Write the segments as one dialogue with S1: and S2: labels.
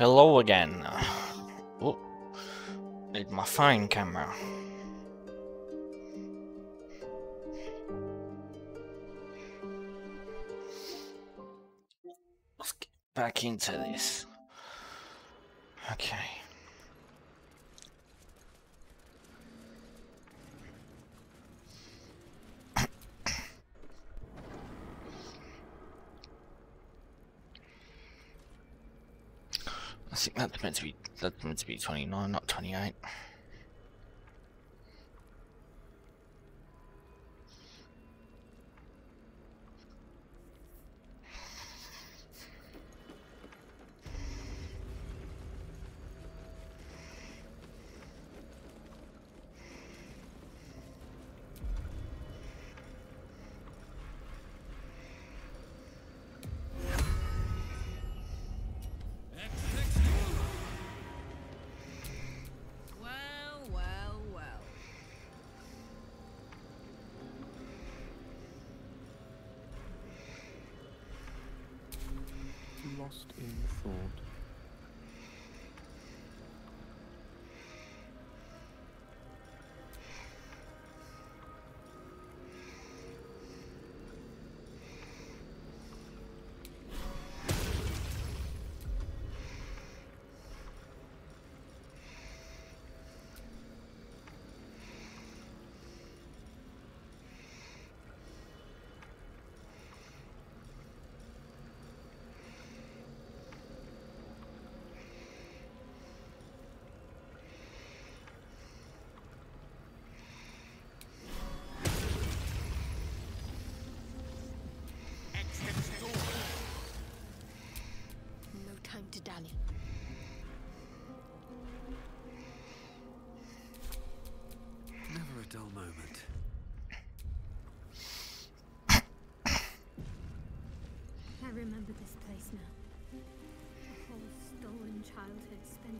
S1: hello again. Oh, need my fine camera. Let's get back into this. Okay. Think that's meant to be that's meant to be 29, not 28.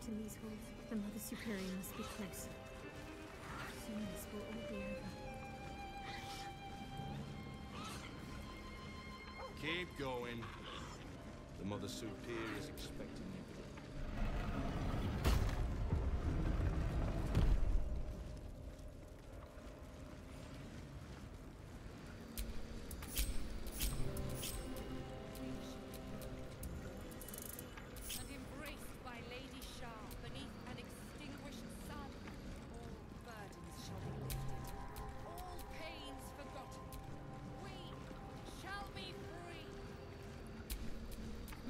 S2: Spent in these. The Mother Superior must be close. Soon this will all be over.
S3: Keep going. The Mother Superior is expecting you.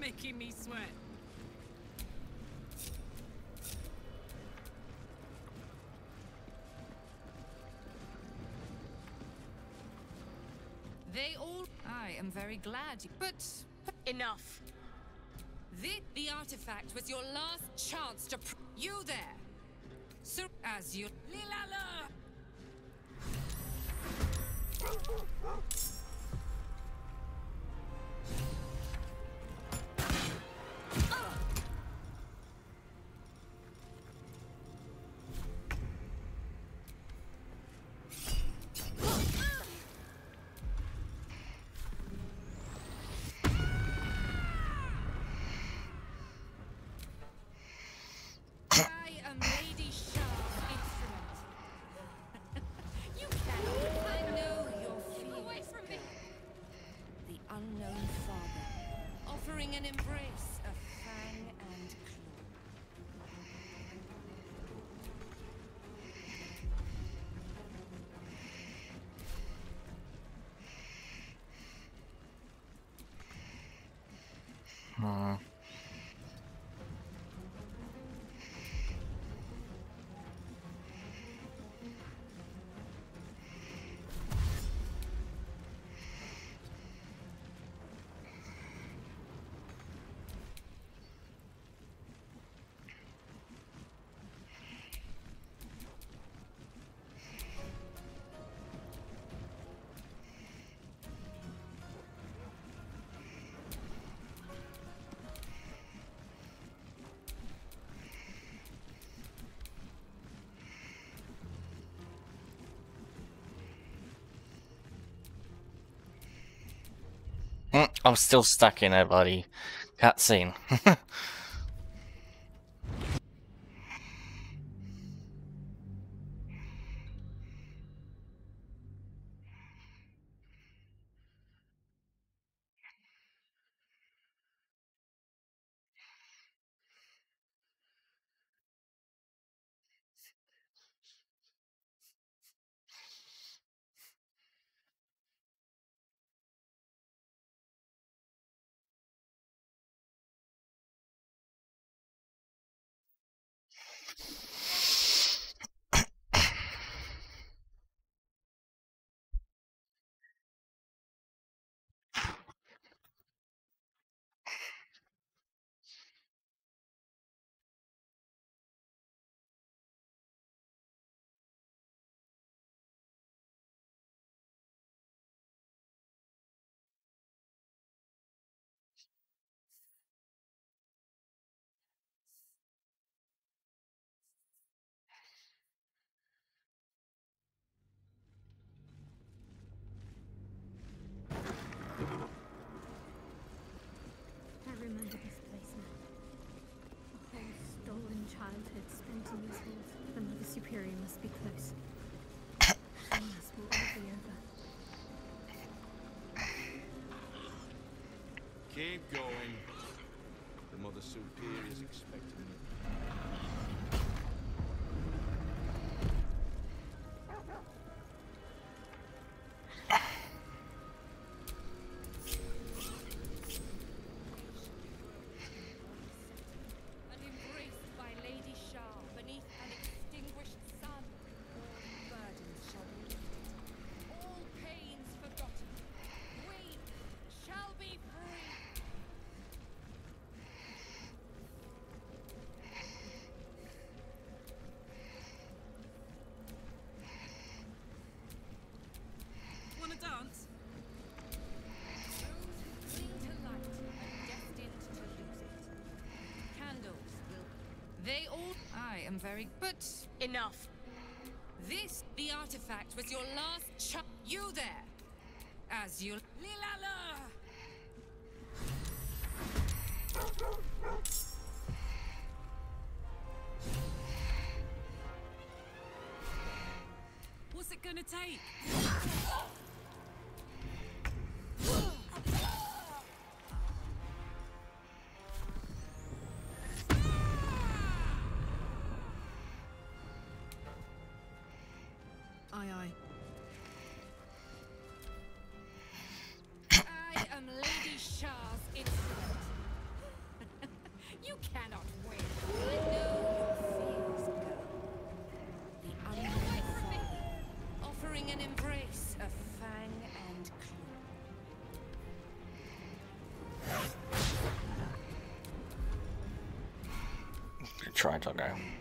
S4: Making me sweat. They all. I am very glad you. But.
S5: Enough.
S4: The, the artifact was your last chance to. Pr- you there. So, as you. Lilala!
S1: Hmm. Mm, I'm still stuck in there, buddy. Cutscene.
S4: am very... But...
S1: Enough.
S4: This, the artifact, was your last chuck. You there! As you... Lilala! What's it gonna take?
S1: try, Togo.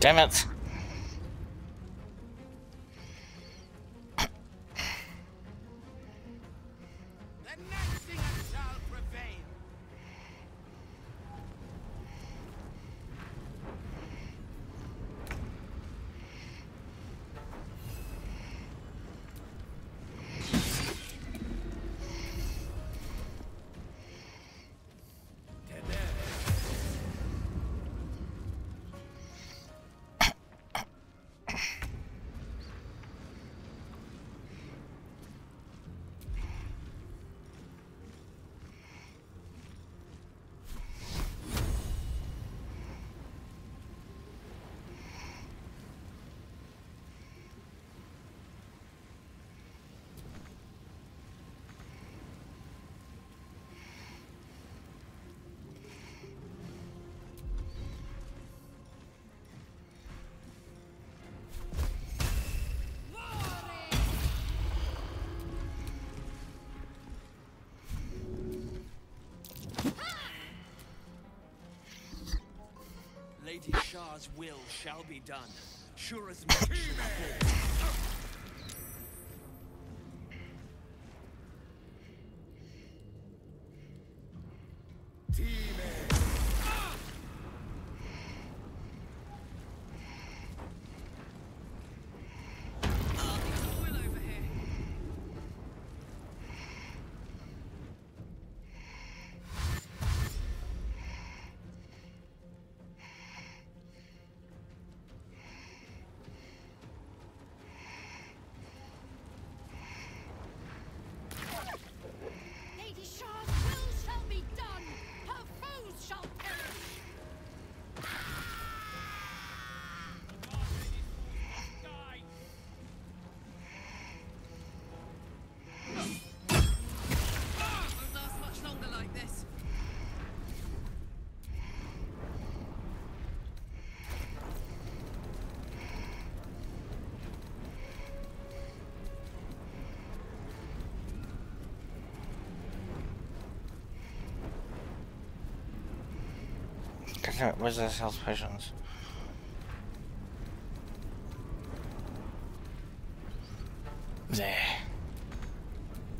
S1: Damn it!
S6: Shar's will shall be done. Sure as
S1: where's the health potions? There.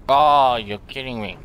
S1: Oh, you're kidding me.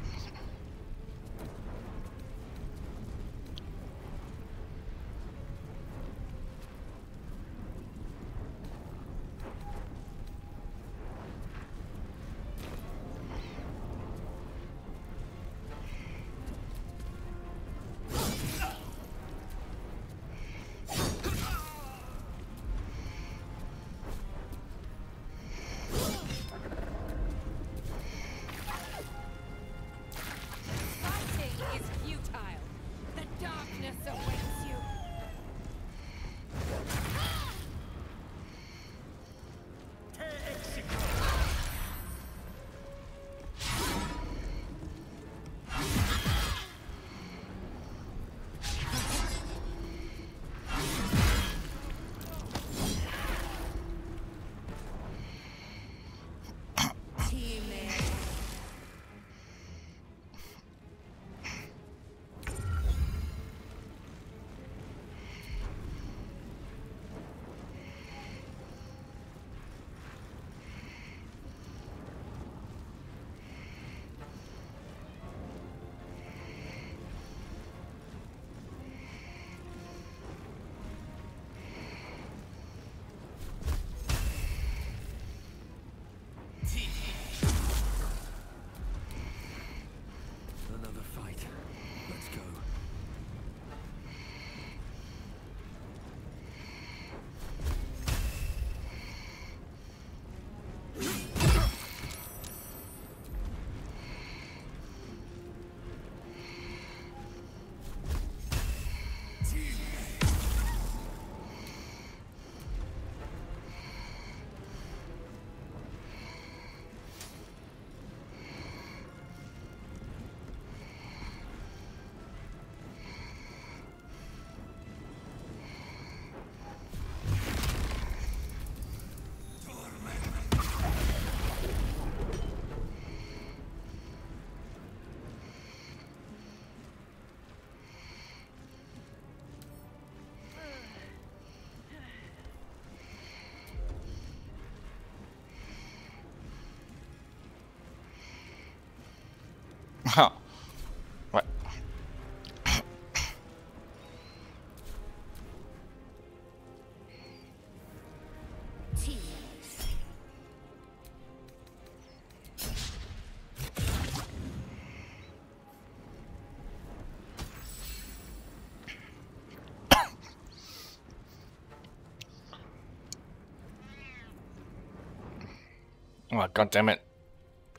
S1: Oh god damn it.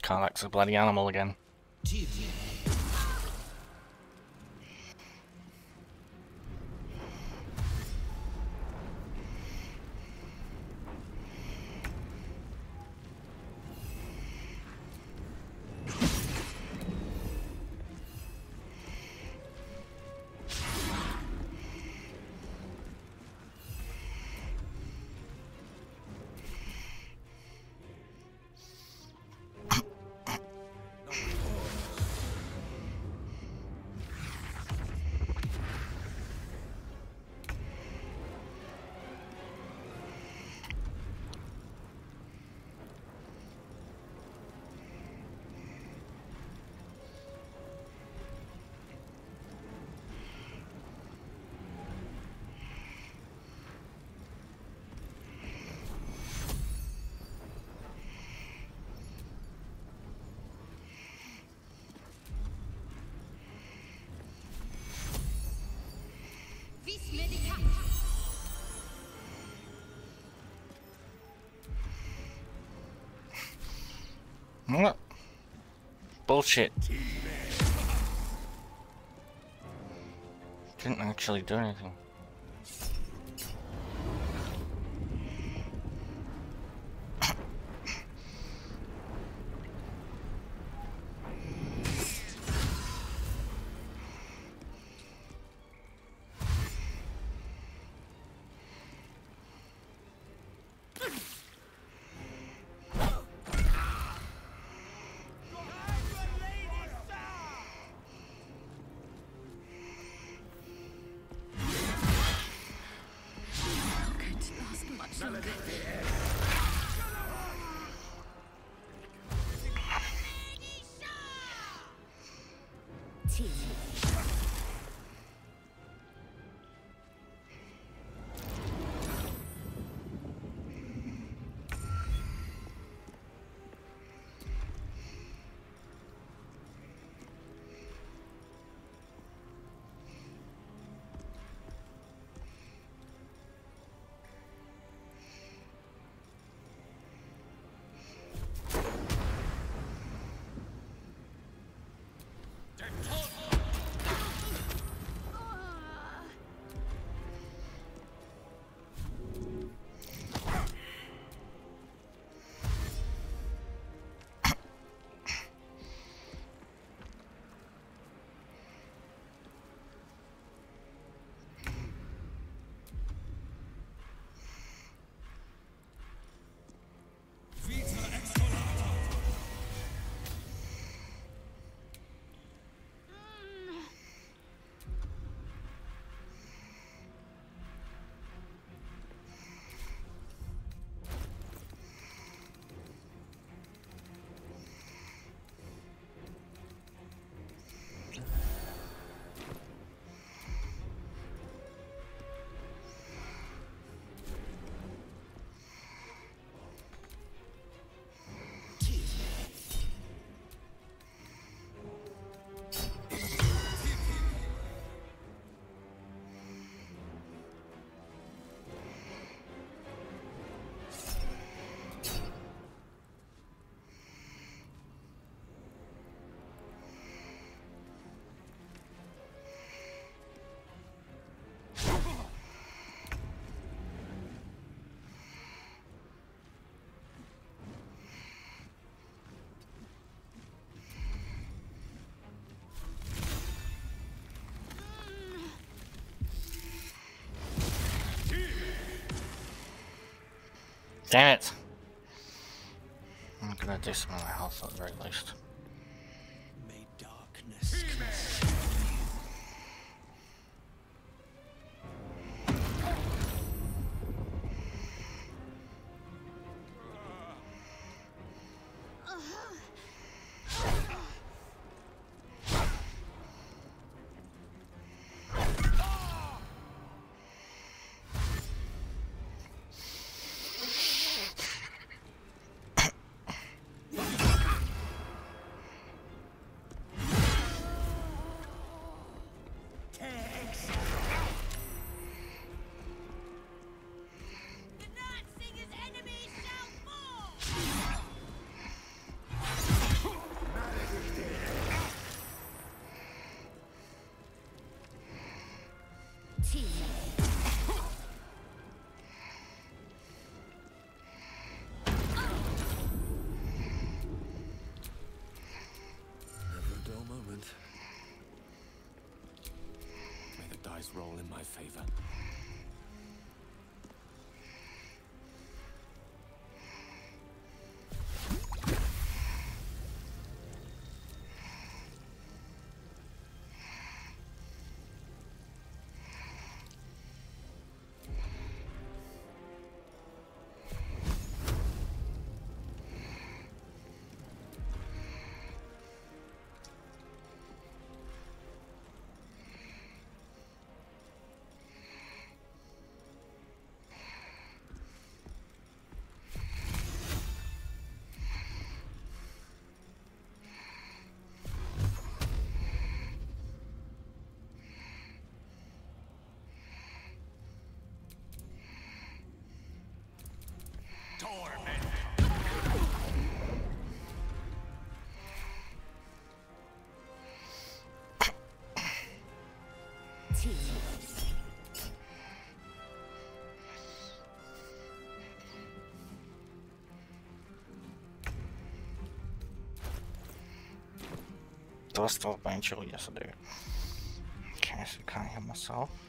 S1: Karlach's a bloody animal again. Bullshit. Didn't actually do anything.
S7: Damn it! I'm gonna do some of my health at the very least.
S6: Torment!
S1: Do I still have chill? Yes, I do. Okay, so can't heal myself.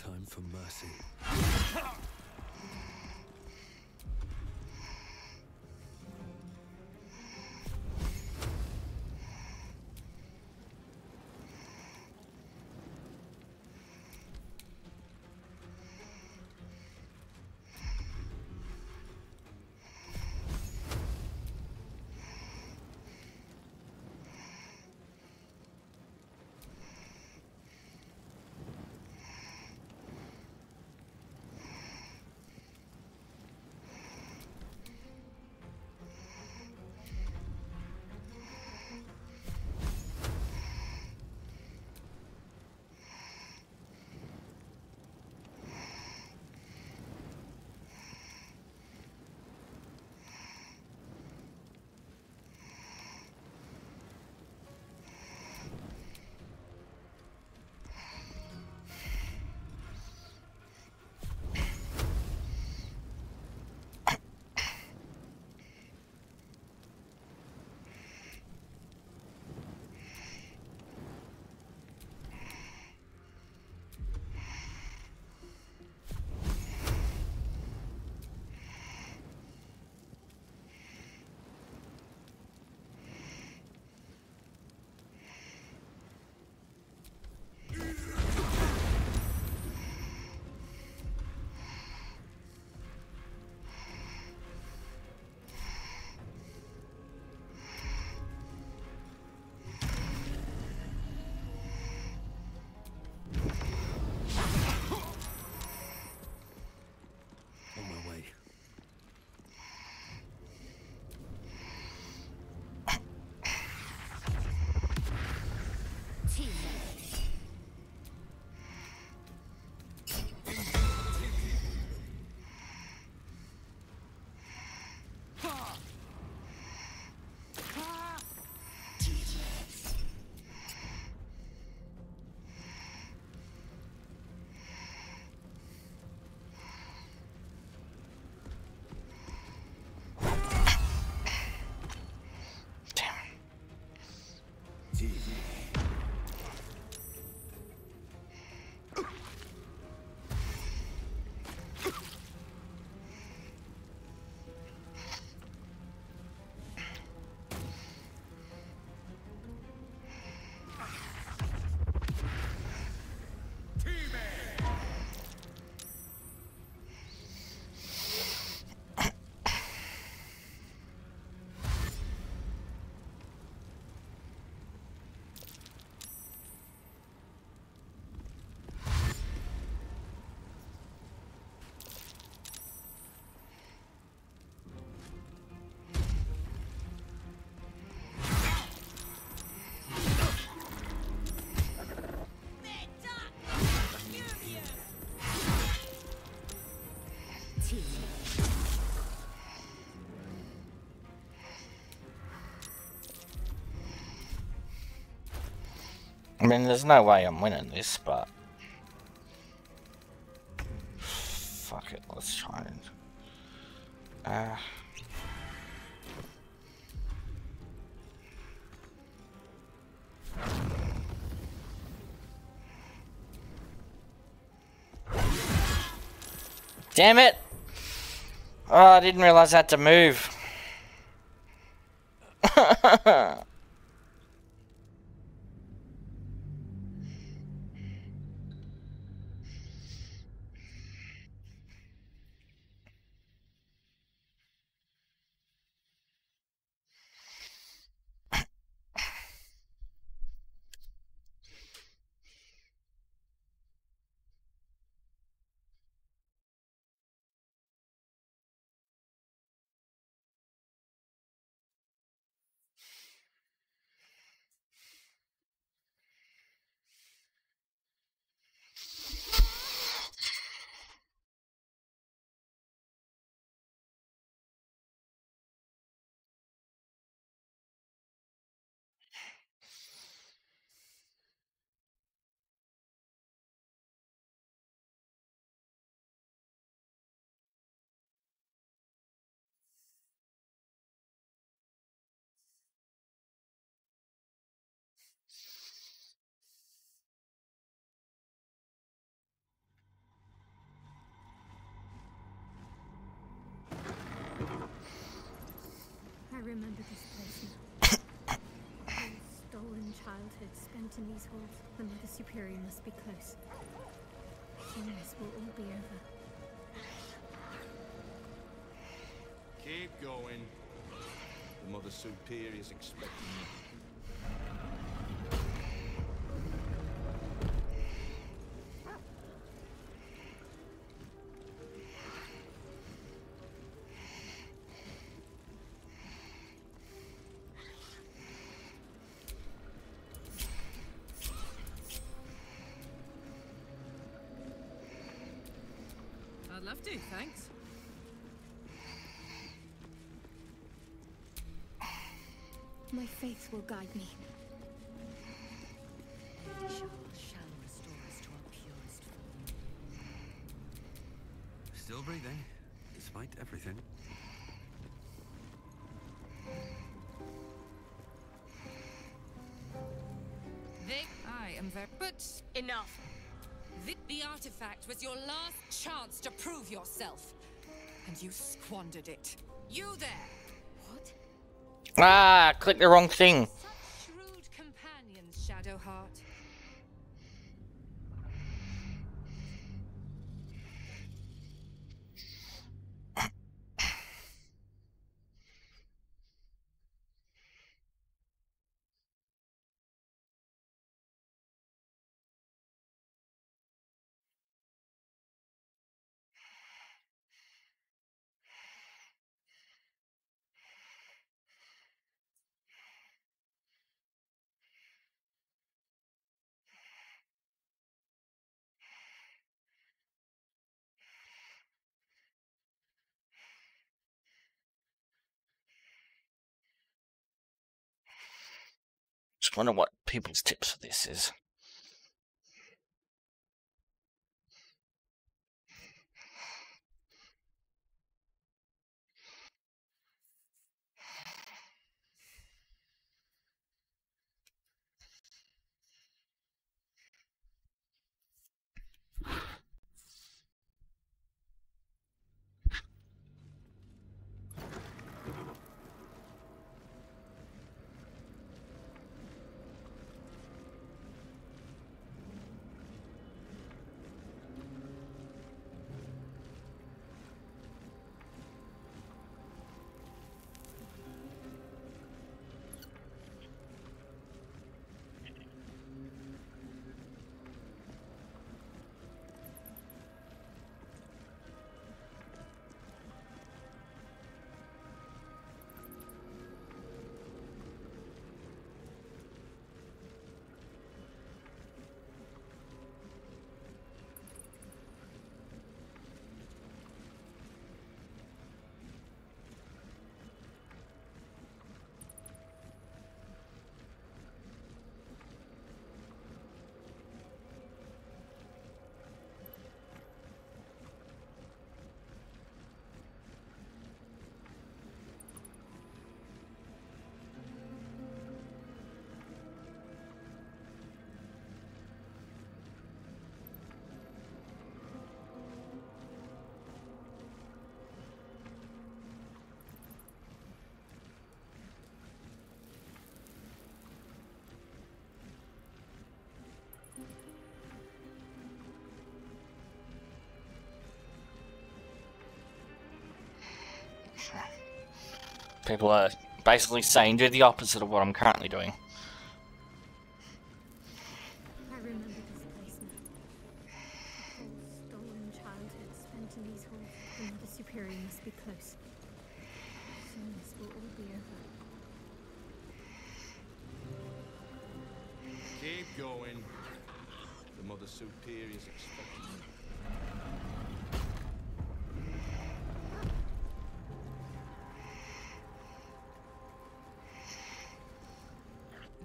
S8: Time for mercy. Far!
S1: I mean, there's no way I'm winning this, but... Fuck it, let's try and... Uh... Damn it! Oh, I didn't realize I had to move.
S2: I remember this place now. Stolen childhood spent in these halls. The Mother Superior must be close. Soon this will all be over.
S3: Keep going. The Mother Superior is expecting you.
S4: Love to, thanks.
S2: My faith will guide me.
S9: Shar, shall restore us to our purest form.
S8: Still breathing, despite everything.
S4: Vic, I am very. But
S9: Enough.
S4: The artifact was your last chance to prove yourself. And you squandered it. You there!
S9: What?
S1: ah, click the wrong thing.
S4: Such shrewd companions, Shadowheart.
S1: Just wonder what people's tips for this is.
S2: People are basically saying do the opposite of what I'm currently doing.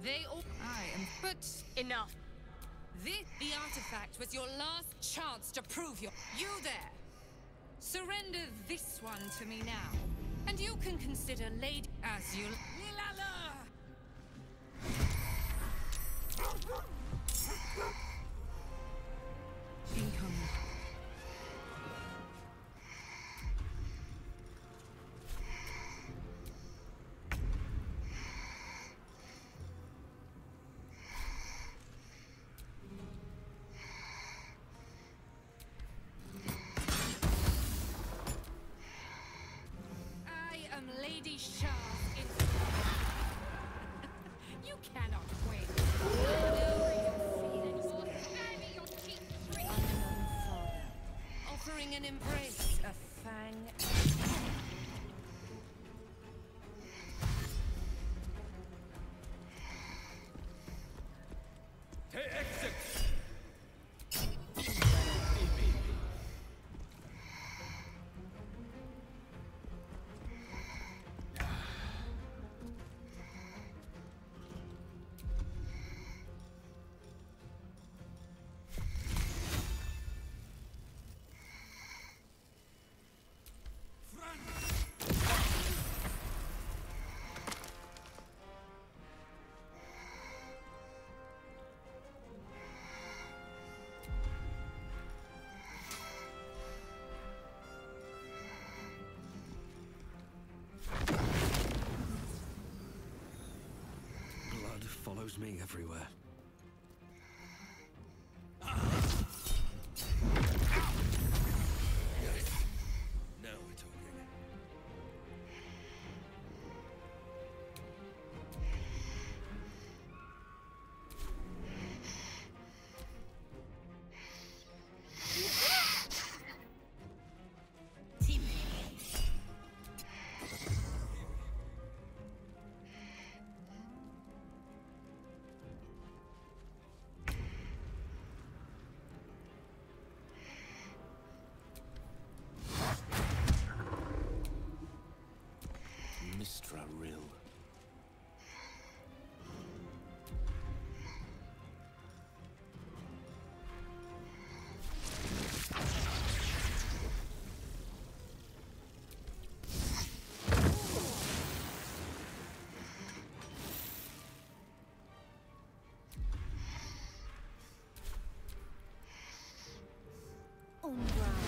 S4: They all. I am. But
S10: Enough.
S4: this, the artifact was your last chance to prove your. You there. Surrender this one to me now, and you can consider Lady as
S7: me everywhere.
S10: Umbra.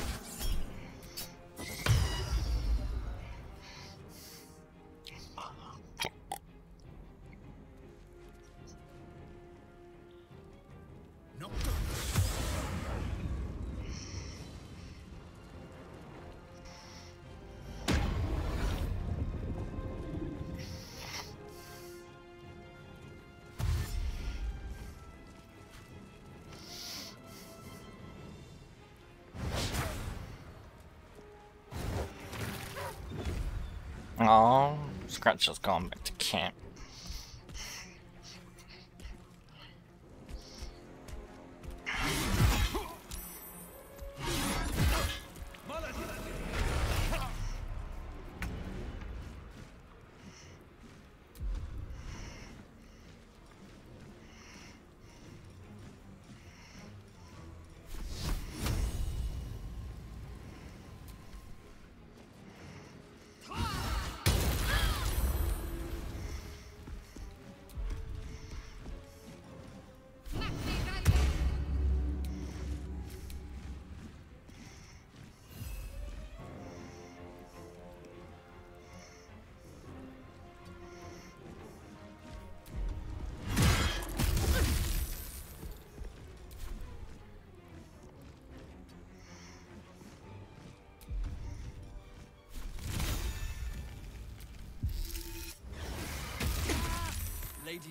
S2: Oh, Scratch has gone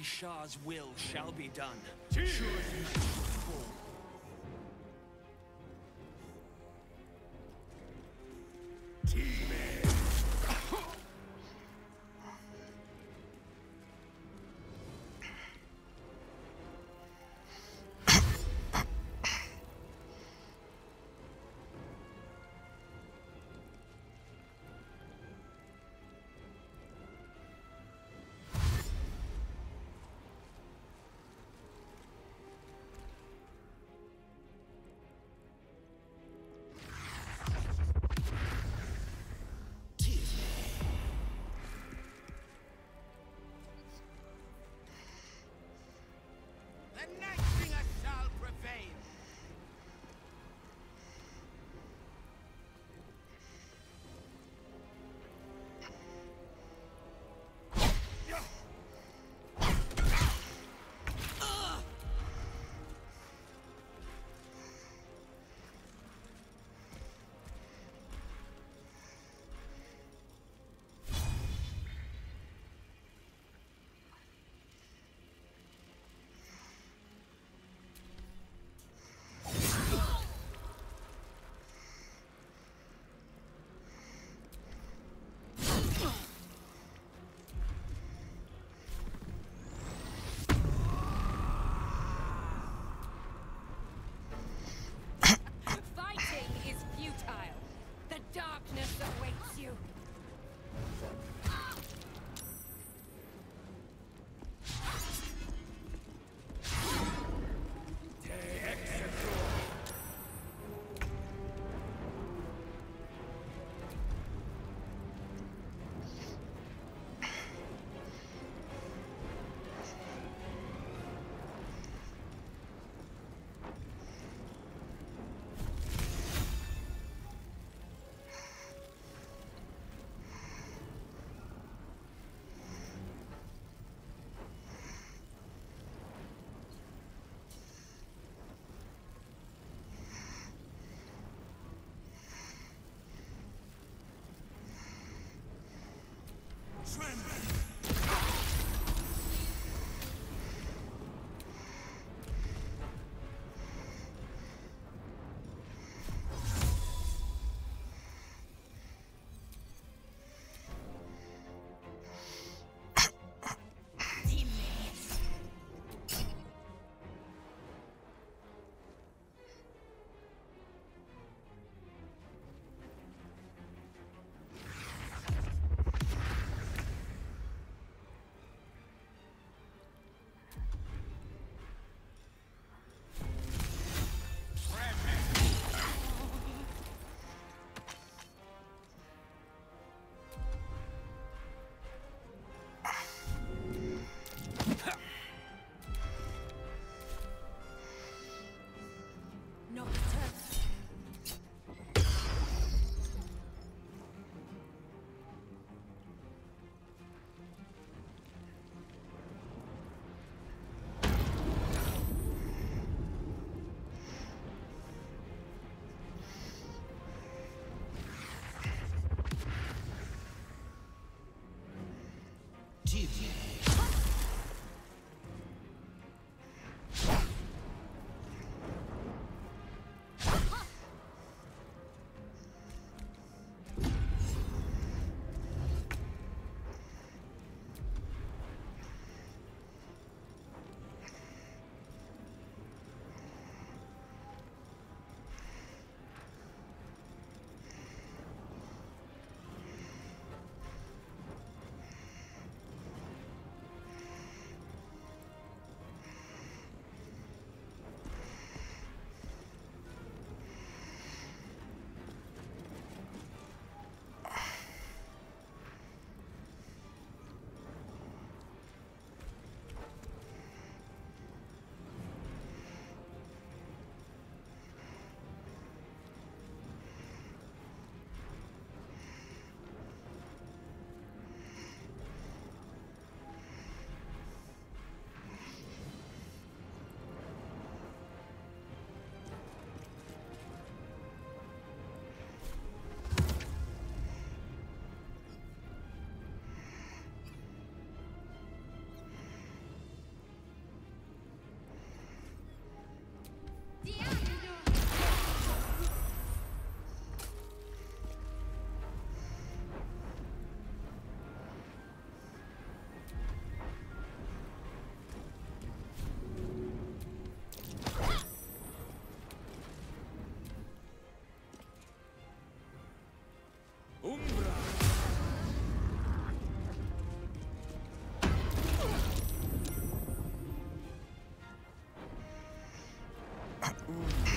S11: Shar's will shall be done. The night
S12: bringer shall prevail. tremble. move.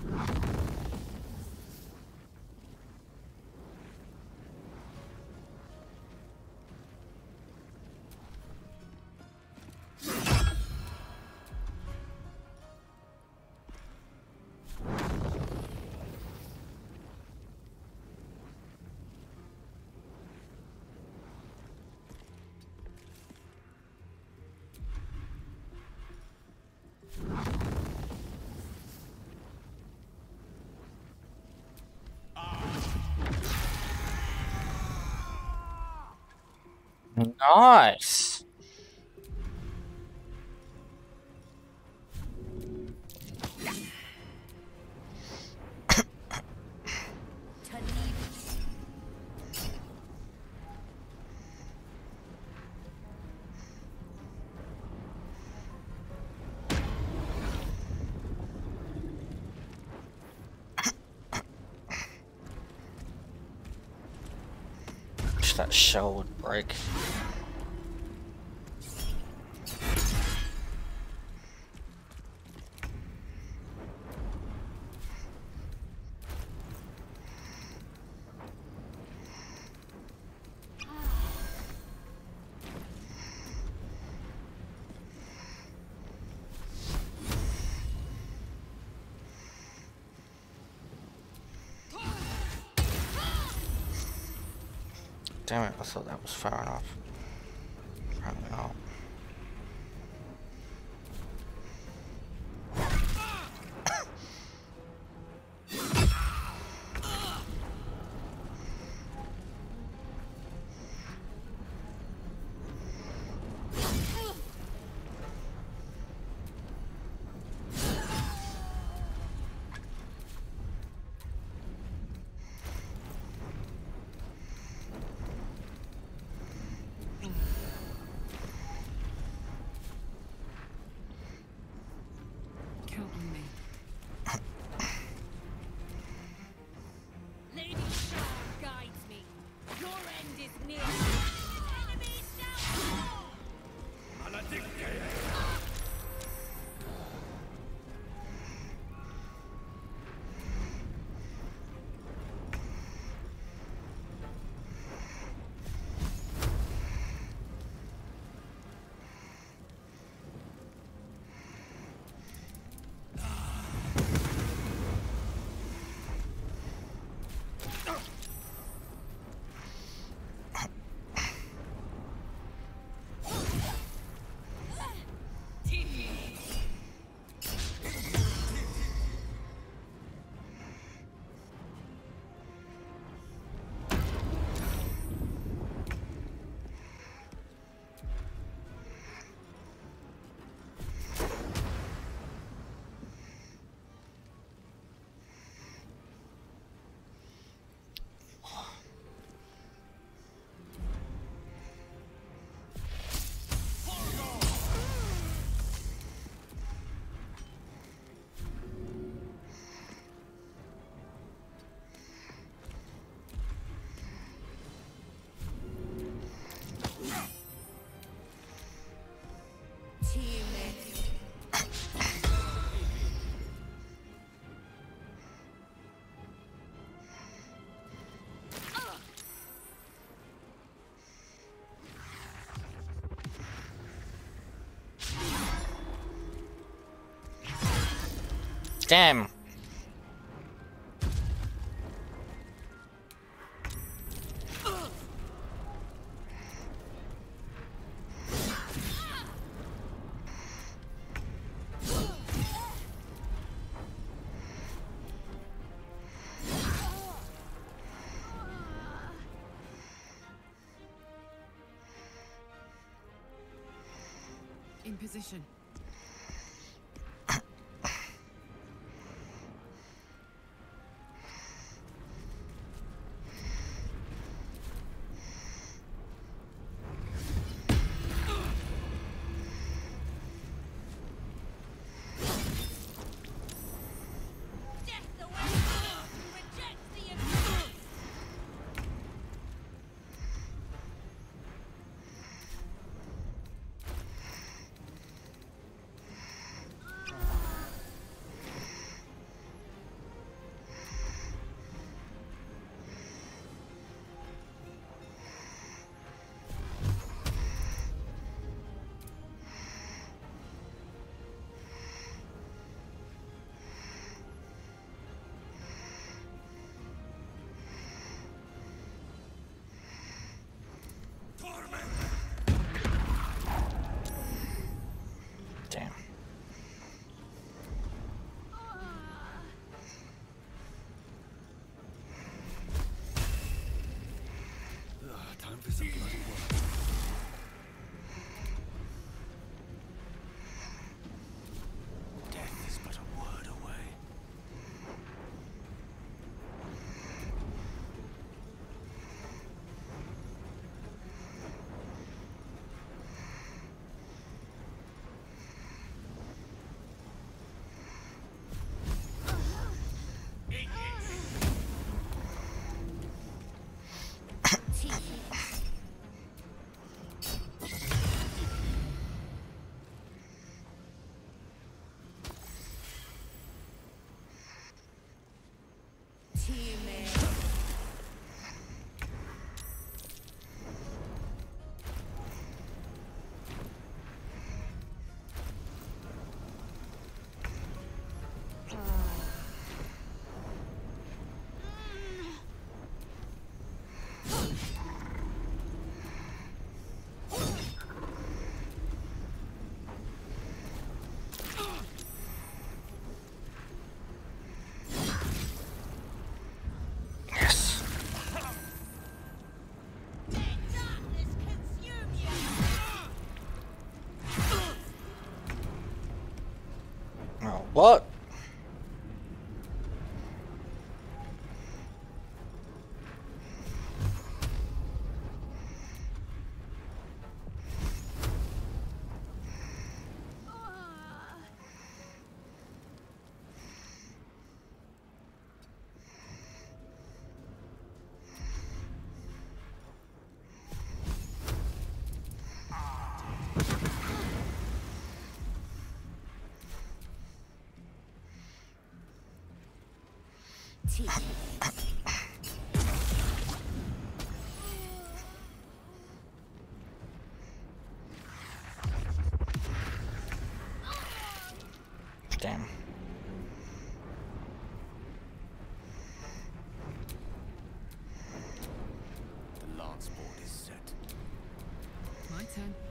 S12: you
S1: Nice. shell would break. so that was far enough.
S13: Damn.
S8: Time for some bloody work.
S7: Death is but a word away.
S13: Yes. What?
S6: My turn.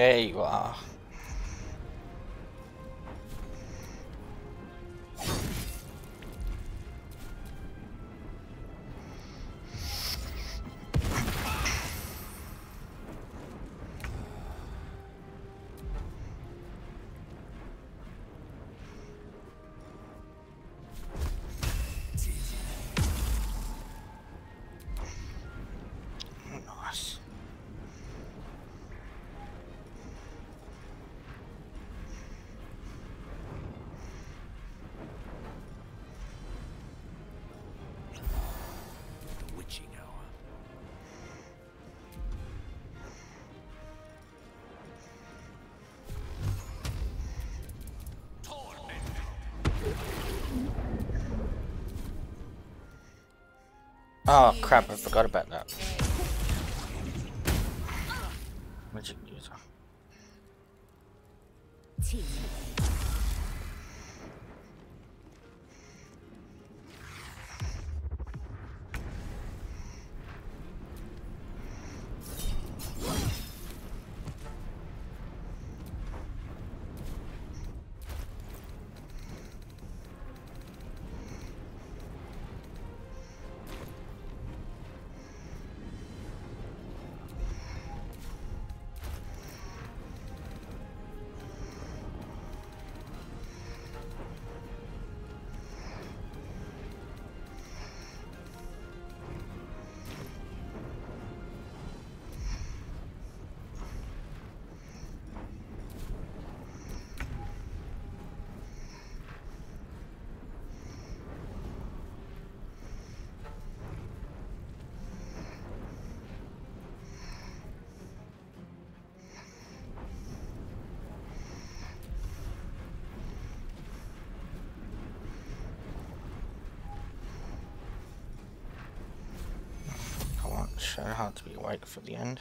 S1: There Oh crap, I forgot about that. Show how to be awake for the end.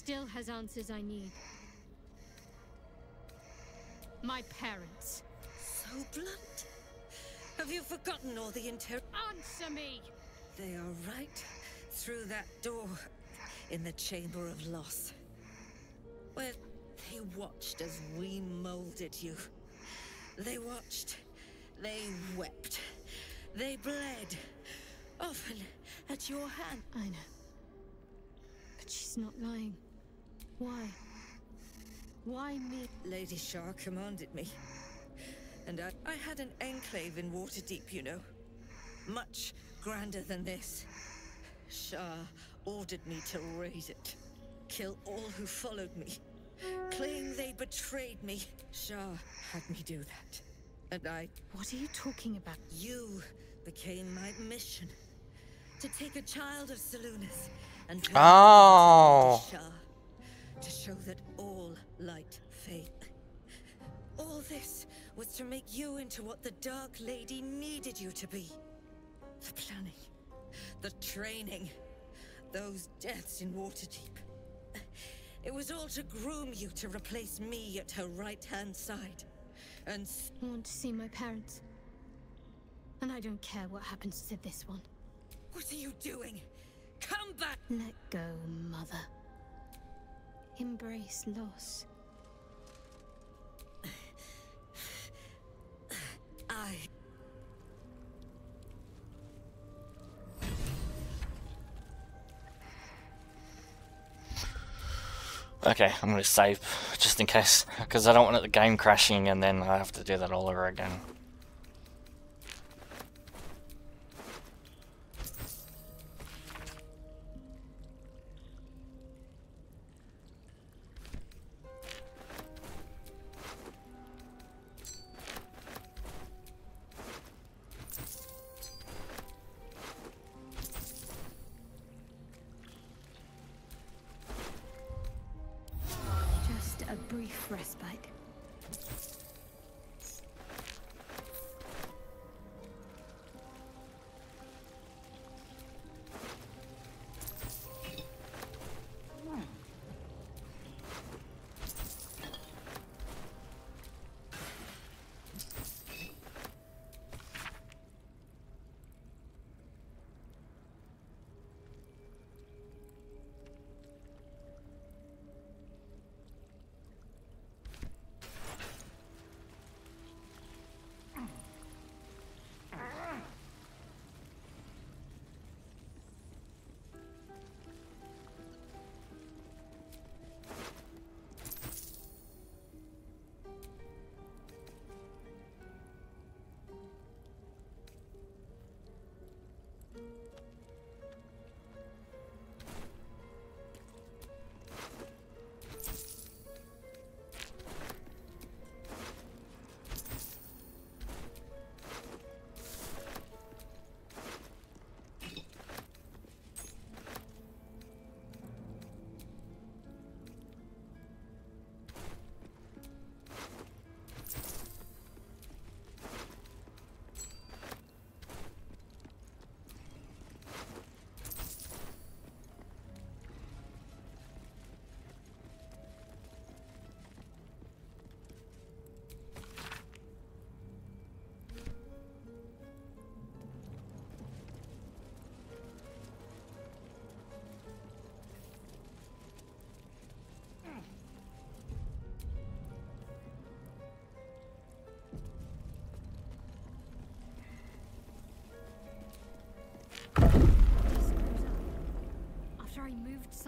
S2: Still has answers I need. My parents.
S4: So blunt. Have you forgotten all the inter-
S2: Answer me!
S4: They are right through that door in the Chamber of Loss. Where they watched as we molded you. They watched. They wept. They bled. Often at your hand.
S2: I know. But she's not lying. Why? Why me?
S4: Lady Shar commanded me. And I, I had an enclave in Waterdeep, you know. Much grander than this. Shar ordered me to raise it. Kill all who followed me. Claim they betrayed me. Shar had me do that. And I,
S2: What are you talking about?
S4: you, became my mission. To take a child of Selûne's and turn
S1: Oh.
S4: it Shar. To show that all light fade. All this was to make you into what the Dark Lady needed you to be. The planning, the training, those deaths in Waterdeep. It was all to groom you to replace me at her right-hand side. And
S2: I want to see my parents. And I don't care what happens to this one.
S4: what are you doing? Come back!
S2: Let go, mother. Embrace loss.
S4: I...
S1: Okay, I'm gonna save just in case, because I don't want the game crashing and then I have to do that all over again.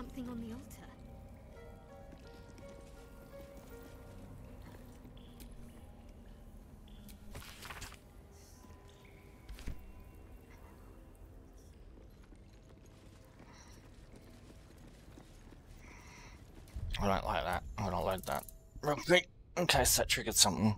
S2: Something on the altar.
S1: I don't like that. I don't like that. Quick, in case that triggered something.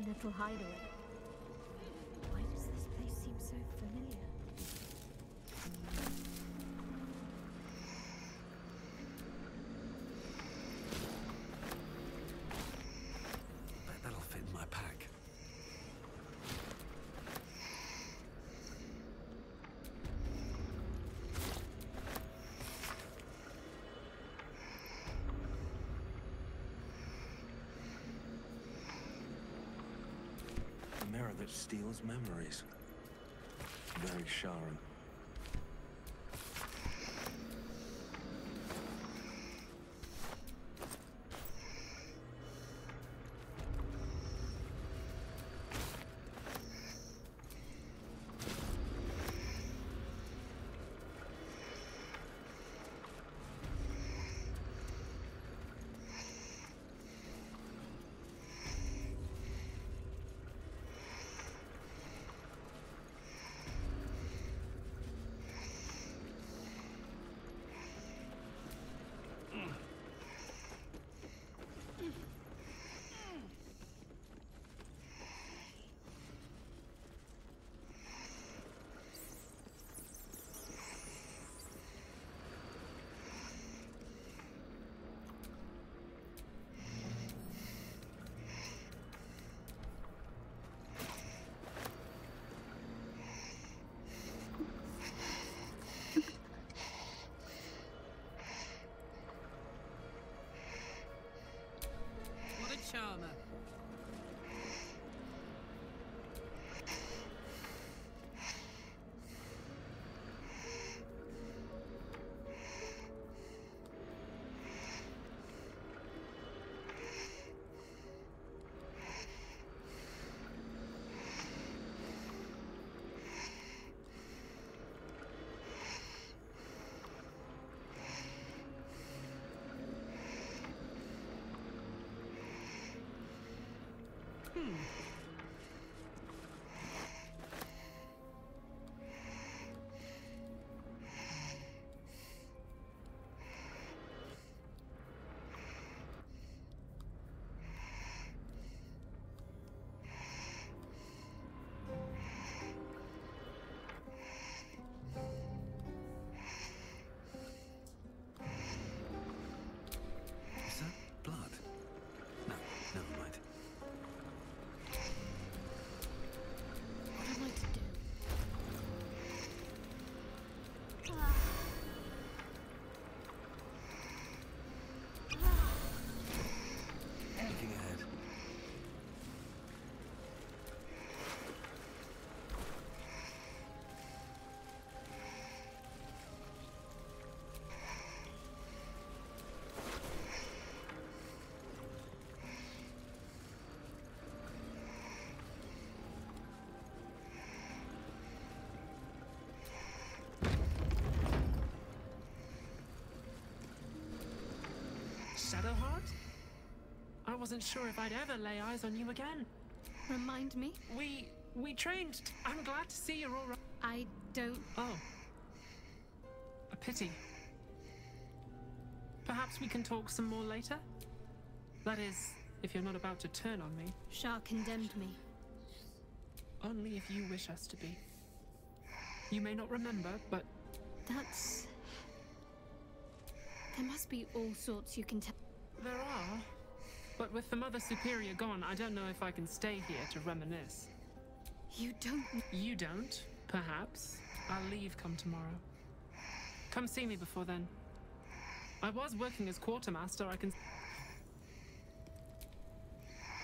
S2: Little hideaway.
S8: That steals memories. Very
S14: Sharran. Charmer.
S8: Is
S2: I
S14: wasn't sure if I'd ever lay eyes on you again.
S2: Remind me?
S14: We we trained. I'm glad to see you're all right.
S2: I don't.
S14: Oh. A pity. Perhaps we can talk some more later? That is, if you're not about to turn on me.
S2: Shar condemned me.
S14: Only if you wish us to be. You may not remember, but
S2: That's. There must be all sorts you can tell.
S14: There are. But with the Mother Superior gone, I don't know if I can stay here to reminisce.
S2: You don't.
S14: You don't, perhaps. I'll leave come tomorrow. Come see me before then. I was working as quartermaster, I can.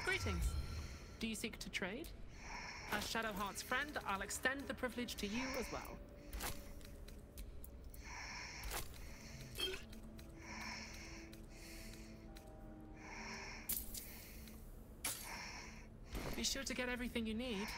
S14: Greetings. Do you seek to trade? As Shadowheart's friend, I'll extend the privilege to you as well. Sure to get everything you need.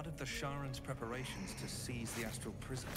S8: Part of the Sharran's preparations to seize the astral prison,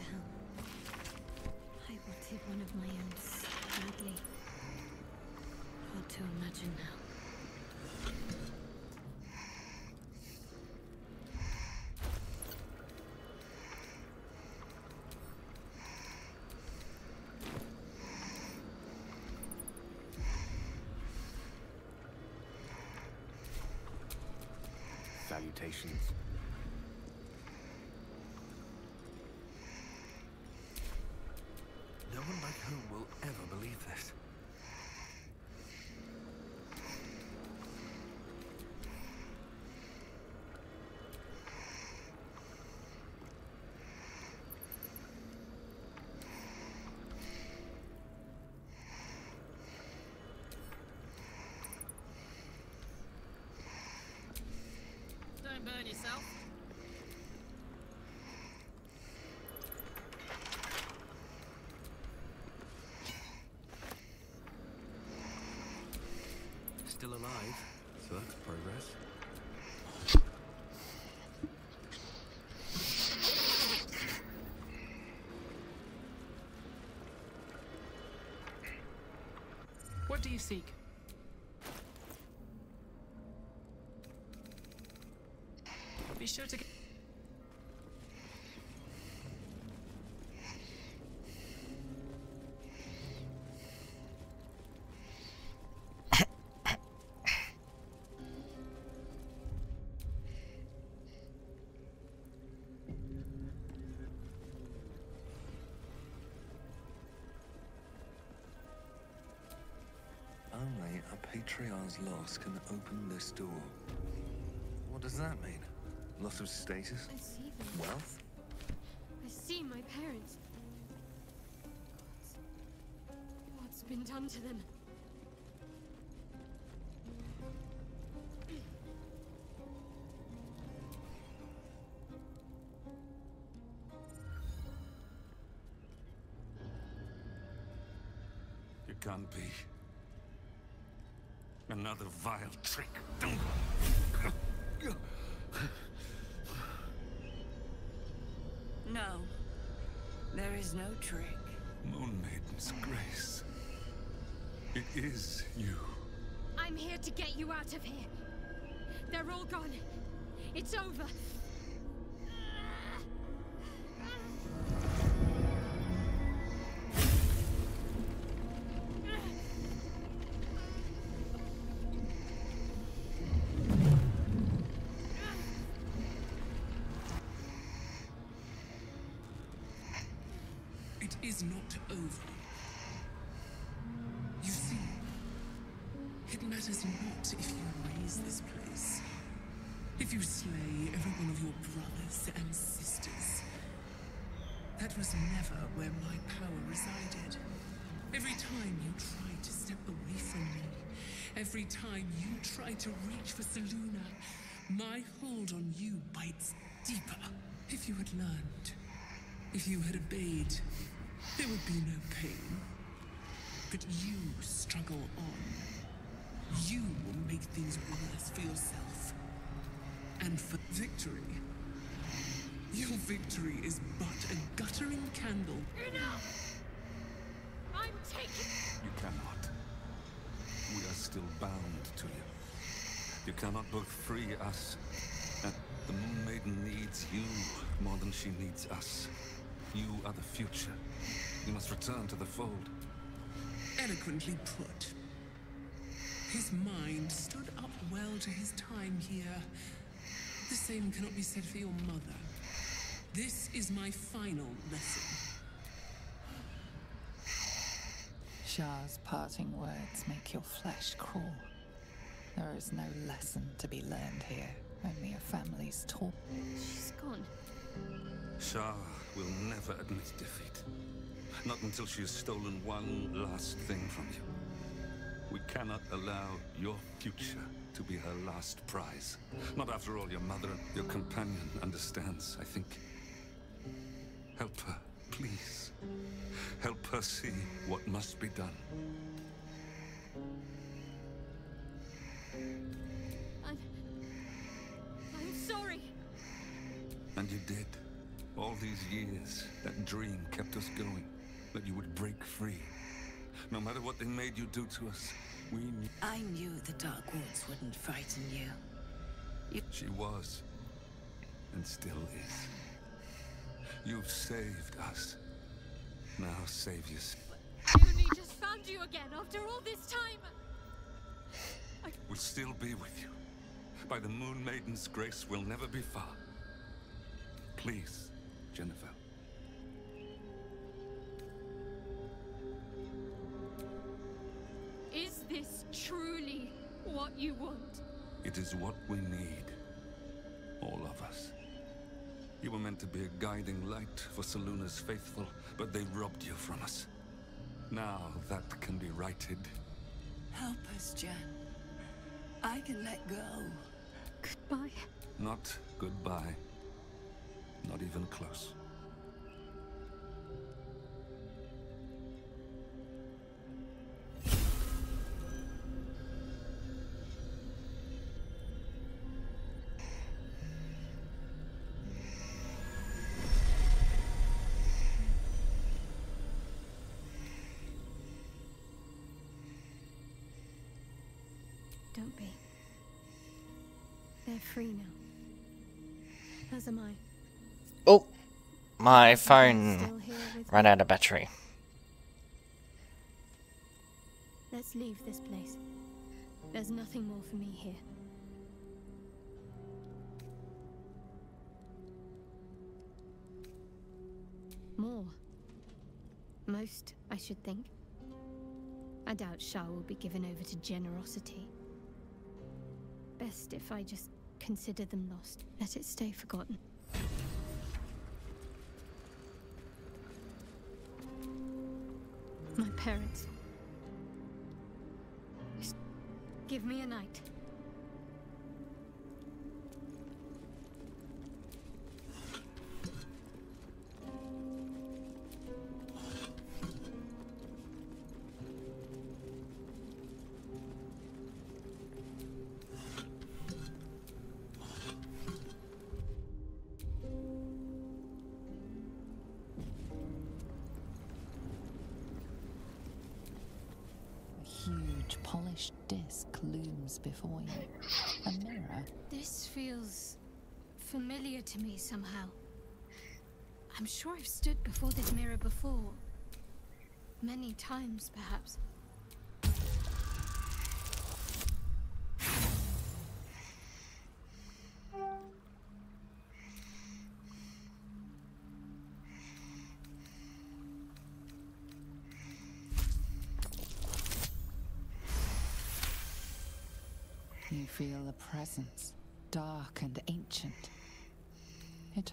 S2: Justiciar. I wanted one of my own so badly. Hard to imagine now.
S8: Salutations. No one like whom will ever believe this.
S14: Don't burn yourself.
S8: Still alive, so that's progress.
S14: What do you seek? Sure to get.
S8: Only a Patriarch's loss can open this door. What does that mean? Loss of status?
S2: I see them.
S8: Wealth?
S2: I see my parents. What's, what's been done to them?
S8: It can't be. Another vile trick.
S4: No. There is no trick.
S8: Moon Maiden's grace. It is you.
S2: I'm here to get you out of here. They're all gone. It's over.
S15: Is not over. You see, it matters not if you raise this place. If you slay every one of your brothers and sisters. That was never where my power resided. Every time you tried to step away from me, every time you try to reach for Selûne, my hold on you bites deeper. If you had learned, if you had obeyed, there would be no pain. But you struggle on. You will make things worse for yourself. And for victory. Your victory is but a guttering candle.
S2: Enough! I'm taking.
S8: You cannot. We are still bound to you. You cannot both free us, and the Moon Maiden needs you more than she needs us. You are the future. You must return to the fold.
S15: Eloquently put. His mind stood up well to his time here. The same cannot be said for your mother. This is my final lesson.
S16: Shar's parting words make your flesh crawl. There is no lesson to be learned here, only a family's talk.
S2: She's gone.
S8: Shah will never admit defeat. Not until she has stolen one last thing from you. We cannot allow your future to be her last prize. Not after all your mother, your companion, understands, I think. Help her, please. Help her see what must be done.
S2: I'm. I'm sorry.
S8: And you did. All these years, that dream kept us going. That you would break free. No matter what they made you do to us, we knew.
S17: I knew the Dark Woods wouldn't frighten you.
S8: She was. And still is. You've saved us. Now save yourself.
S2: I only just found you again after all this time.
S8: We'll still be with you. By the Moon Maiden's grace, we'll never be far. Please, Jenevelle.
S2: Is this truly what you want?
S8: It is what we need. All of us. You were meant to be a guiding light for Selûne's faithful, but they robbed you from us. Now that can be righted.
S17: Help us, Jan. I can let go.
S2: Goodbye.
S8: Not goodbye. Not even close.
S2: They're free now. As am I.
S1: Oh, my phone
S2: Still here with
S1: ran out of battery.
S2: Let's leave this place. There's nothing more for me here. More. Most, I should think. I doubt Shar will be given over to generosity. Best if I just consider them lost. Let it stay forgotten. My parents. Just give me a night. Familiar to me somehow. I'm sure I've stood before this mirror before. Many times, perhaps.
S16: You feel a presence, dark and ancient. It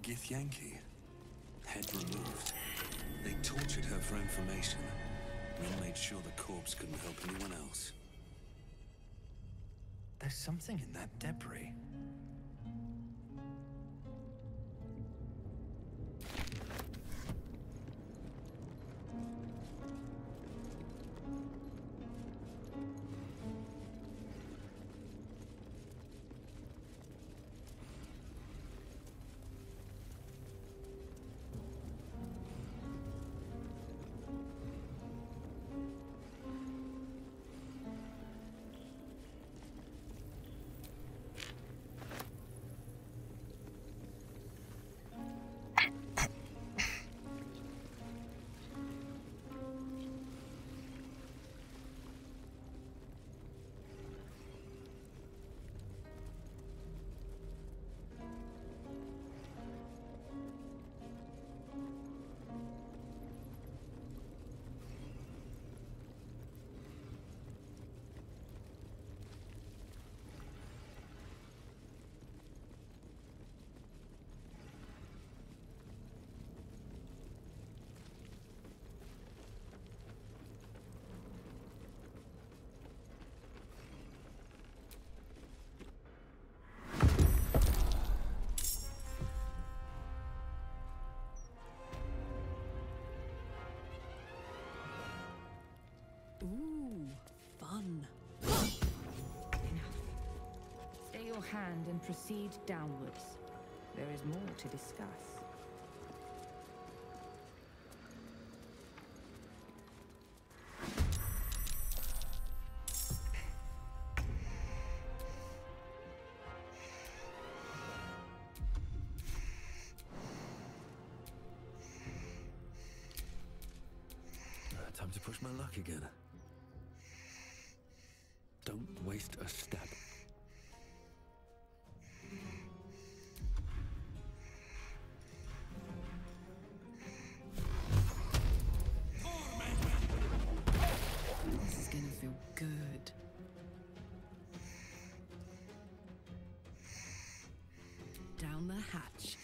S16: appro-
S8: Githyanki. Head removed. They tortured her for information, then made sure the corpse couldn't help anyone else.
S7: There's something in that debris.
S9: Your hand and proceed downwards. There is more to discuss.
S8: Uh, time to push my luck again. Don't waste a
S9: Down the hatch.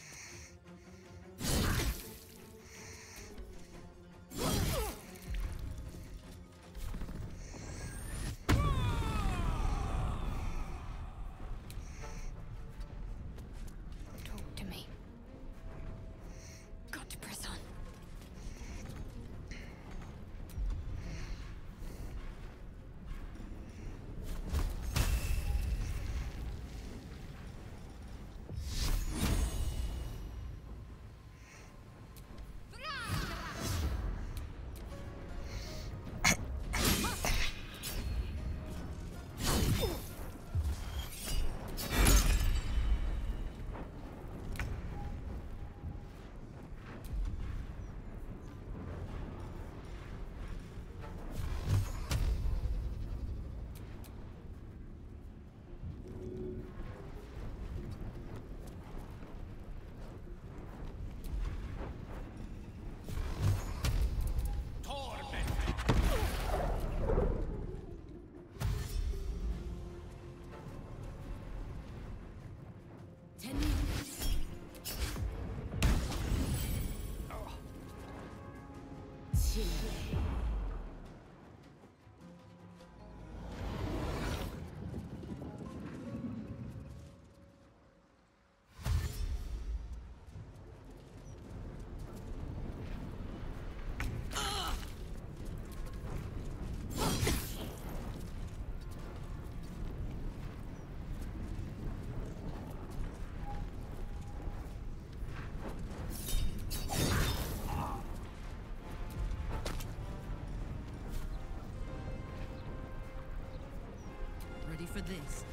S9: Ready for this?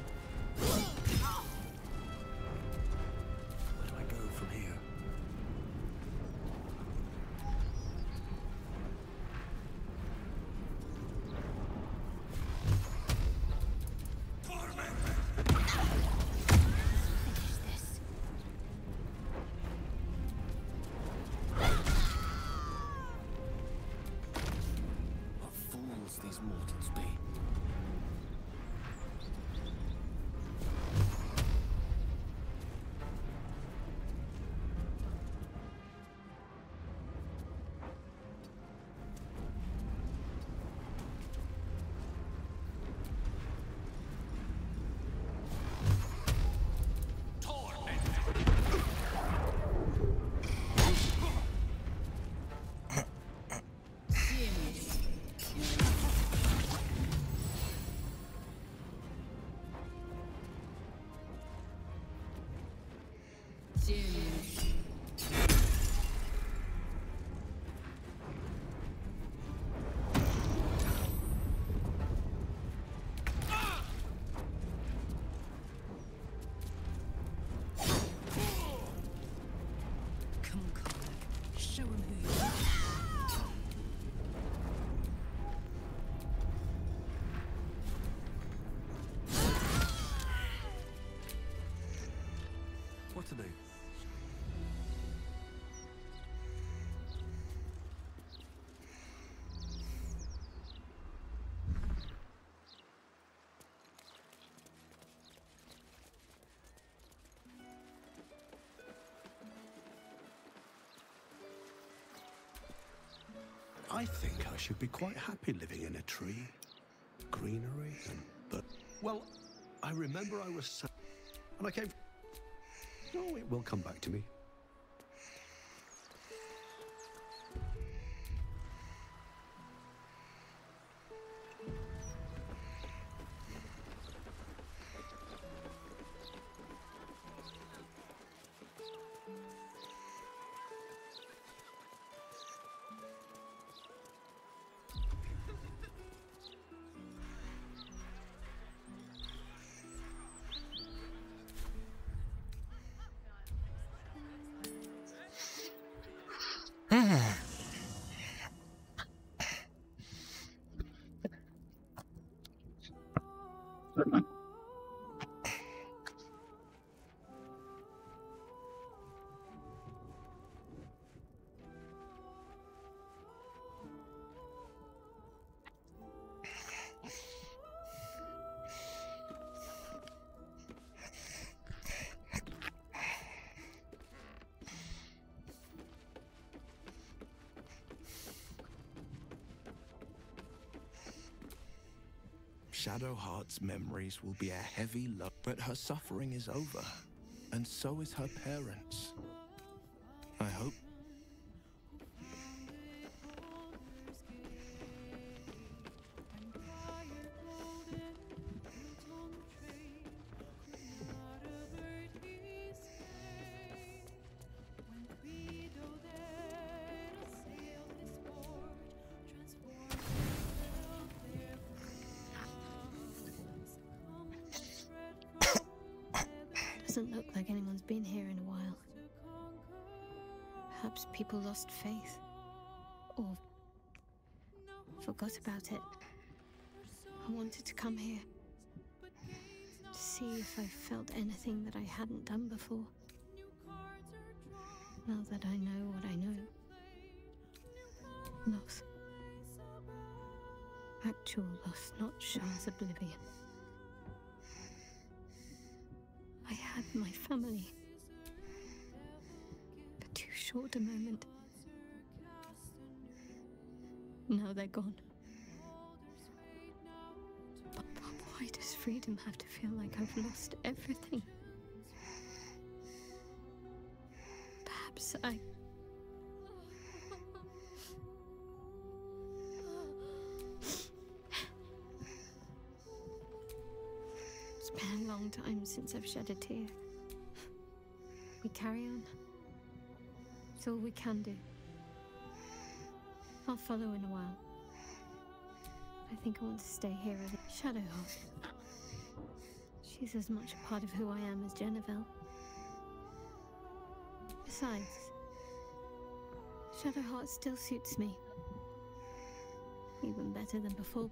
S8: Where do I go from here?
S18: Finish this.
S7: What fools these mortals
S19: I think I should be quite happy living in a tree. Greenery and but well, I remember I was and I came Oh, it will come back to me. Shadowheart's memories will be a heavy load, but her suffering is over, and so is her parents. I hope.
S2: Lost faith. Or forgot about it. I wanted to come here. To see if I felt anything that I hadn't done before. Now that I know what I know. Loss. Actual loss, not Shar's oblivion. I had my family. For too short a moment. Now they're gone. But, why does freedom have to feel like I've lost everything? Perhaps I. It's been a long time since I've shed a tear. We carry on. It's all we can do. I'll follow in a while. I think I want to stay here as a Shadowheart. She's as much a part of who I am as Jenevelle. Besides, Shadowheart still suits me. Even better than before.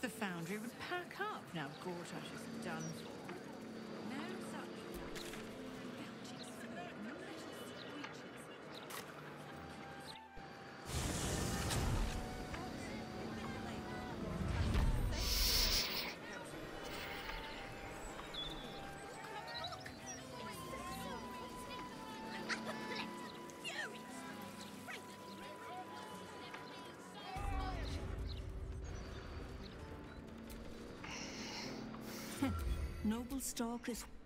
S4: The
S9: foundry would pack up now Gortash is done for.
S20: Noble stalkers. Go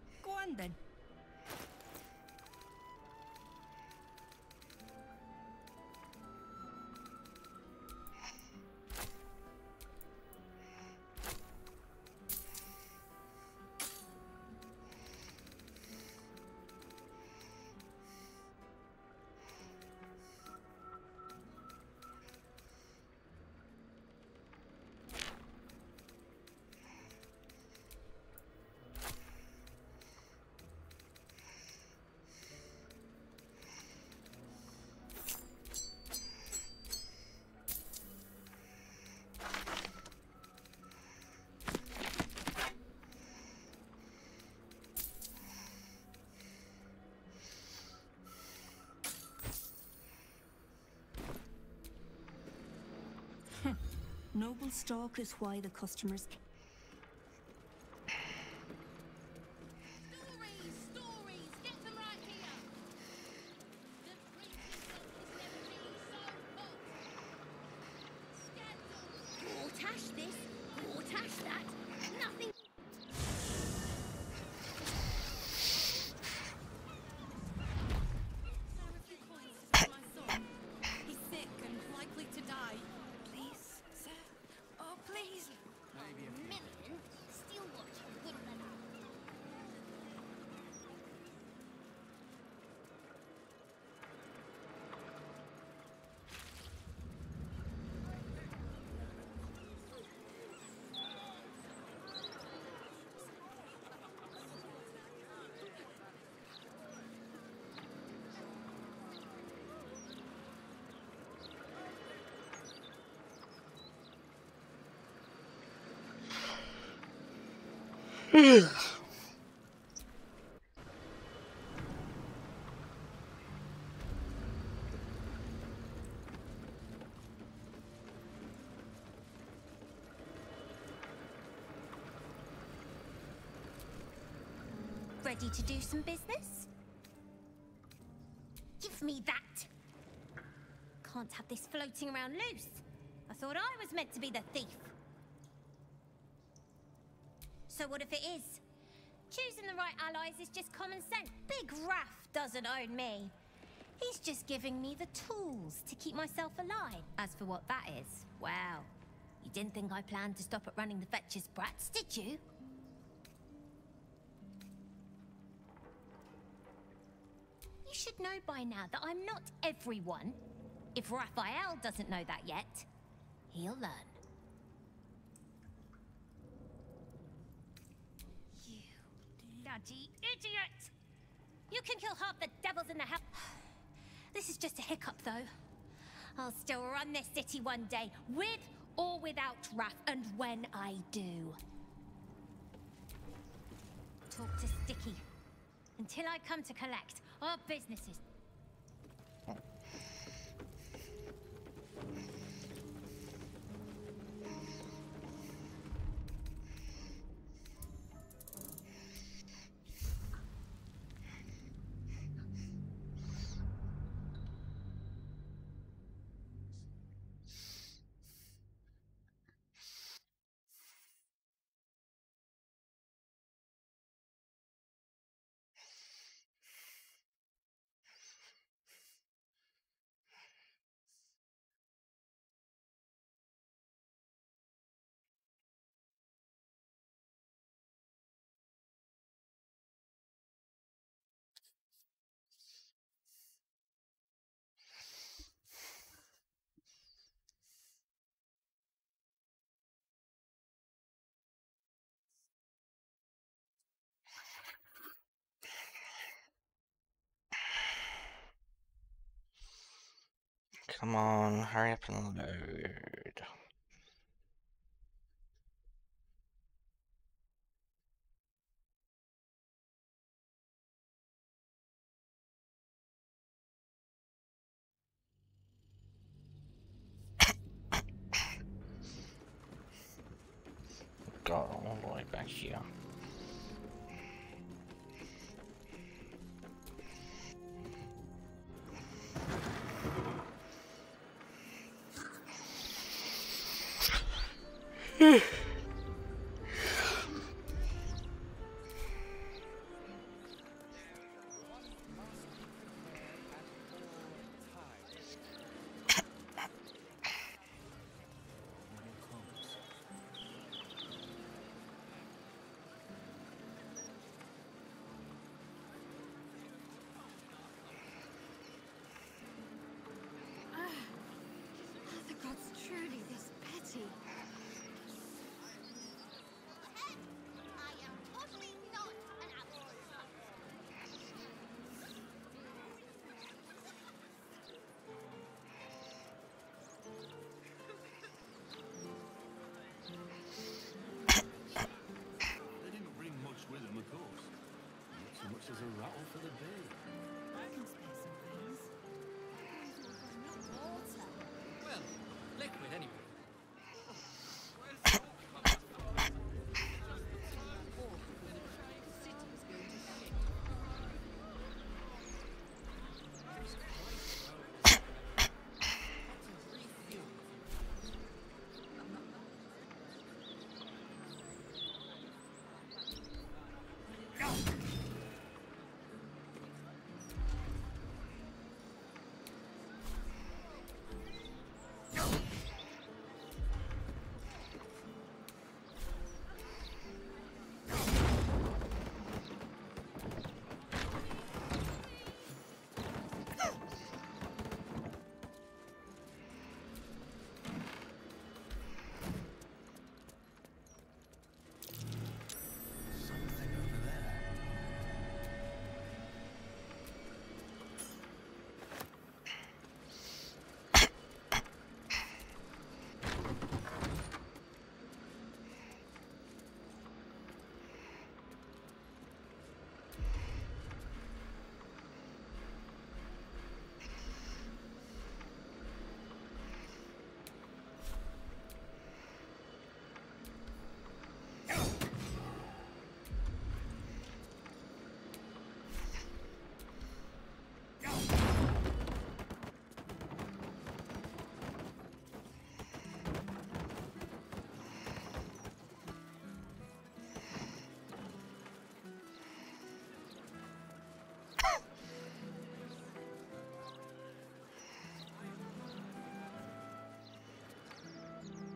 S20: Noble stock is why the customers.
S21: Ready to do some business? Give me that! Can't have this floating around loose. I thought I was meant to be the thief. So what if it is? Choosing the right allies is just common sense. Big Raff doesn't own me. He's just giving me the tools to keep myself alive. As for what that is, well, you didn't think I planned to stop at running the Fetcher's brats, did you? You should know by now that I'm not everyone. If Raphael doesn't know that yet, he'll learn. You bloody idiot! You can kill half the devils in the house. This is just a hiccup, though. I'll still run this city one day, with or without Raph, and when I do. Talk to Sticky. Until I come to collect, our businesses.
S1: Come on, hurry up and load.
S3: As a rattle for the bay.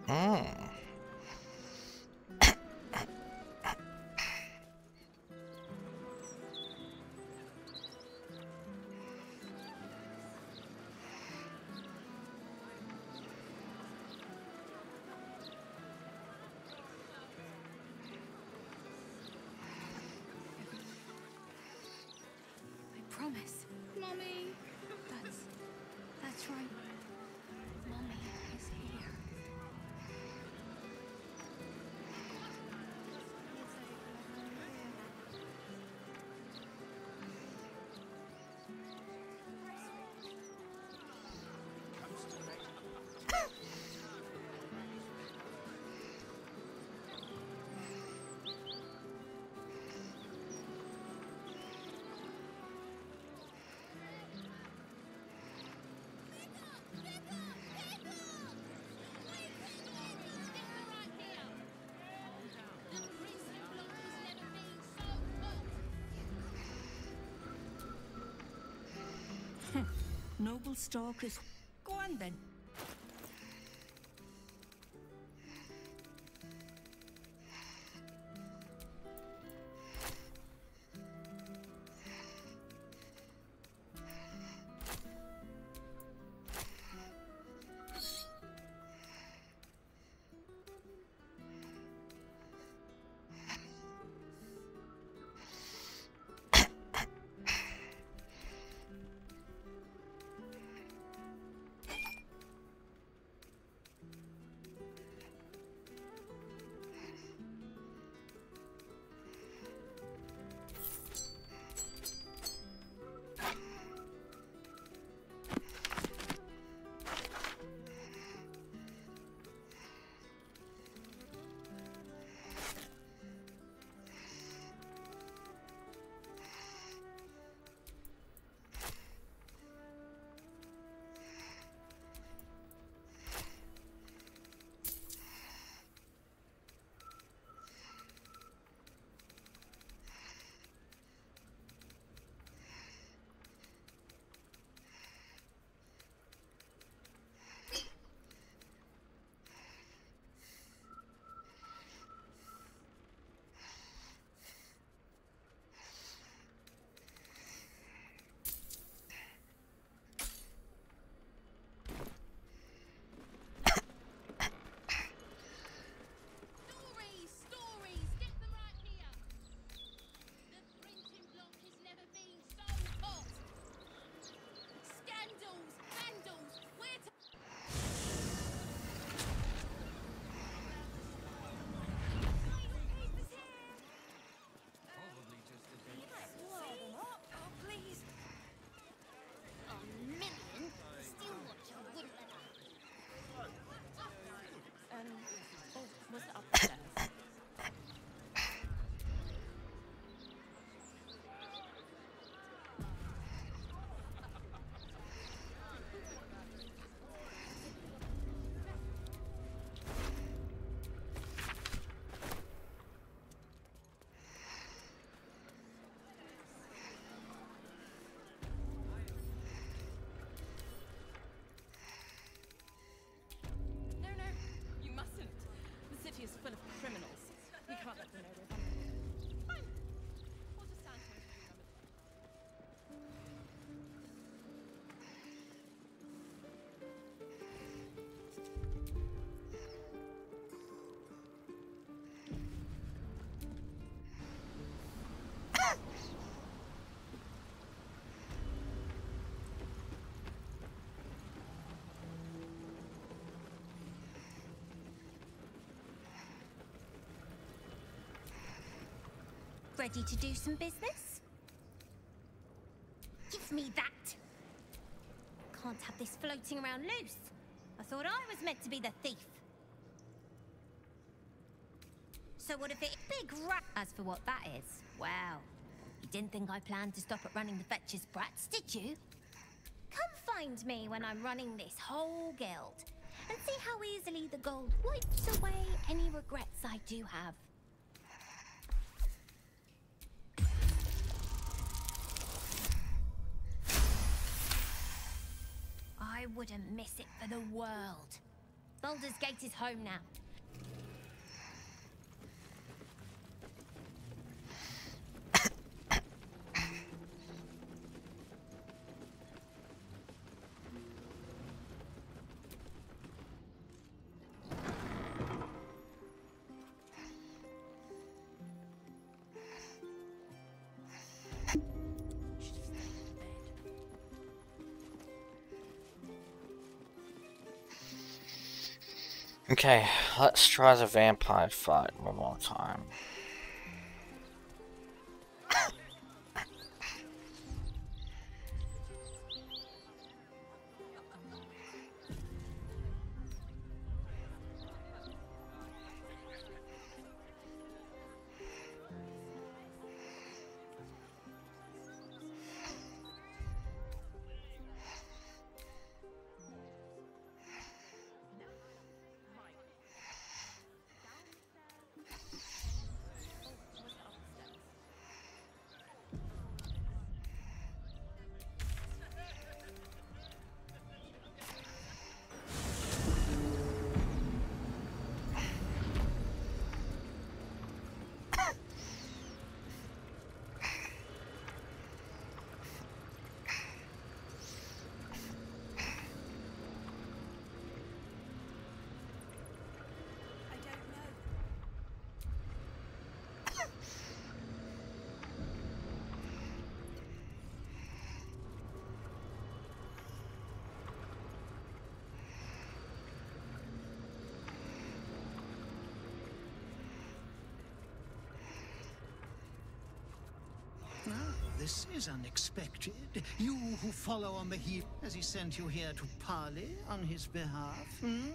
S1: Mm.
S20: Promise. Mommy. That's that's right.
S22: Noble stalkers. Go on then.
S21: Ready to do some business? Give me that! Can't have this floating around loose. I thought I was meant to be the thief. So what if it big rat? As for what that is, well, you didn't think I planned to stop at running the Fetcher's brats, did you? Come find me when I'm running this whole guild, and see how easily the gold wipes away any regrets I do have. I wouldn't miss it for the world. Baldur's Gate is home now.
S1: Okay, let's try the vampire fight one more time.
S23: Is unexpected. You who follow on the heel, as he sent you here to parley on his behalf? Hmm?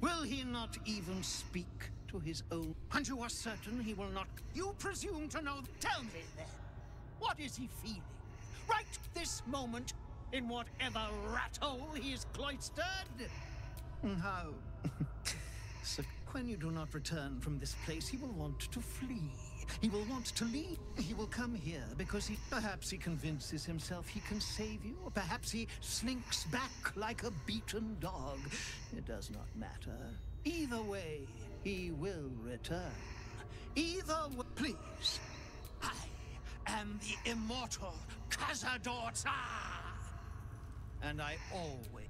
S23: Will he not even speak to his own? And you are certain he will not? You presume to know? Tell me then, what is he feeling? Right this moment, in whatever rat hole he is cloistered? How? so when you do not return from this place, he will want to flee. He will want to leave. He will come here because he perhaps he convinces himself he can save you, or perhaps he slinks back like a beaten dog. It does not matter. Either way, he will return. Either way, please. I am the immortal Cazador And I always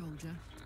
S15: soldier.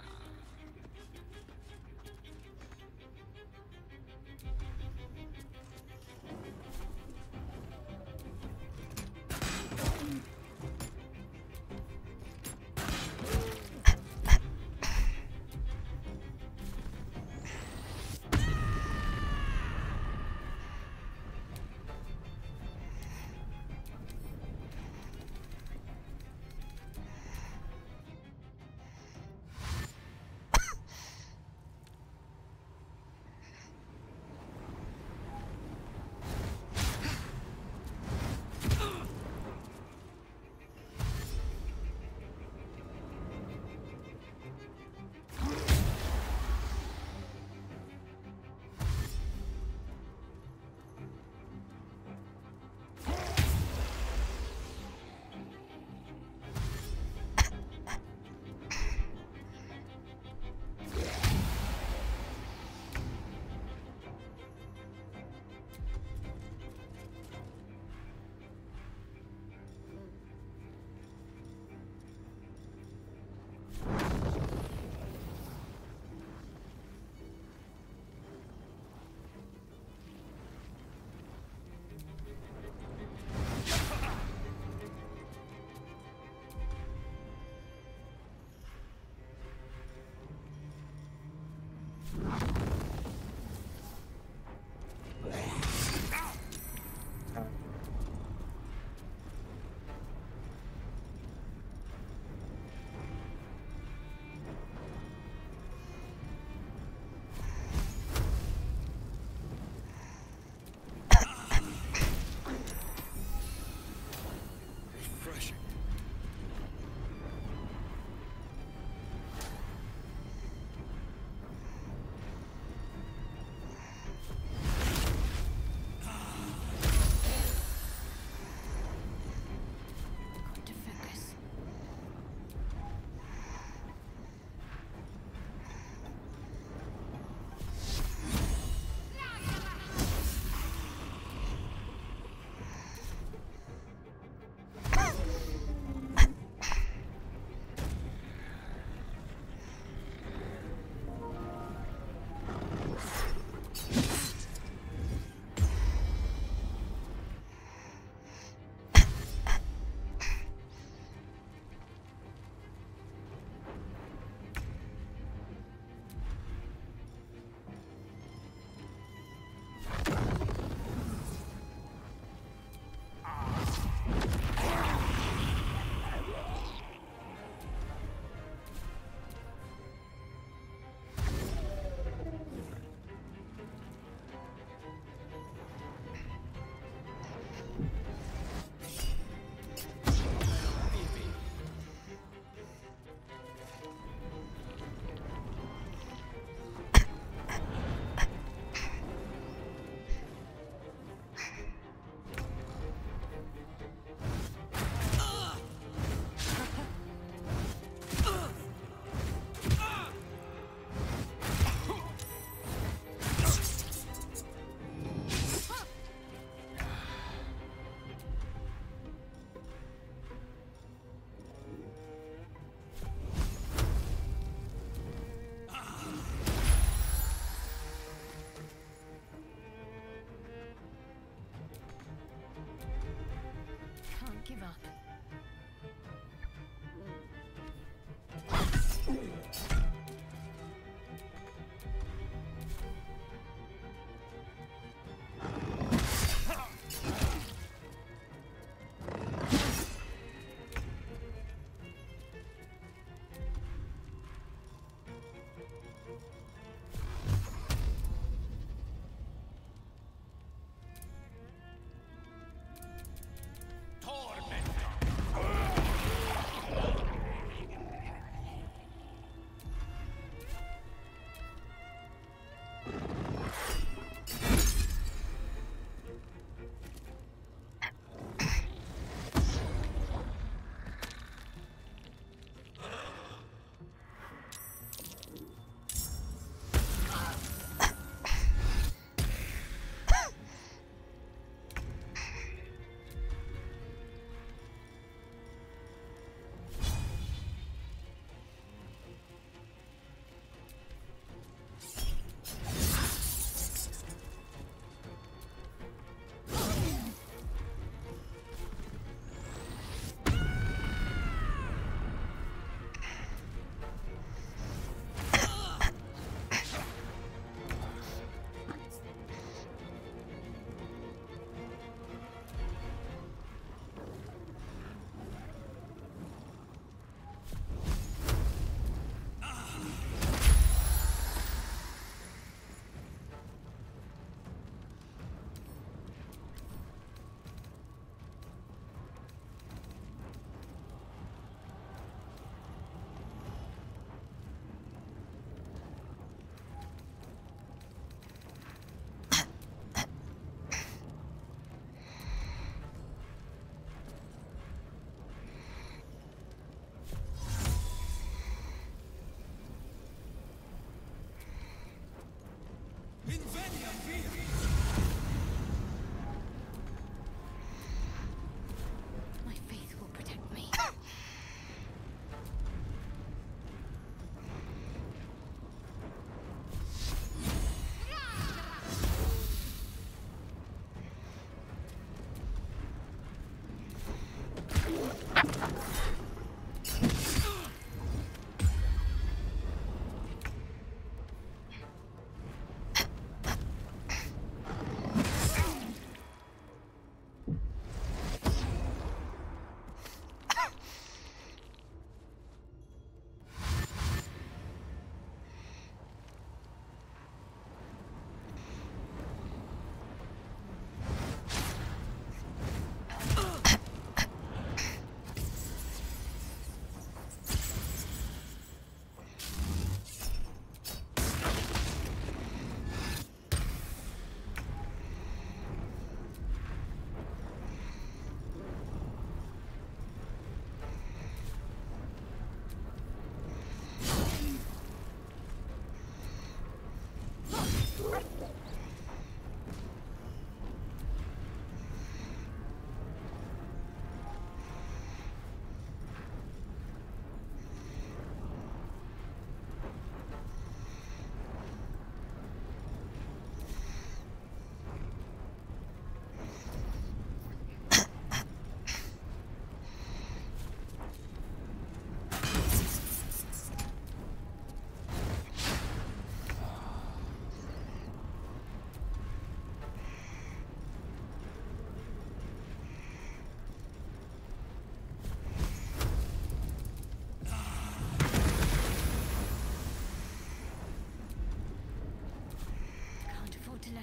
S24: Up.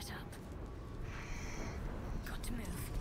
S21: Let up. Got to move.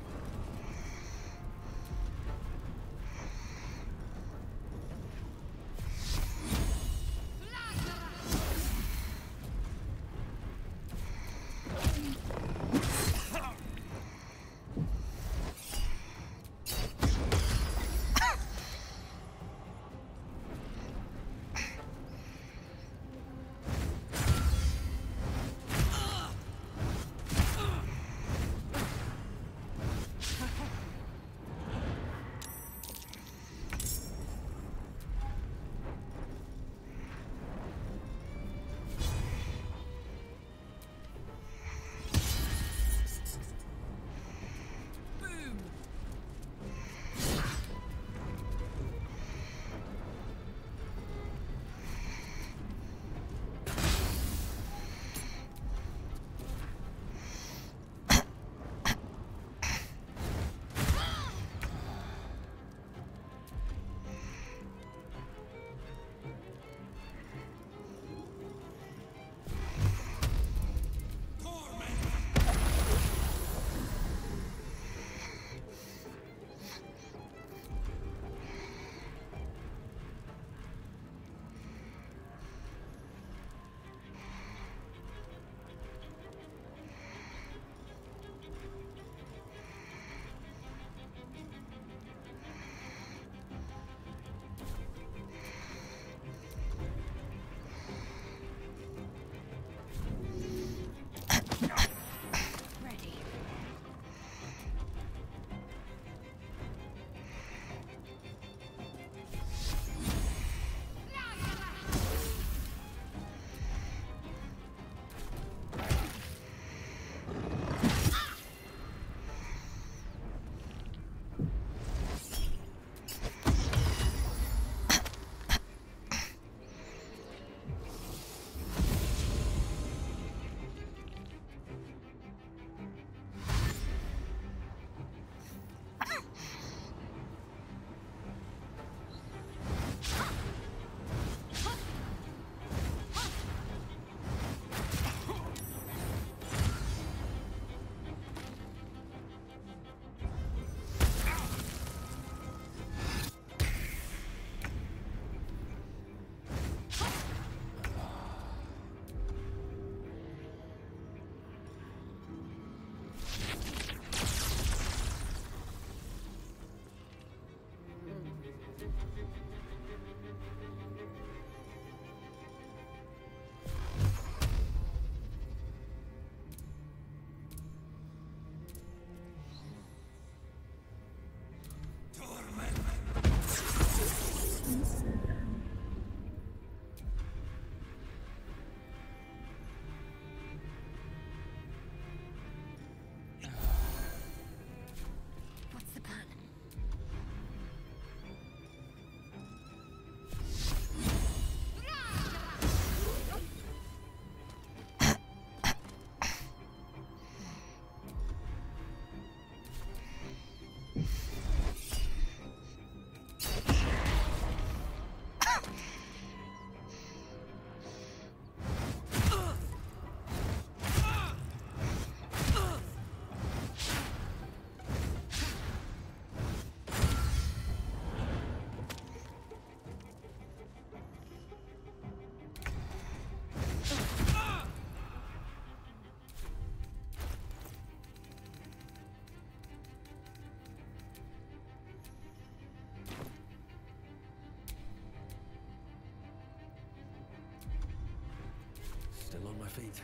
S8: Still on my feet.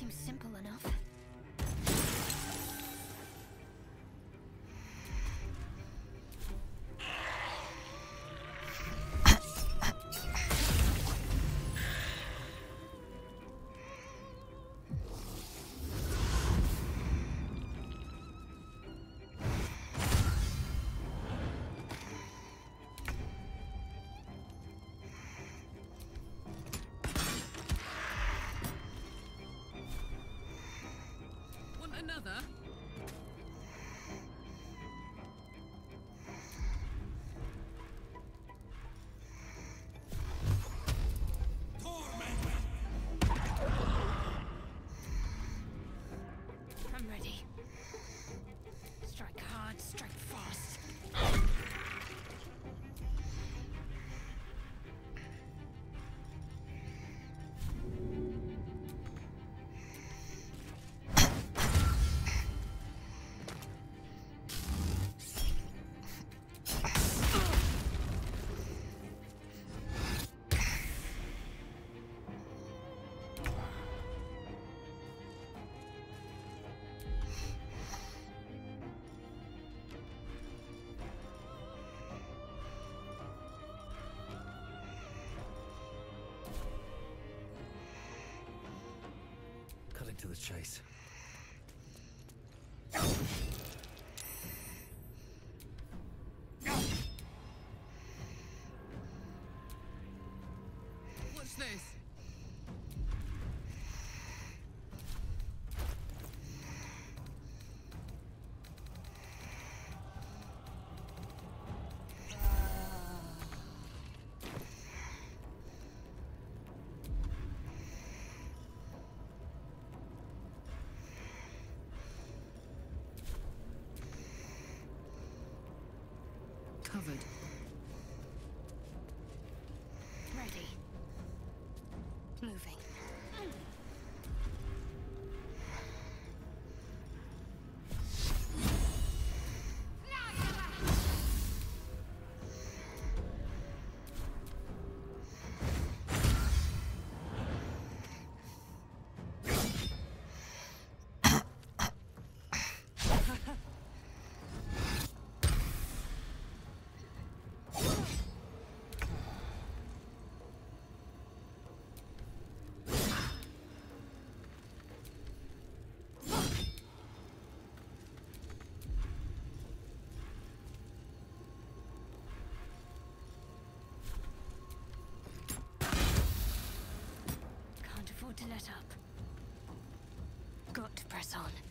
S21: Seems simple
S6: another?
S8: To the chase.
S6: Covered.
S21: Ready. Moving. To let up. Got to press on.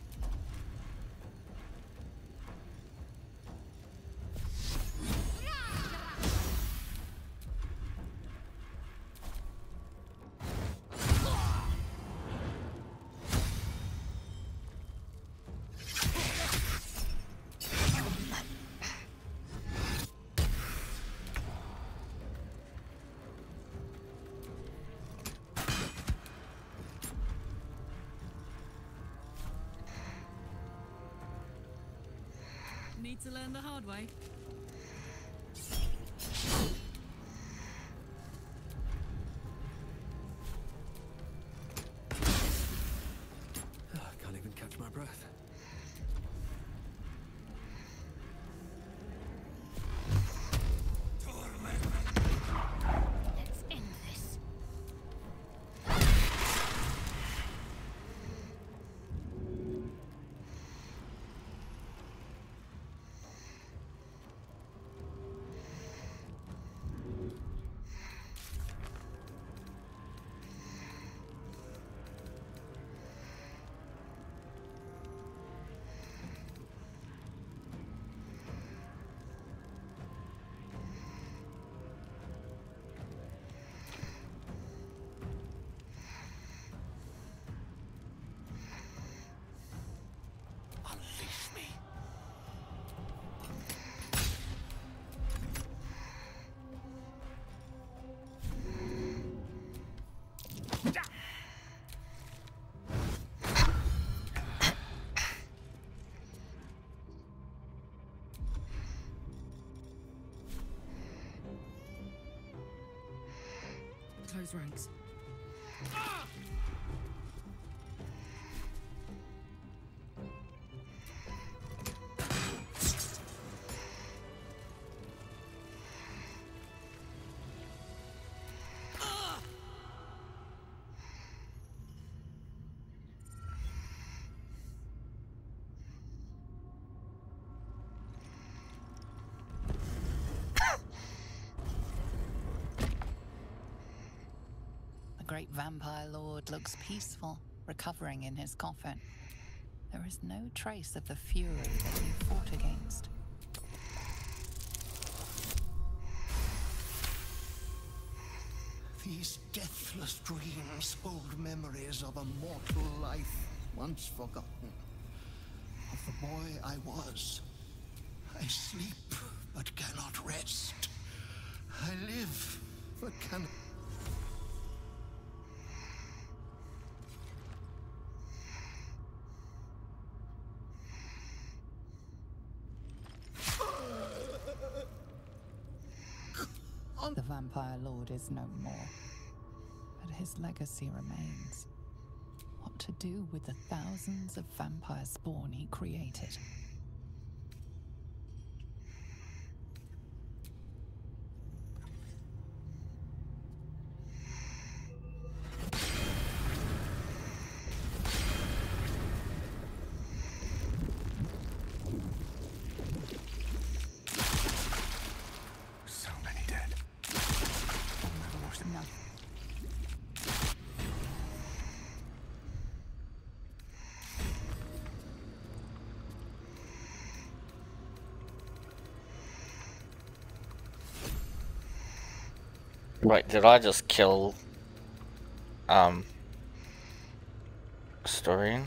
S6: Need to learn the hard way. Close ranks.
S16: Great vampire lord looks peaceful, recovering in his coffin. There is no trace of the fury that he fought against.
S23: These deathless dreams hold memories of a mortal life once forgotten. Of the boy I was. I sleep but cannot rest. I live but cannot.
S16: The Vampire Lord is no more, but his legacy remains. What to do with the thousands of vampire spawn he created?
S7: So many dead. I'll never watch them.
S1: Wait, did I just kill um Storian?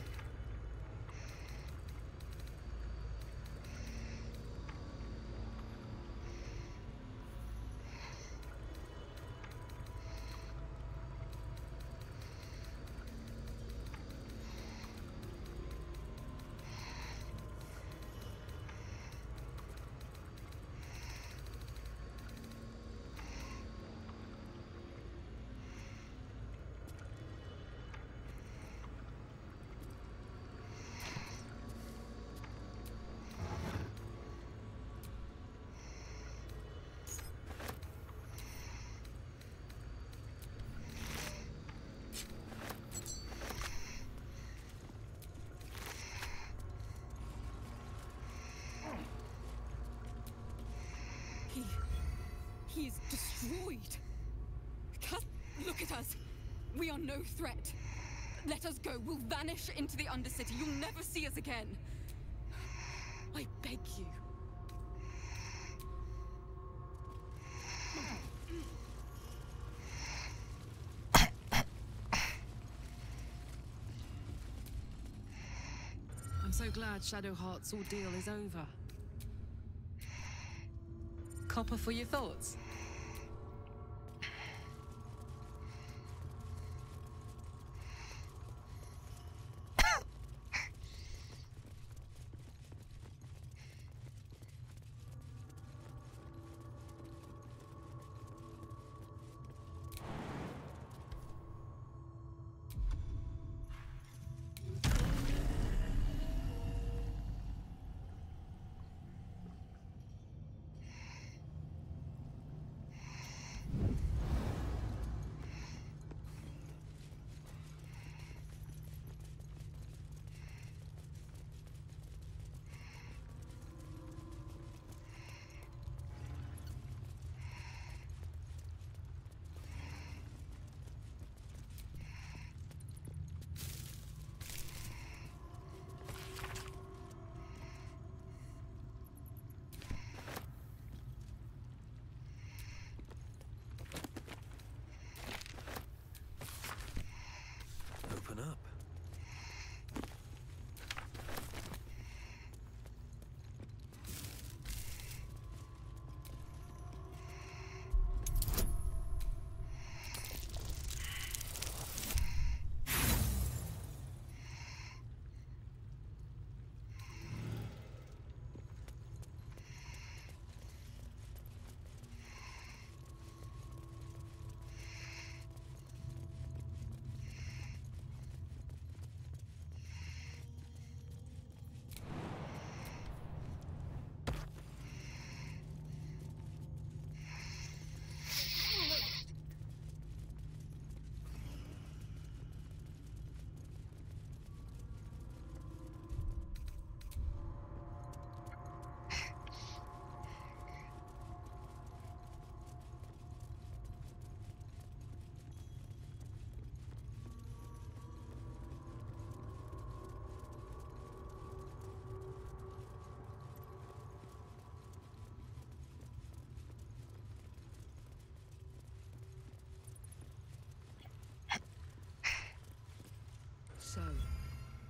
S25: Let us go. We'll vanish into the Undercity. You'll never see us again. I beg you.
S6: I'm so glad Shadowheart's ordeal is over. Copper for your thoughts?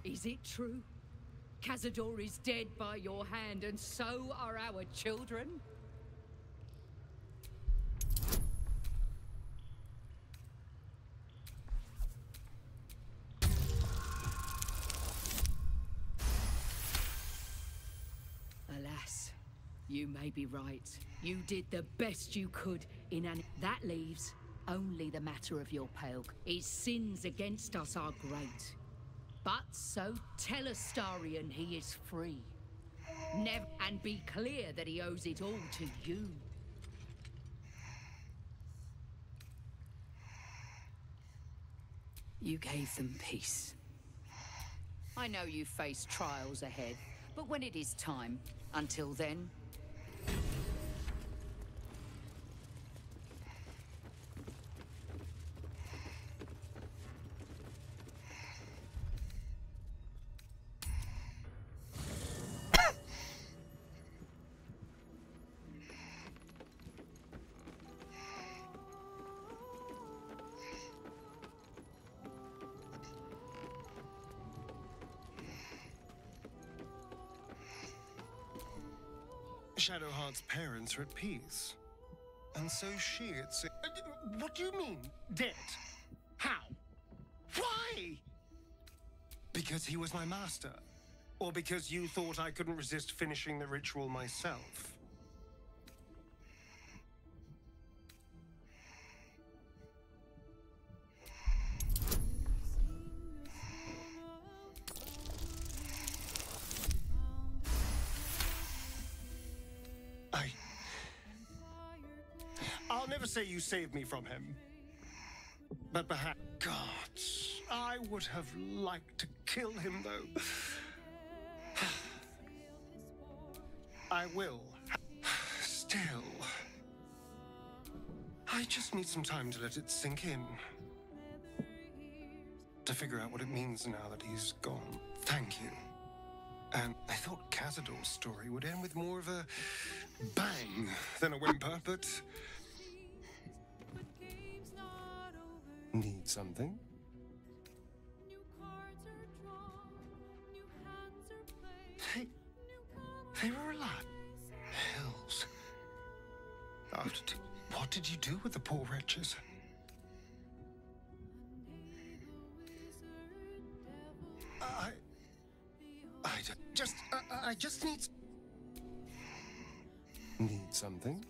S10: Is it true? Cazador is dead by your hand, and so are our children? Alas, you may be right. You did the best you could in an... That leaves only the matter of your pale. His sins against us are great. But so tell Astarion he is free. Never and be clear that he owes it all to you. You gave them peace. I know you face trials ahead, but when it is time, until then,
S26: Shadowheart's parents are at peace. And so she, it's. Uh, What do you mean, dead? How? Why? Because he was my master? Or because you thought I couldn't resist finishing the ritual myself? Saved me from him. But perhaps. Gods, I would have liked to kill him, though. I will. Still. I just need some time to let it sink in. To figure out what it means now that he's gone. Thank you. And I thought Cazador's story would end with more of a bang than a whimper, but. Need something? They. They were alive. Hells. After. What did you do with the poor wretches? I. I just. I, I just need. Need something?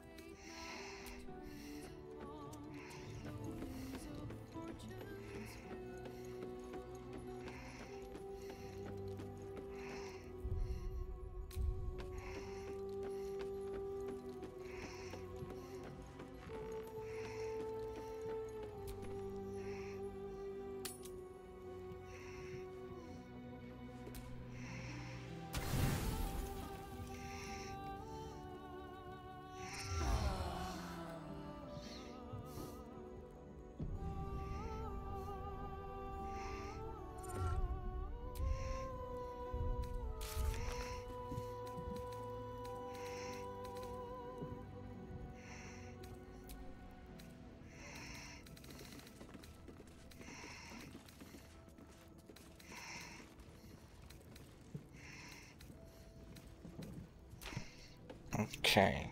S1: Okay.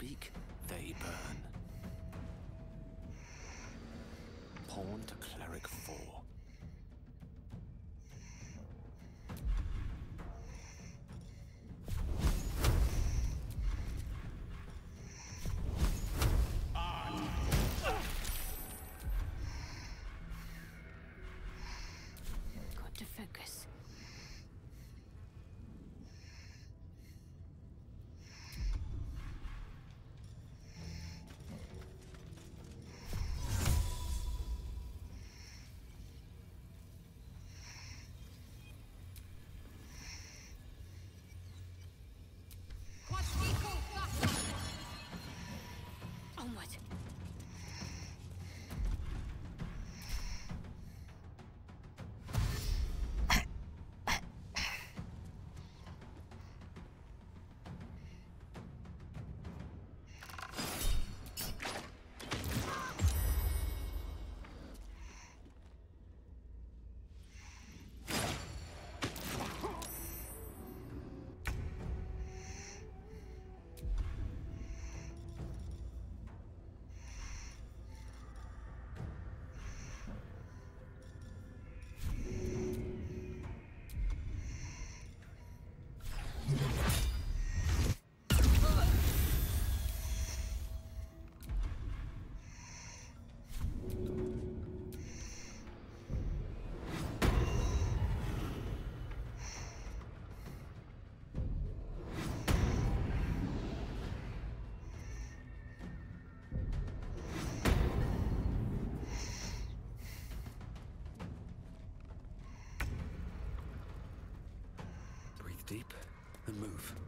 S7: Speak, they burn. Pawn to cleric 4. And move.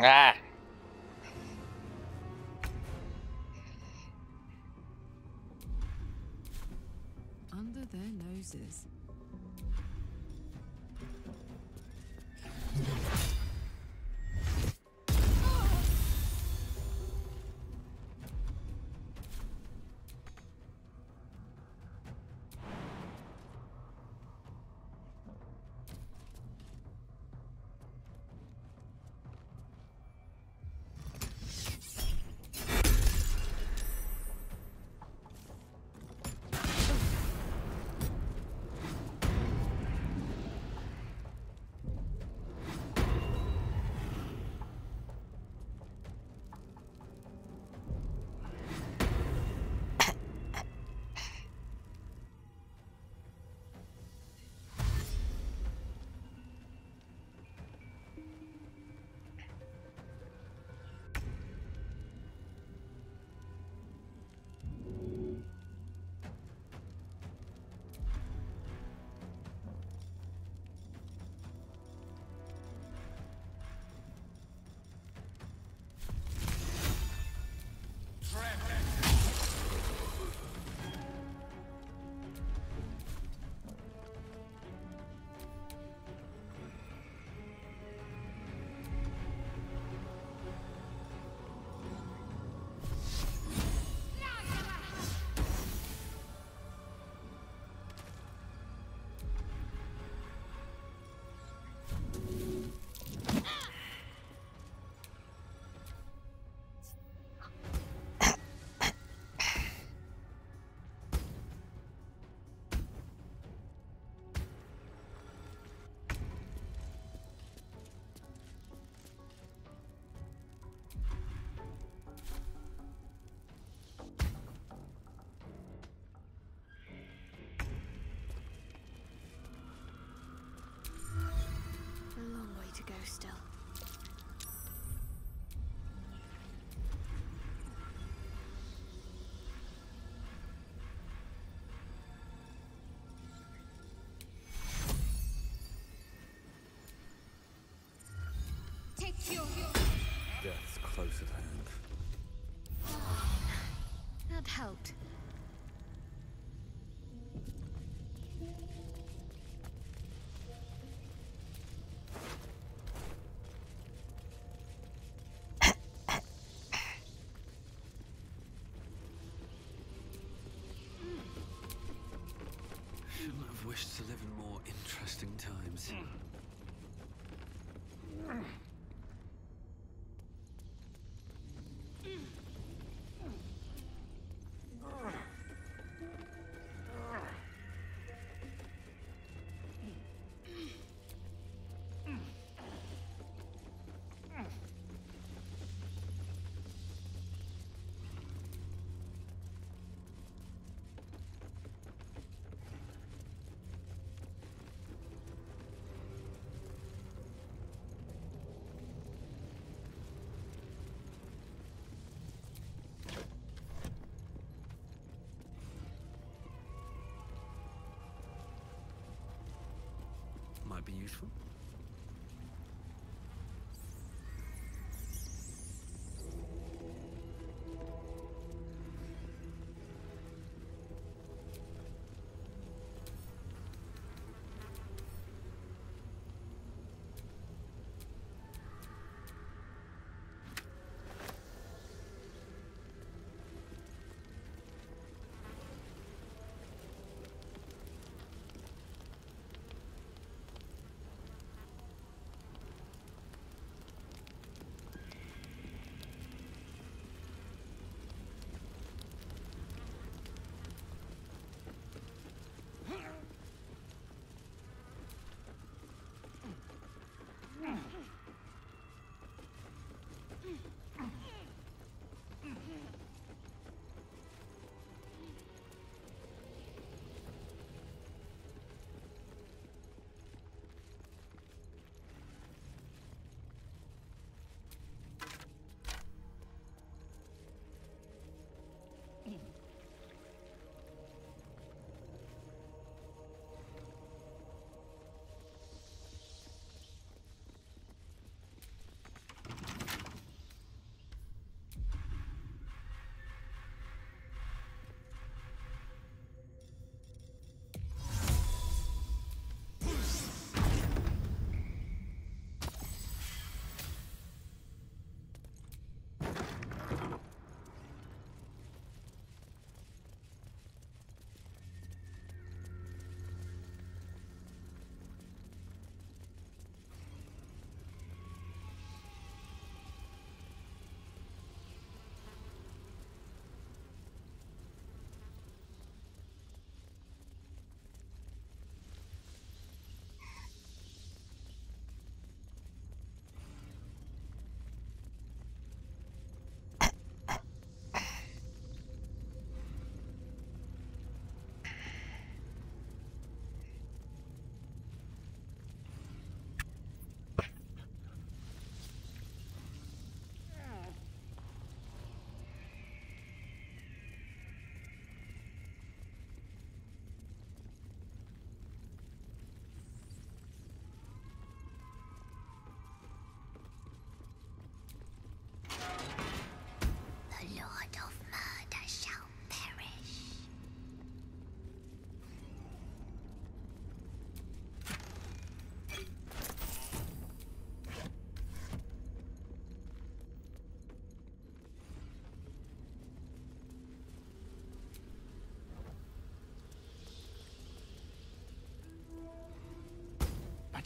S1: Ah!
S6: Under their noses.
S20: Still.
S12: Take your...
S8: Death's close at hand.
S20: That helped.
S8: Wished to live in more interesting times. Might be useful.
S21: The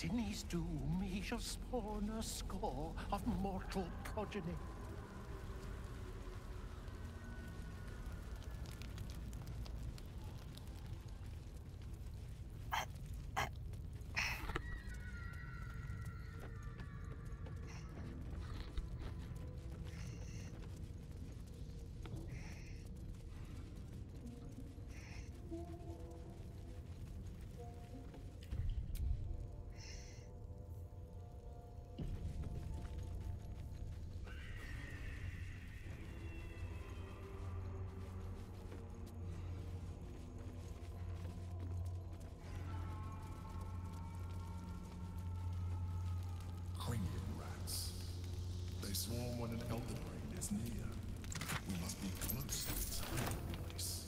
S23: in his doom he shall spawn a score of mortal progeny.
S27: When an elder brain is near. We must be close to its hiding place.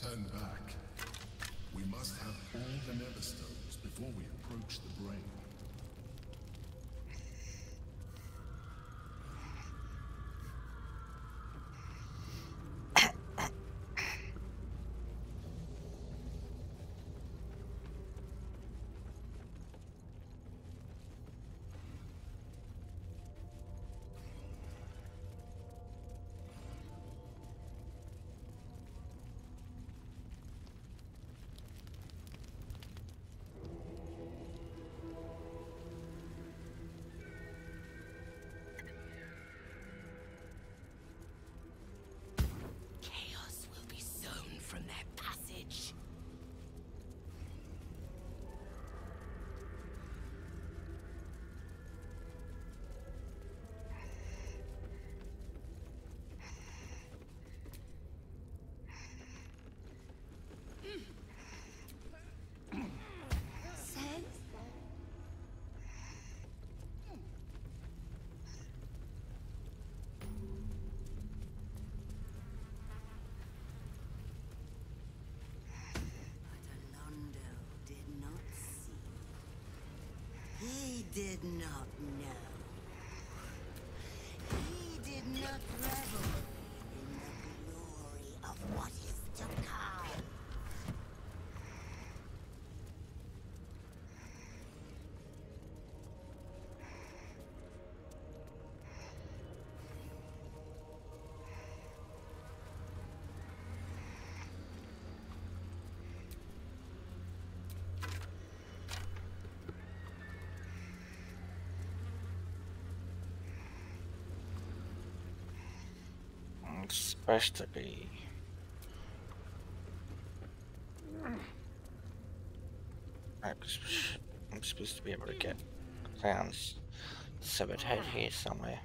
S27: Turn back. We must have all the Netherstones before we approach the brain.
S17: Did not know.
S1: Supposed to be. I'm supposed to be able to get Clown's severed head here somewhere.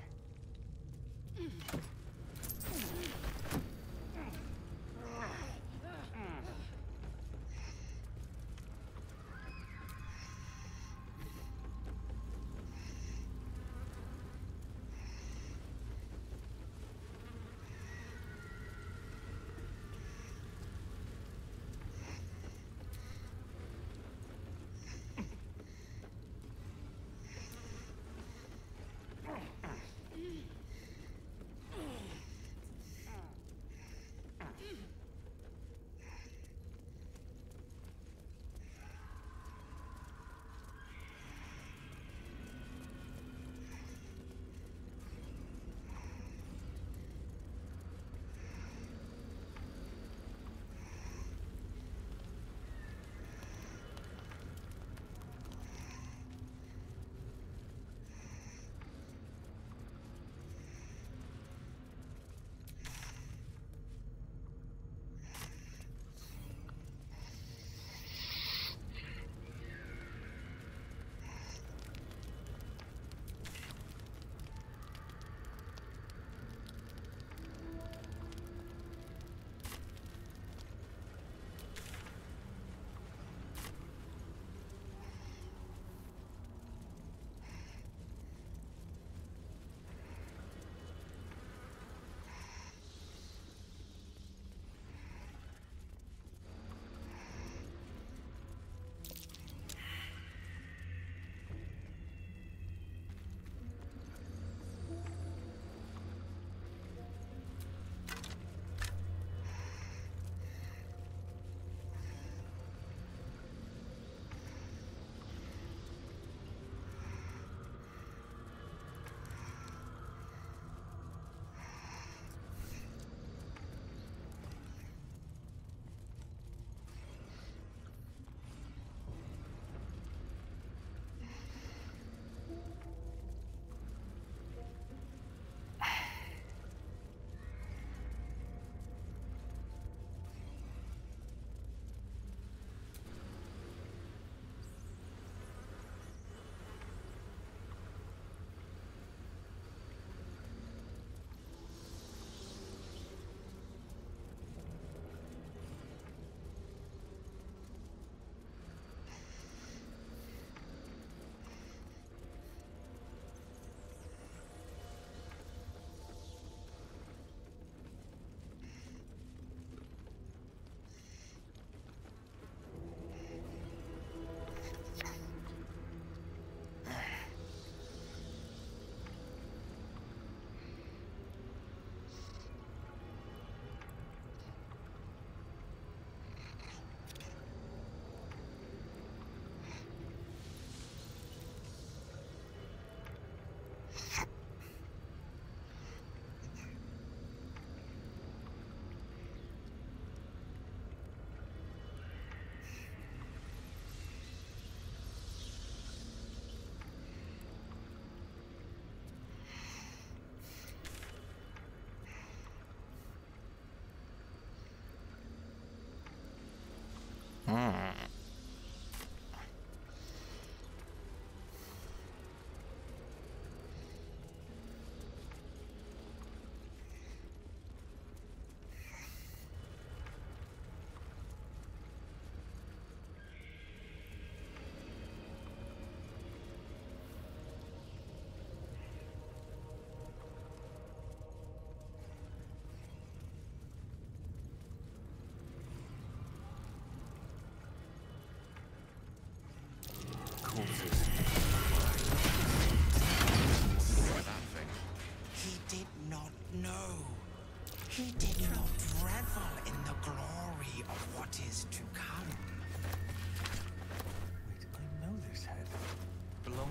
S1: Mm.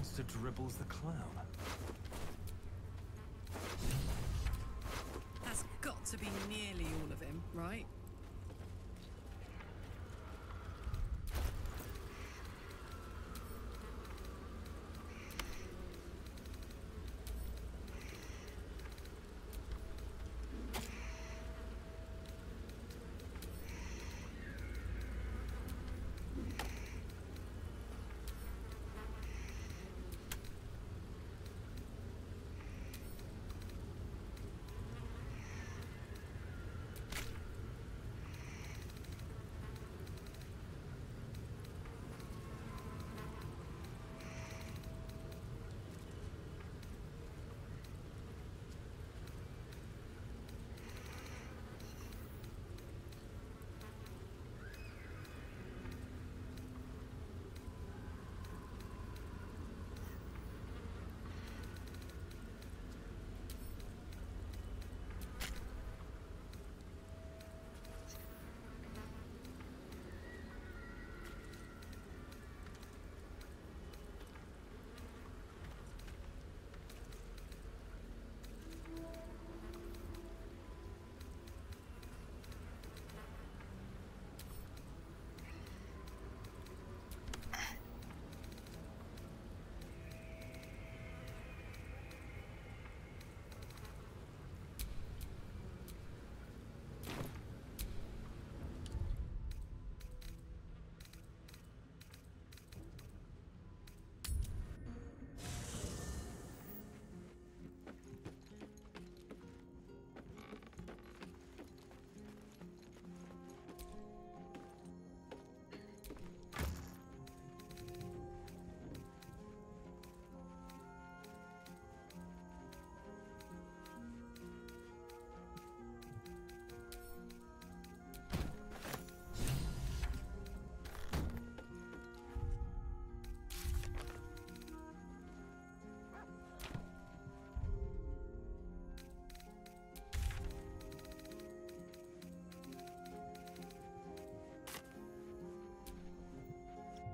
S8: Monster dribbles the clown.
S6: That's got to be nearly all of him, right?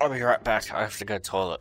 S1: I'll be right back. I have to go to the toilet.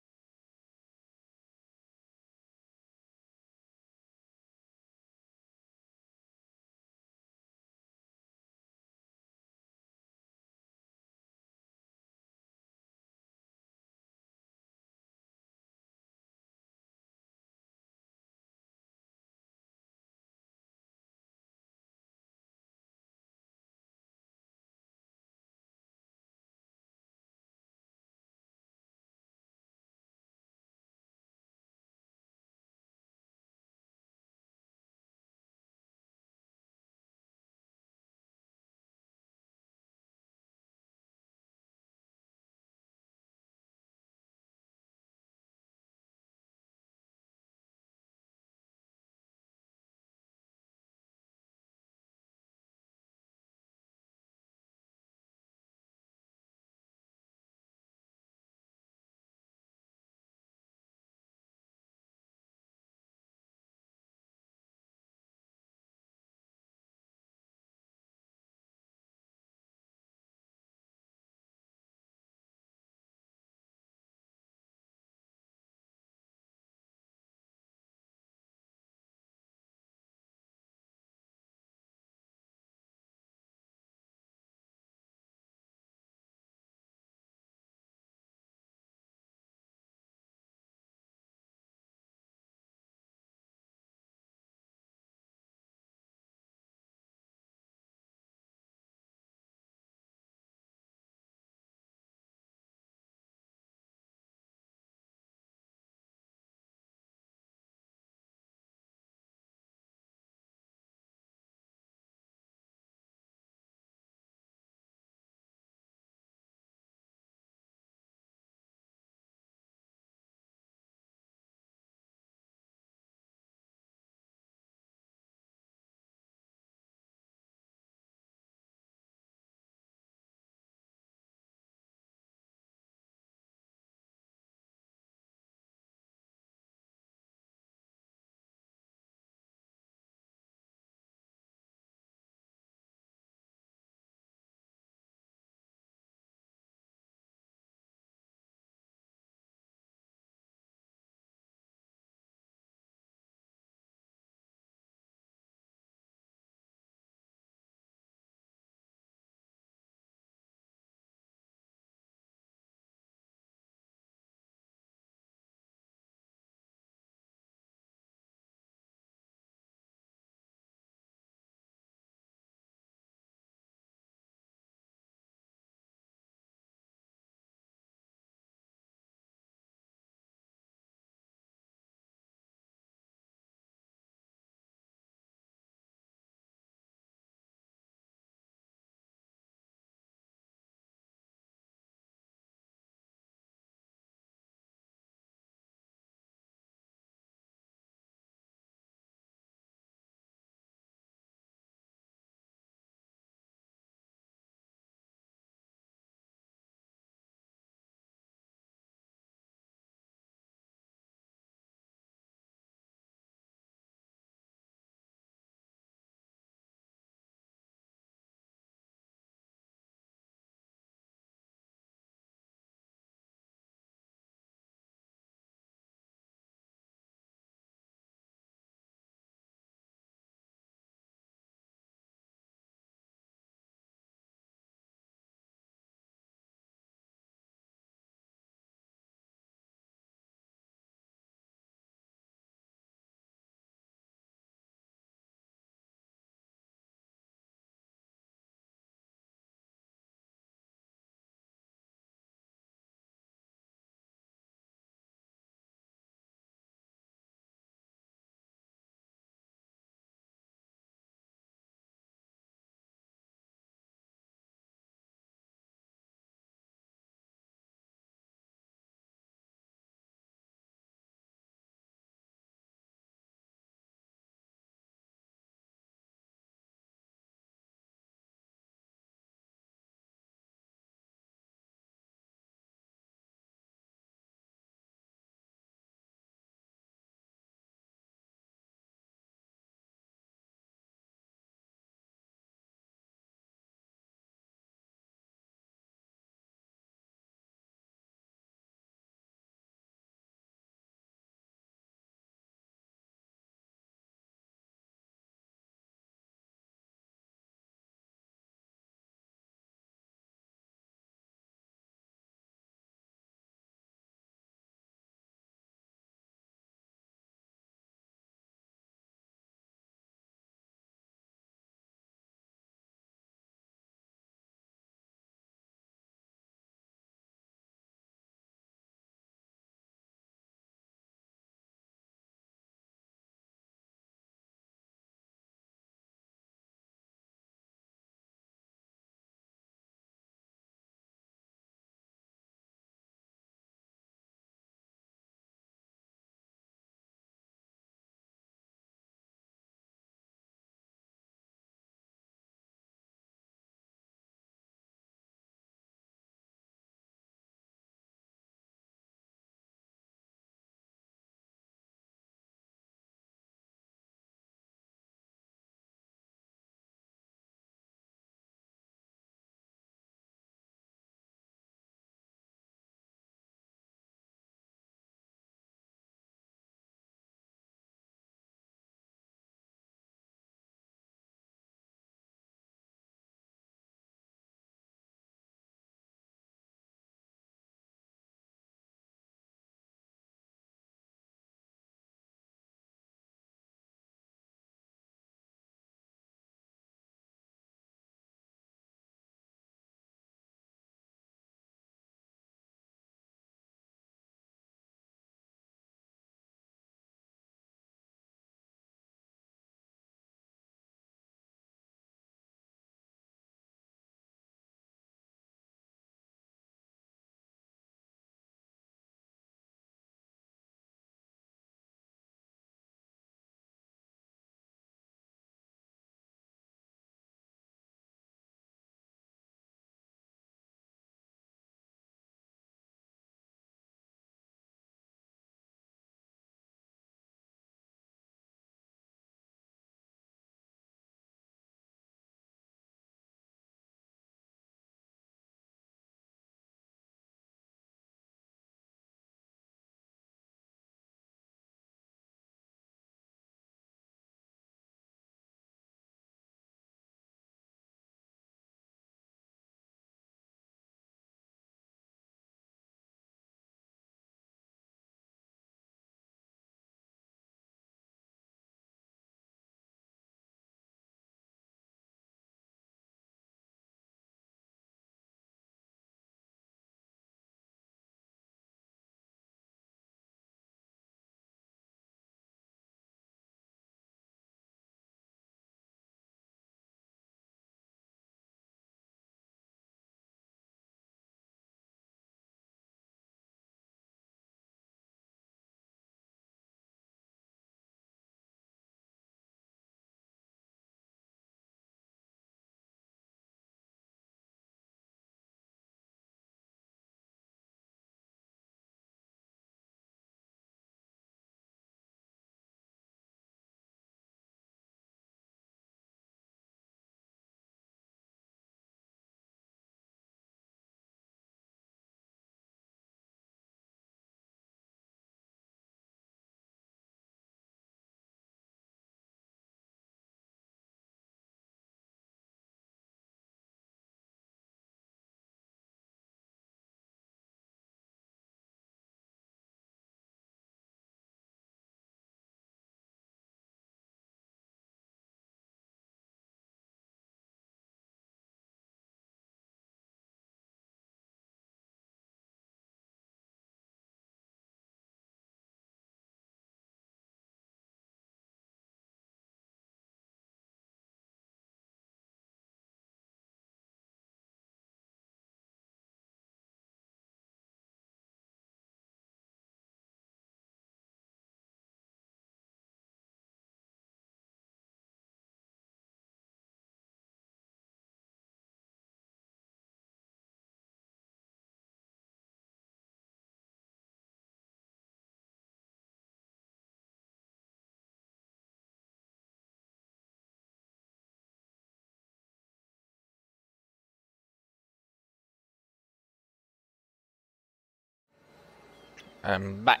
S1: Um, I'm back.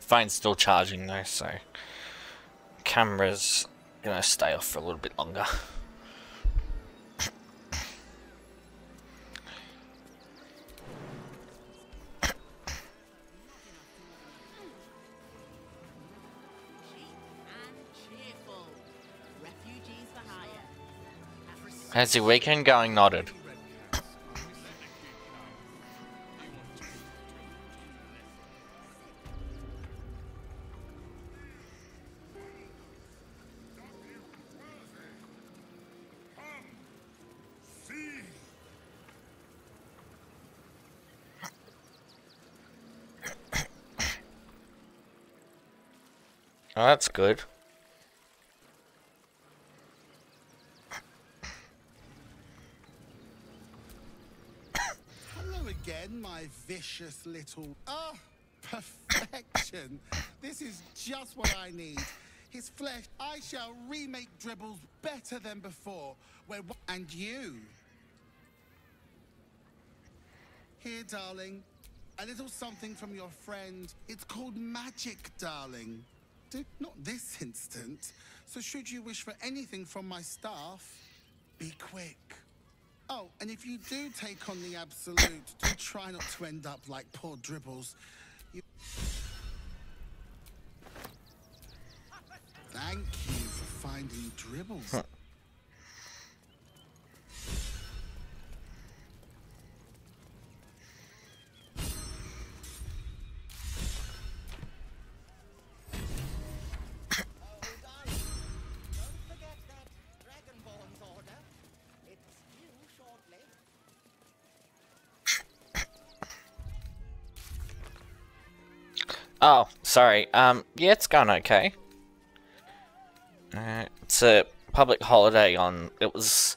S1: Phone's still charging though, so camera's gonna stay off for a little bit longer. How's your weekend going, Nodded? That's good.
S28: Hello again, my vicious little. Ah, perfection. this is just what I need. His flesh. I shall remake dribbles better than before. Where and you. Here, darling. A little something from your friend. It's called magic, darling. Not this instant. So should you wish for anything from my staff, be quick. Oh, and if you do take on the absolute, do try not to end up like poor Dribbles. You... Thank you for finding Dribbles.
S1: Oh, sorry. Um, yeah, it's going okay. Uh, it's a public holiday on. It was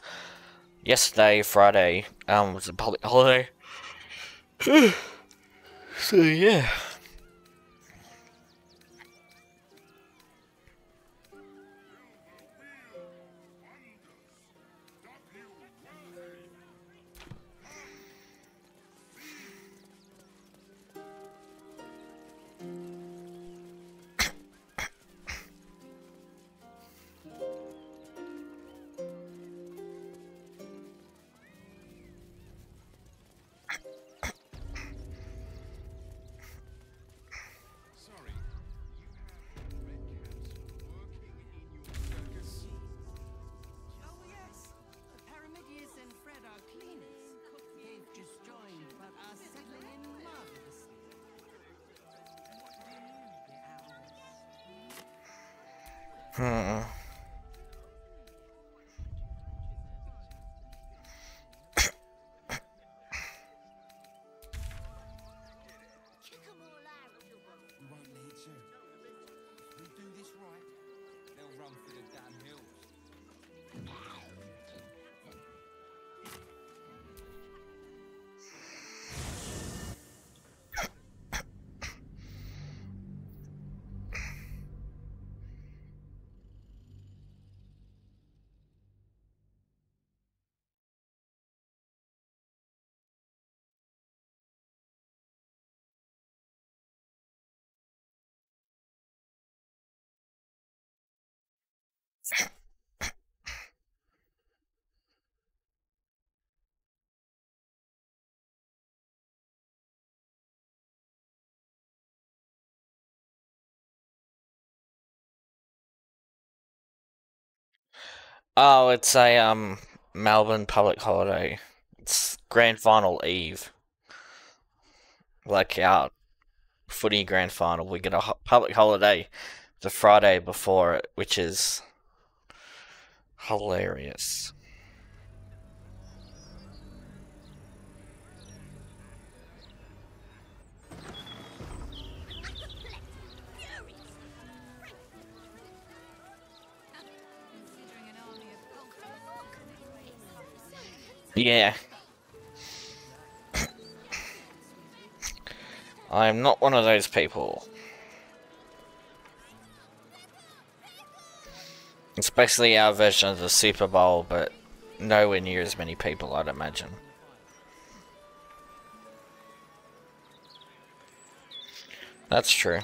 S1: yesterday, Friday. Um, was a public holiday. so yeah.
S29: Oh,
S1: it's a um Melbourne public holiday. It's grand final eve. Like our footy grand final, we get a ho- public holiday the Friday before it, which is hilarious. Yeah. I'm not one of those people. It's basically our version of the Super Bowl, but nowhere near as many people, I'd imagine. That's true.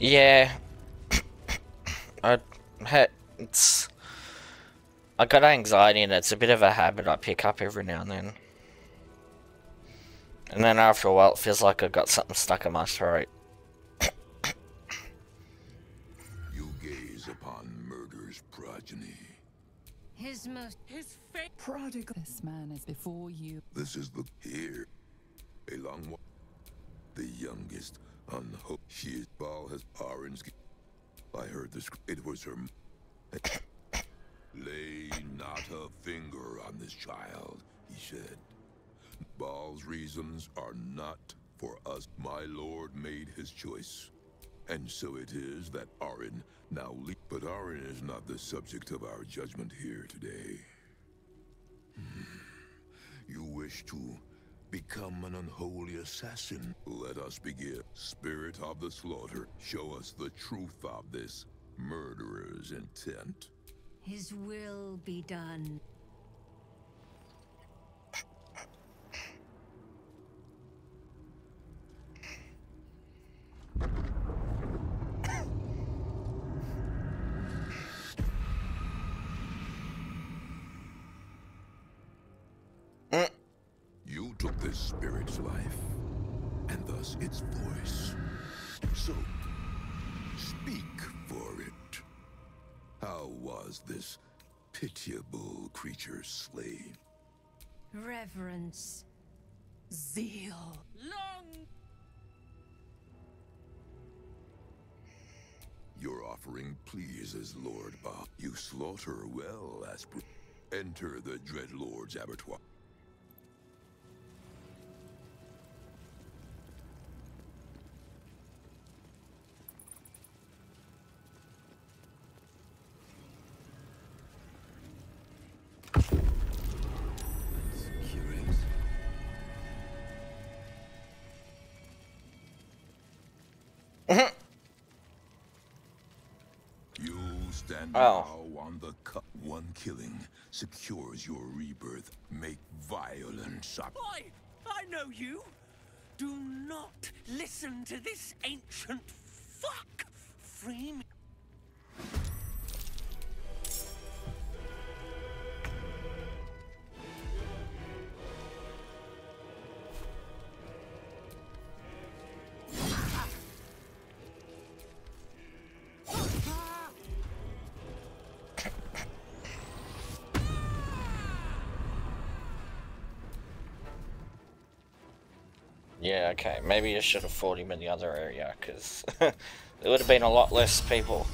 S1: Yeah. I had it's I got anxiety and it's a bit of a habit I pick up every now and then. And then after a while it feels like I've got something stuck in my throat.
S30: You gaze upon murder's progeny.
S21: His most. His fate.
S16: Prodigal. This man is before you.
S30: This is the here. A long one. The youngest unhope. She is Bhaal has orange. I heard this. It was her. m- Lay not a finger on this child, he said. Bhaal's reasons are not for us. My lord made his choice. And so it is that Orin now le- But Orin is not the subject of our judgment here today. Hmm. You wish to become an unholy assassin. Let us begin. Spirit of the slaughter, show us the truth of this murderer's intent.
S21: His will be done. Reverence. Zeal. Long.
S30: Your offering pleases Lord Ba. You slaughter well, Aspr. Enter the Dread Lord's abattoir. Stand
S1: Oh.
S30: on the cup. One killing secures your rebirth. Make violence up.
S31: Boy, I know you. Do not listen to this ancient fuck. Free me.
S1: Okay. Maybe I should have fought him in the other area, because there would have been a lot less people.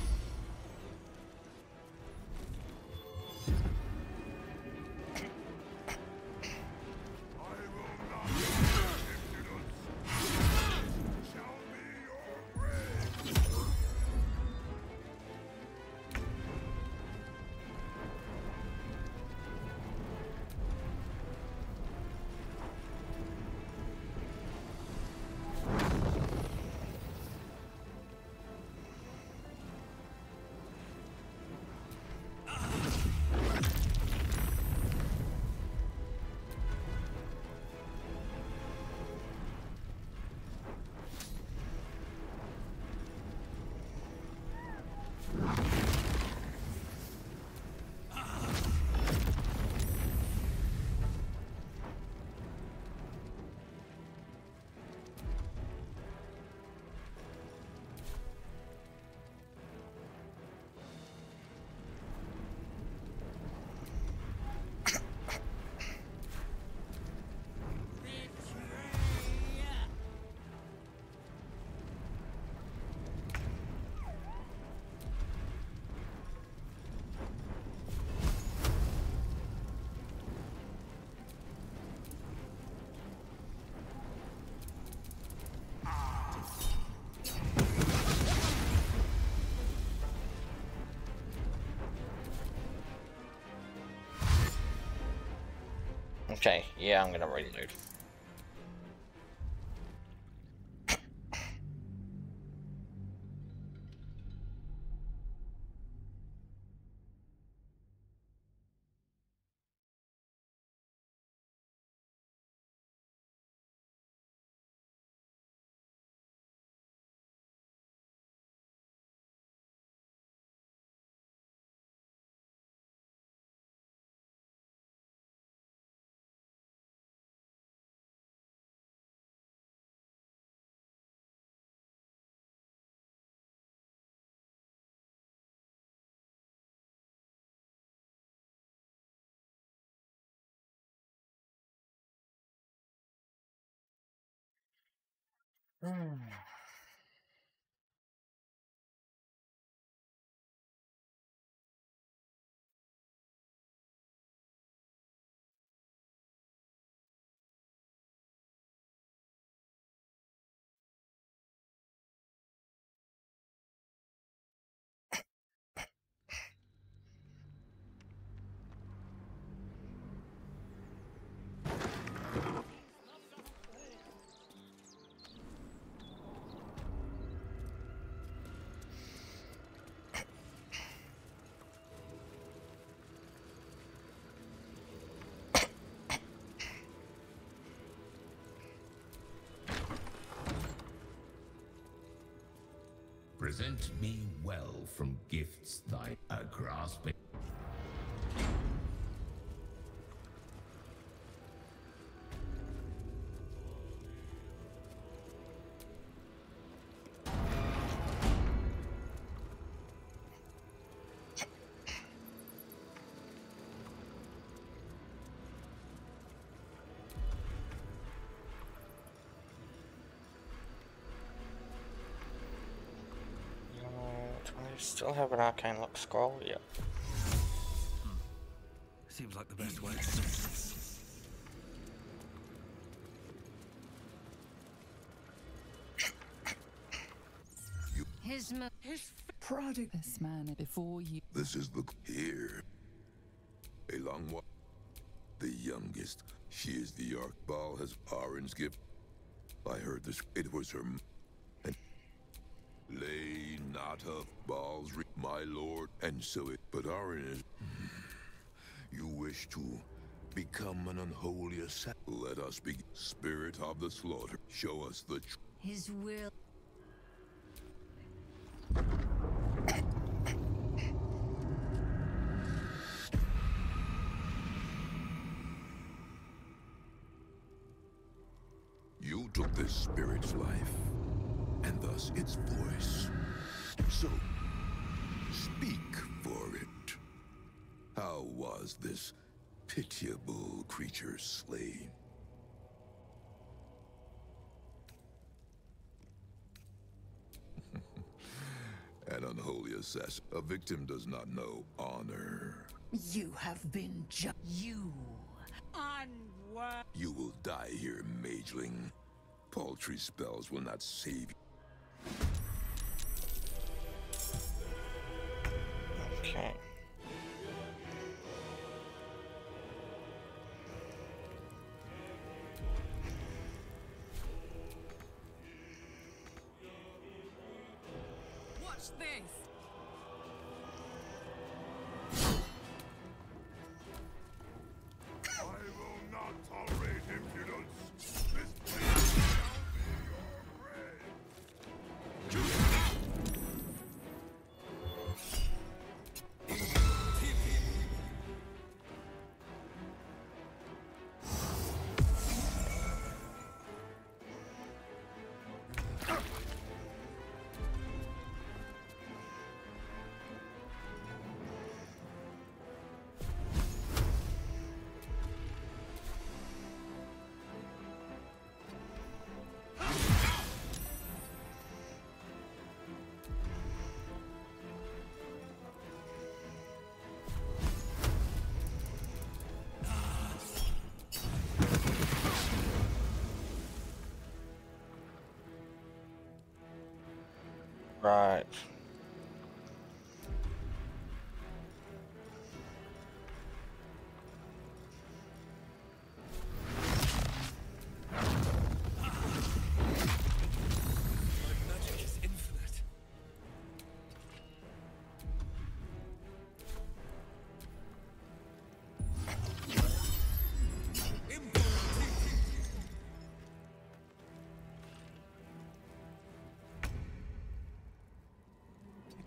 S1: Yeah, I'm gonna reload. Hmm.
S32: Present me well from gifts thy uh, a grasping.
S1: Have an arcane lock scroll? Yeah. Hmm.
S8: Seems like the best way.
S10: His mo- his
S16: Product this man before you.
S30: This is the here. A long one. The youngest. She is the Archbal has Orin's gift. I heard this. It was her. And lay not of balls, my lord, and so it. But Orin. You wish to become an unholy assassin. Let us be spirit of the slaughter. Show us the.
S10: His will.
S30: Victim does not know honor.
S10: You have been ju- you.
S29: Unworthy.
S30: You will die here, mageling. Paltry spells will not save you.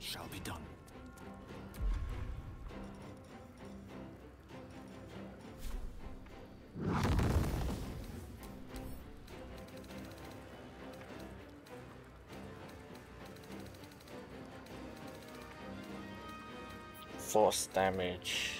S33: shall be done.
S1: Force damage.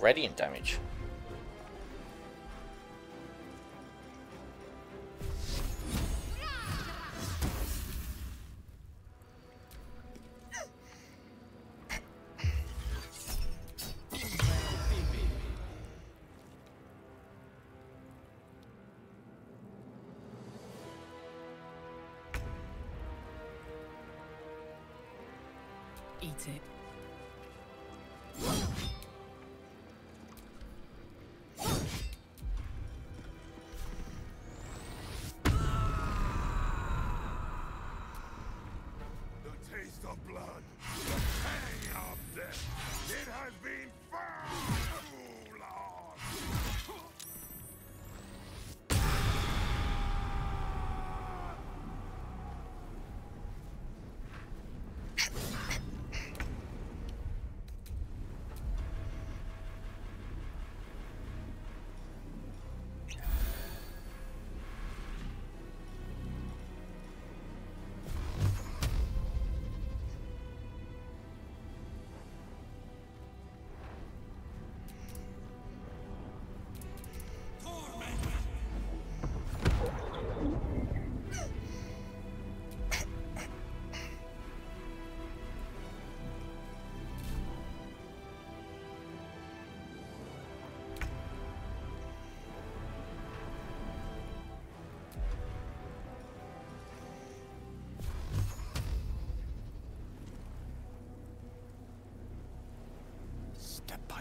S1: Radiant damage.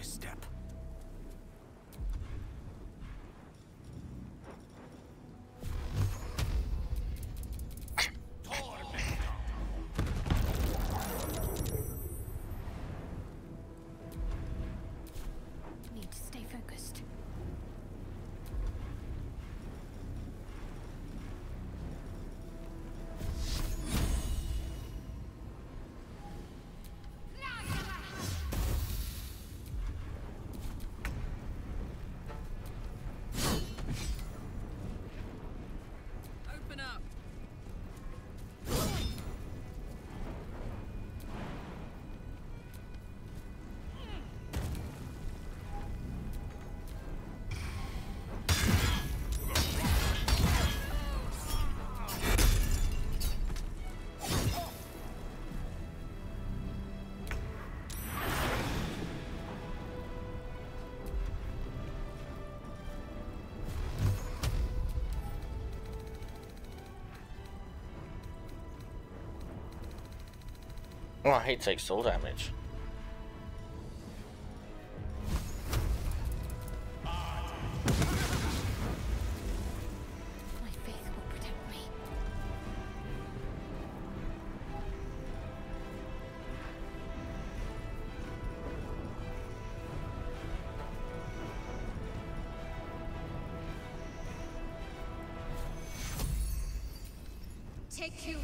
S33: step.
S1: Oh, I hate takes soul damage.
S20: Take you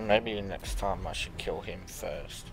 S7: Maybe next time I should kill him first.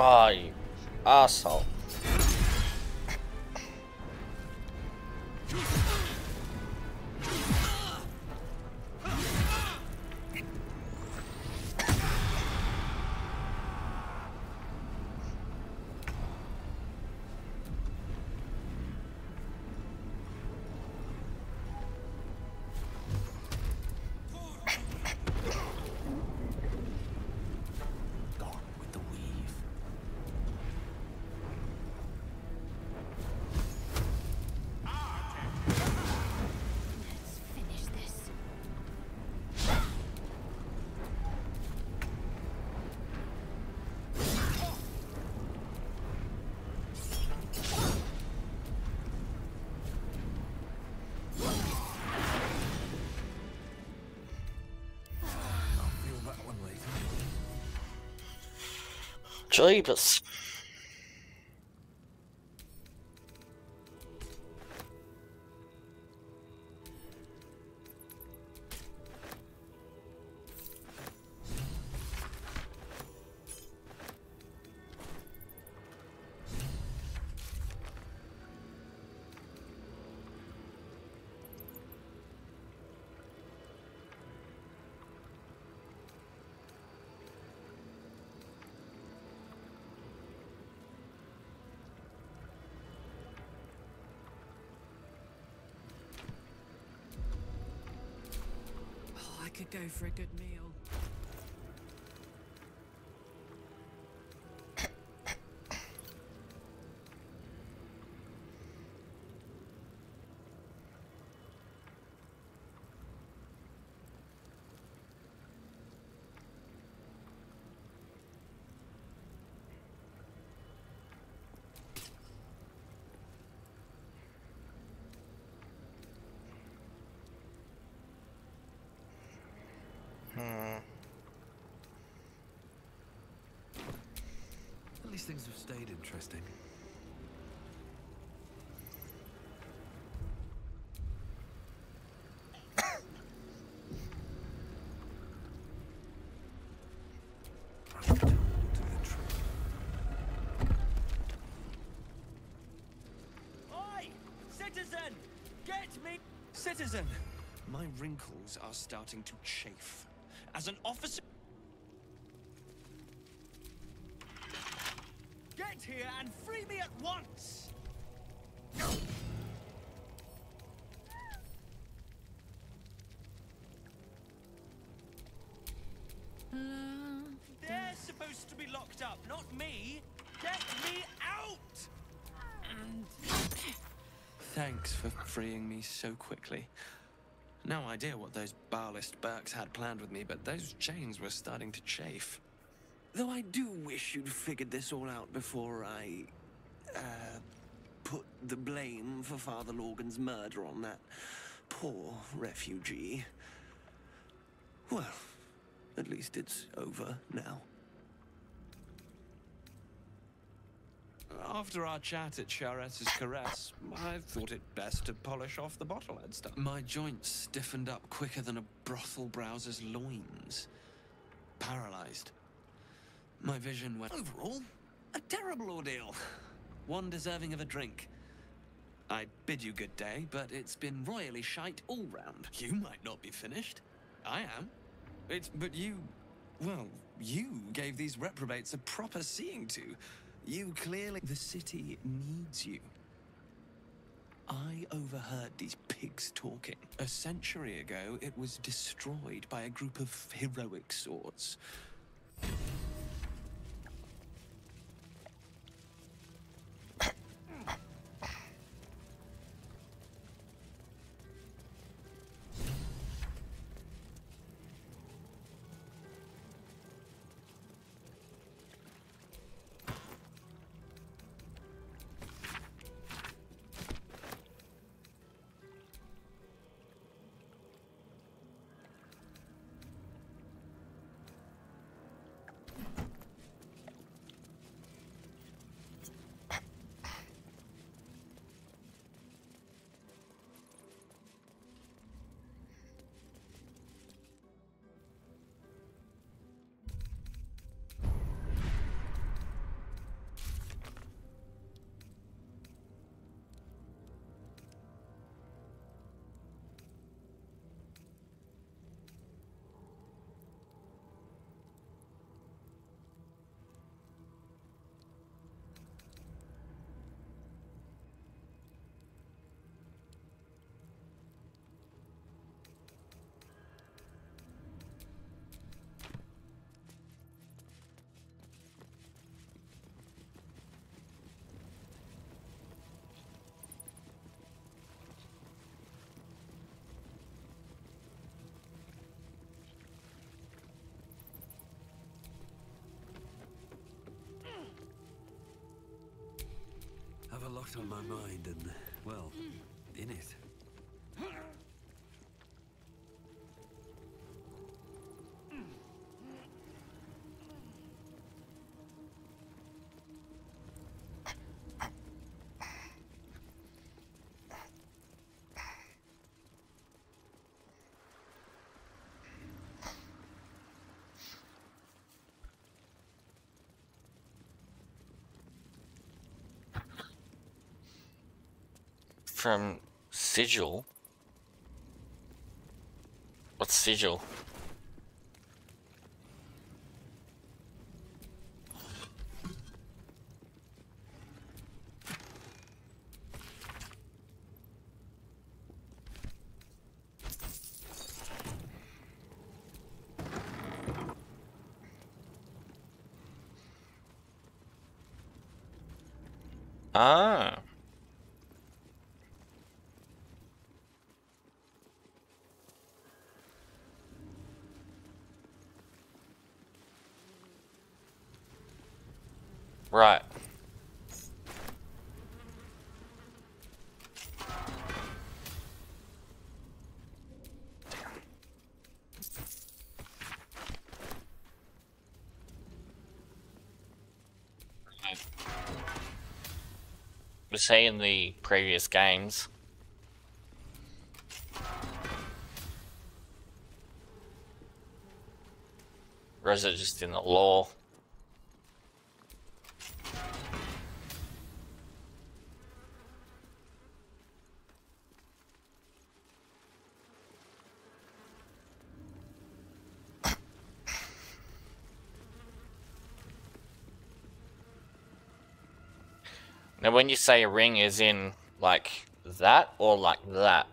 S7: You asshole.
S1: Jeebus.
S15: Good meal.
S1: Hmm.
S33: At least things have stayed interesting.
S11: Oi! Citizen! Get me! Citizen! My wrinkles are starting to chafe. As an officer. Supposed to be locked up, not me! Get me out! Thanks for freeing me so quickly. No idea what those Bhaalist Burks had planned with me, but those chains were starting to chafe. Though I do wish you'd figured this all out before I. uh. put the blame for Father Lorgan's murder on that poor refugee. Well, at least it's over now. After our chat at Sharess' Caress, I thought it best to polish off the bottle I'd stuck. My joints stiffened up quicker than a brothel browser's loins. Paralyzed. My vision went. Overall, a terrible ordeal. One deserving of a drink. I bid you good day, but it's been royally shite all round. You might not be finished. I am. It's but you well, you gave these reprobates a proper seeing to. You clearly the city needs you. I overheard these pigs talking. A century ago, it was destroyed by a group of heroic sorts.
S33: I've a lot on my mind and, well, in it.
S1: From Sigil. What's Sigil? Ah. Right. Was say in the previous games. Or is it just in the lore? You say a ring is in like that or like that?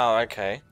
S1: Oh, okay.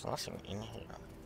S34: There's nothing in here.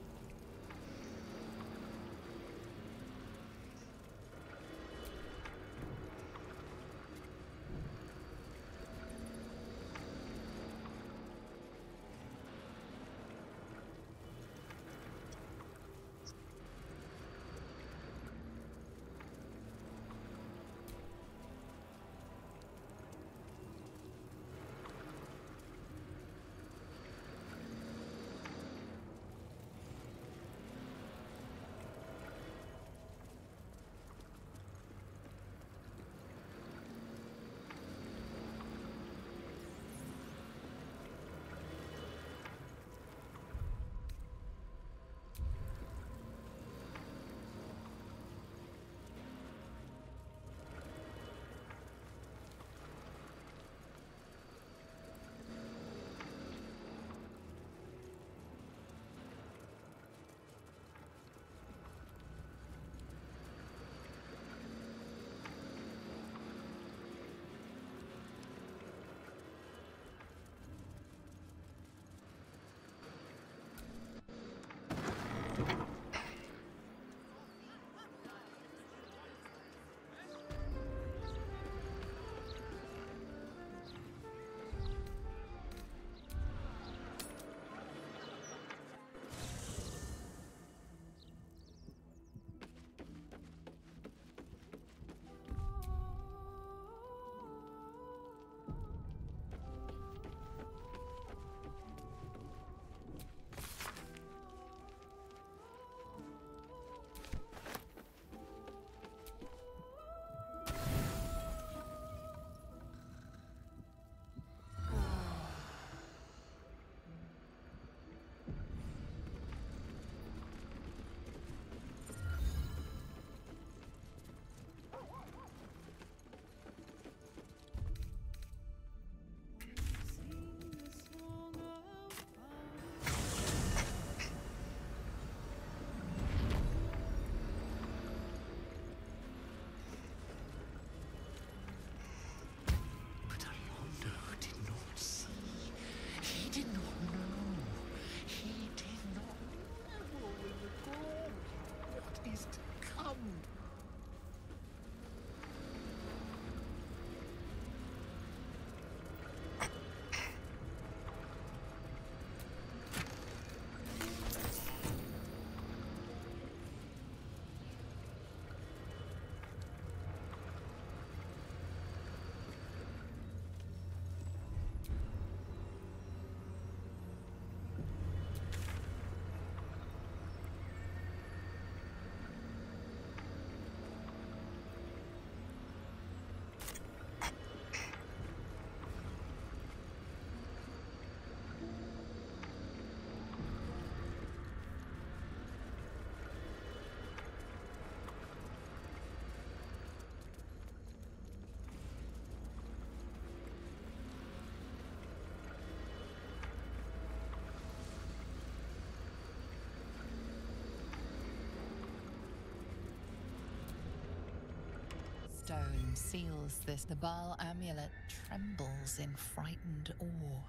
S16: Stone seals this. The Bhaal amulet trembles in frightened awe.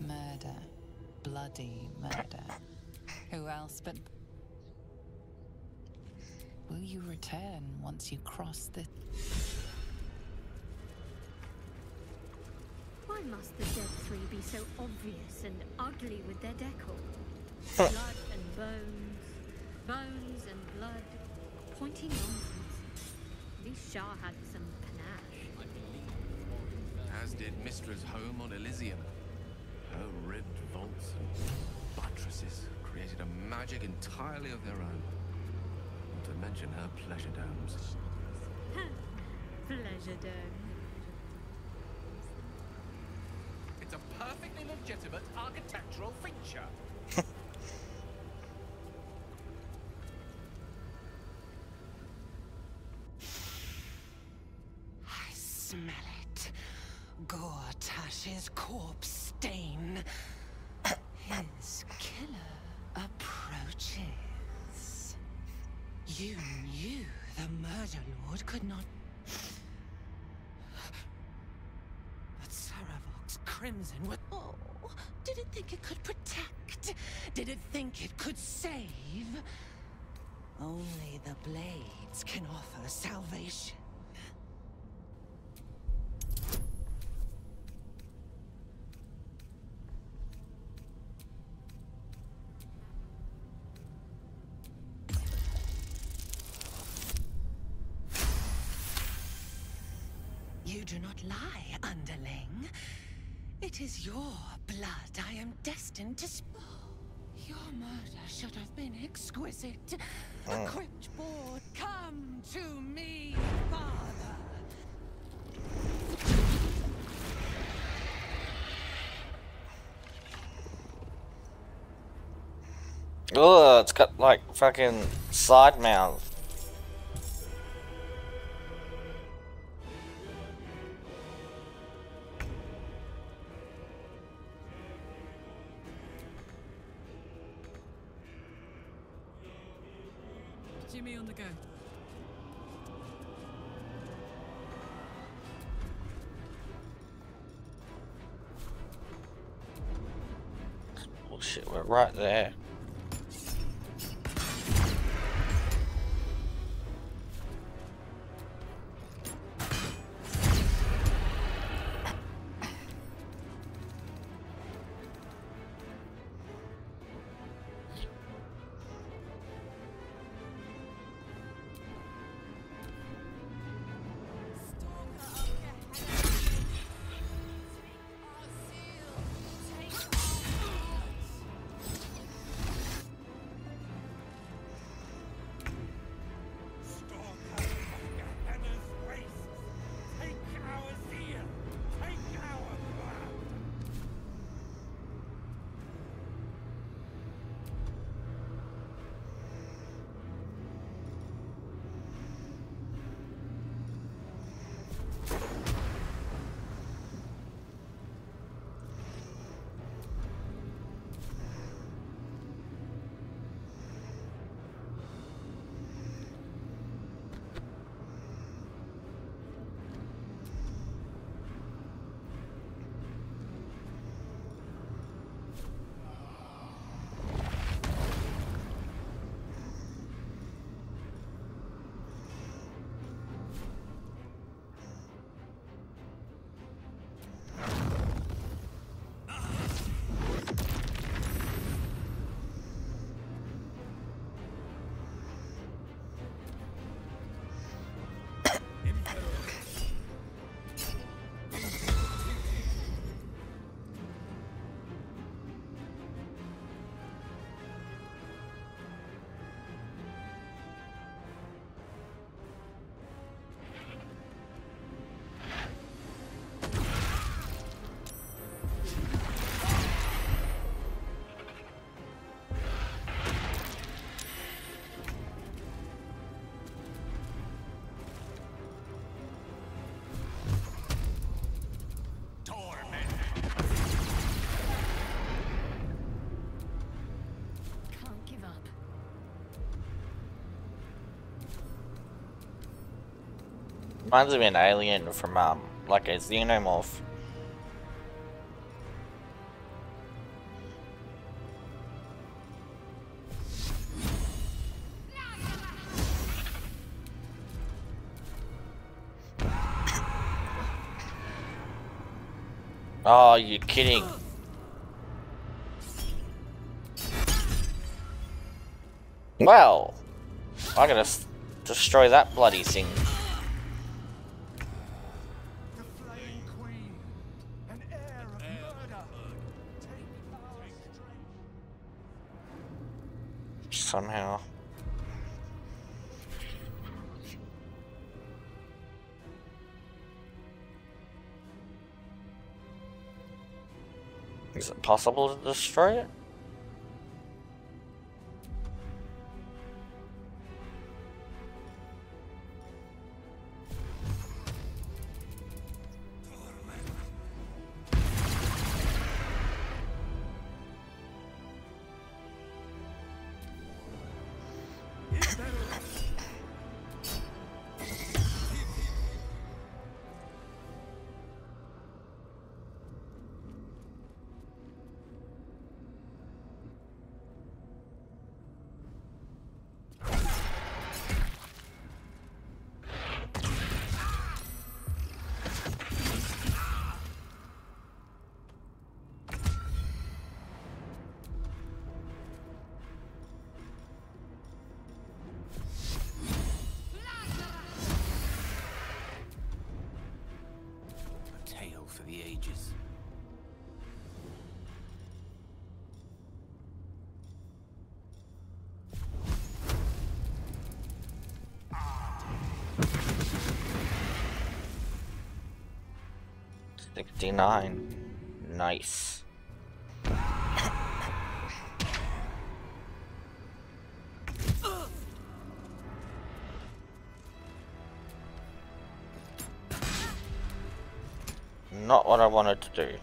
S16: Murder. Bloody murder. Who else but. Will you return once you cross the.
S2: Must the dead three be so obvious and ugly with their decor? blood and bones, bones and blood, pointy nonsense. This Shar had some panache.
S7: As did Mystra's home on Elysium. Her ribbed vaults and buttresses created a magic entirely of their own. Not to mention her pleasure domes.
S2: Pleasure dome.
S35: legitimate architectural feature.
S34: I smell it. Gortash's corpse stain. His killer approaches. You knew the murder lord could not crimson with it think it could protect? Did it think it could save? Only the blades can offer salvation.
S1: Ugh, it's got like fucking side mouth. Reminds me of an alien from um like a xenomorph. Oh, you kidding? Well, I'm gonna destroy that bloody thing. Possible to destroy it?
S36: 99. Nice. Not what I wanted to do.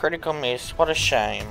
S36: Critical miss. What a shame.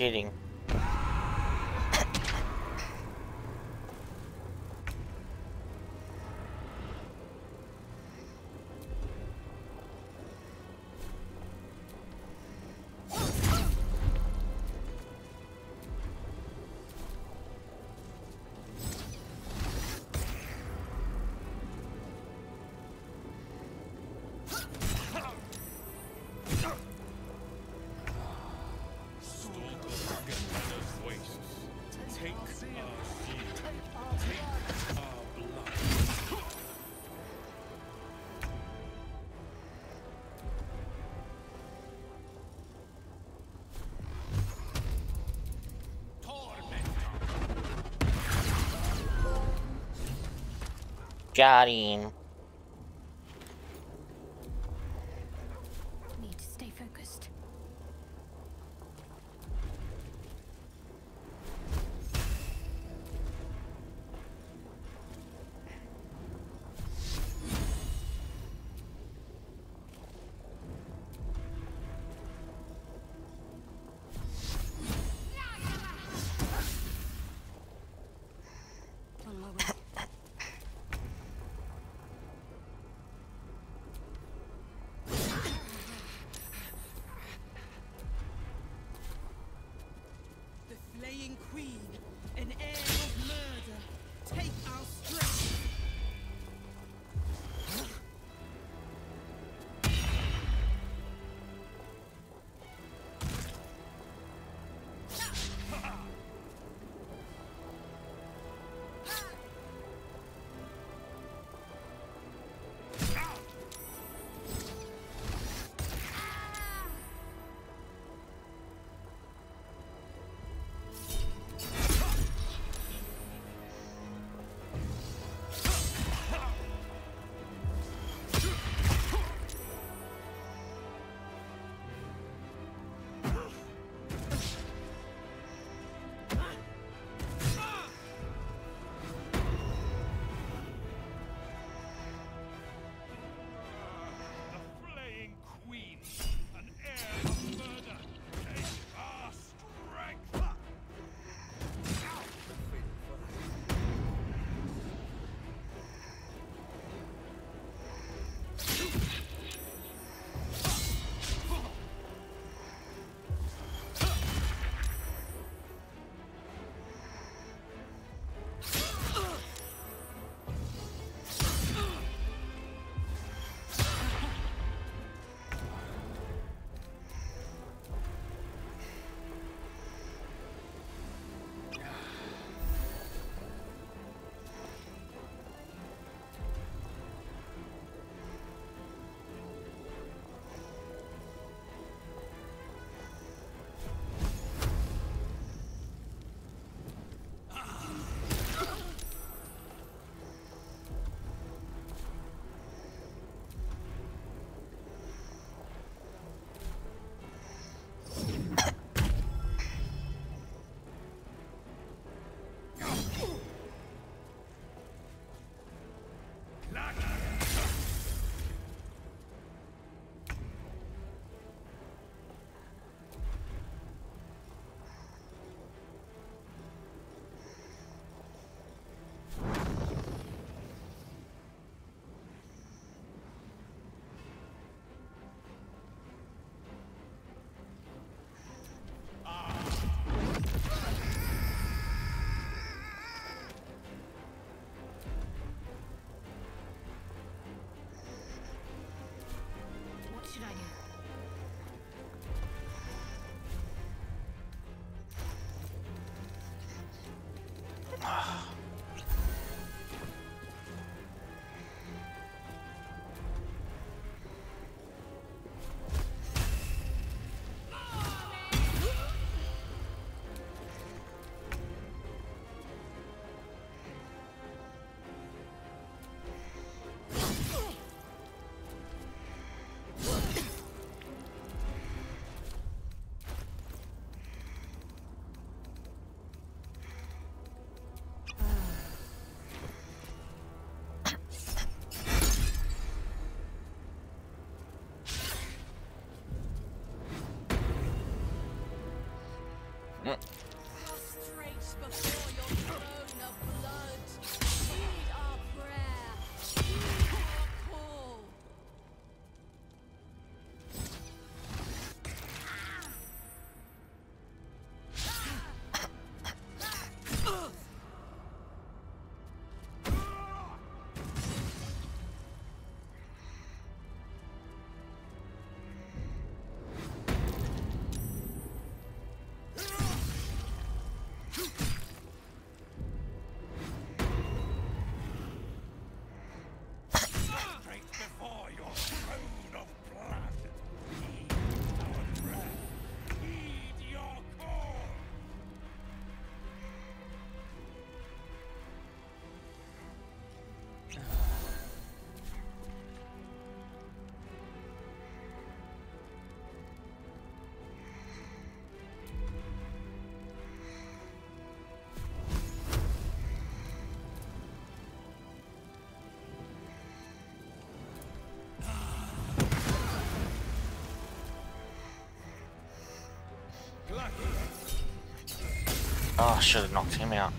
S36: Oh, Got.
S1: Mm.
S20: Prostrate before
S1: Oh, I should have knocked him out.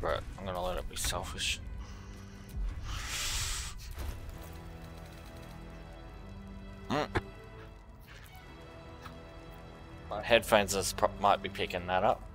S1: Right, I'm gonna let it be selfish. Mm. My headphones might be picking that up.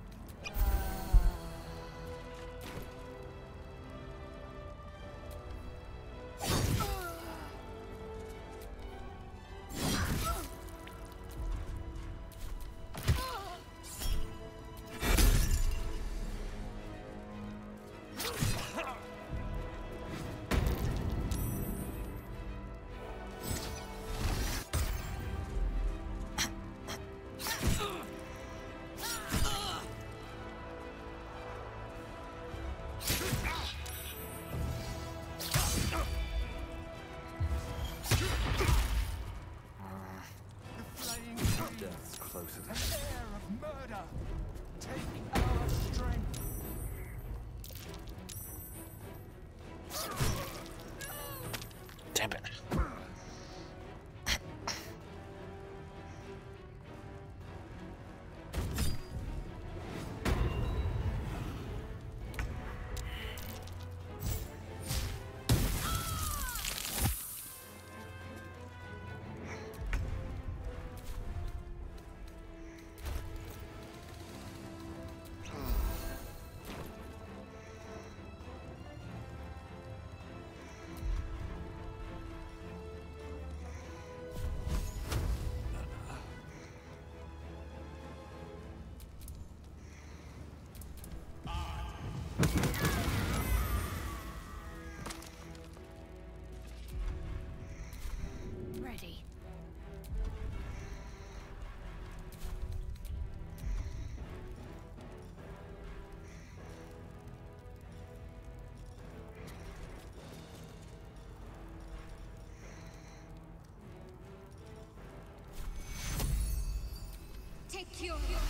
S37: Take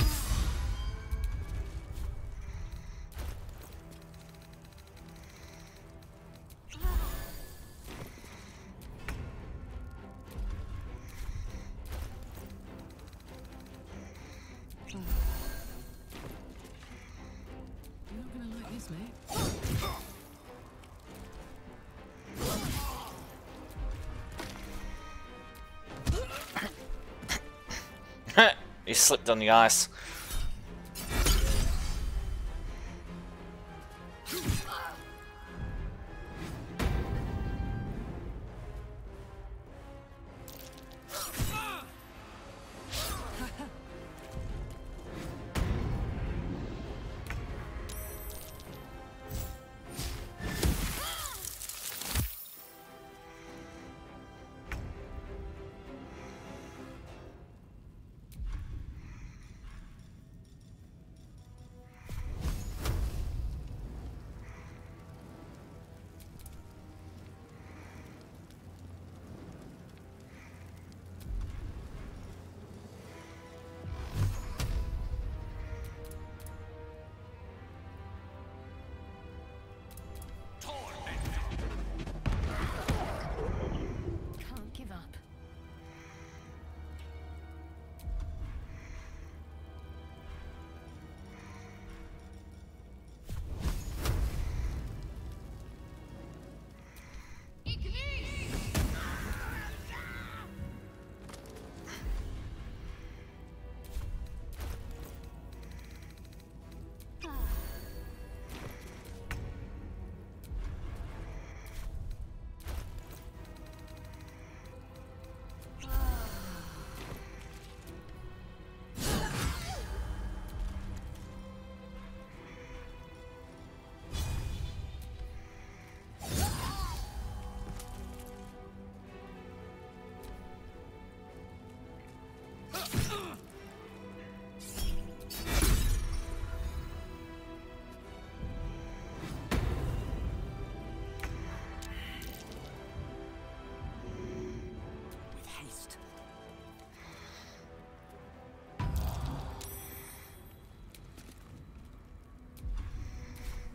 S1: slipped on the ice.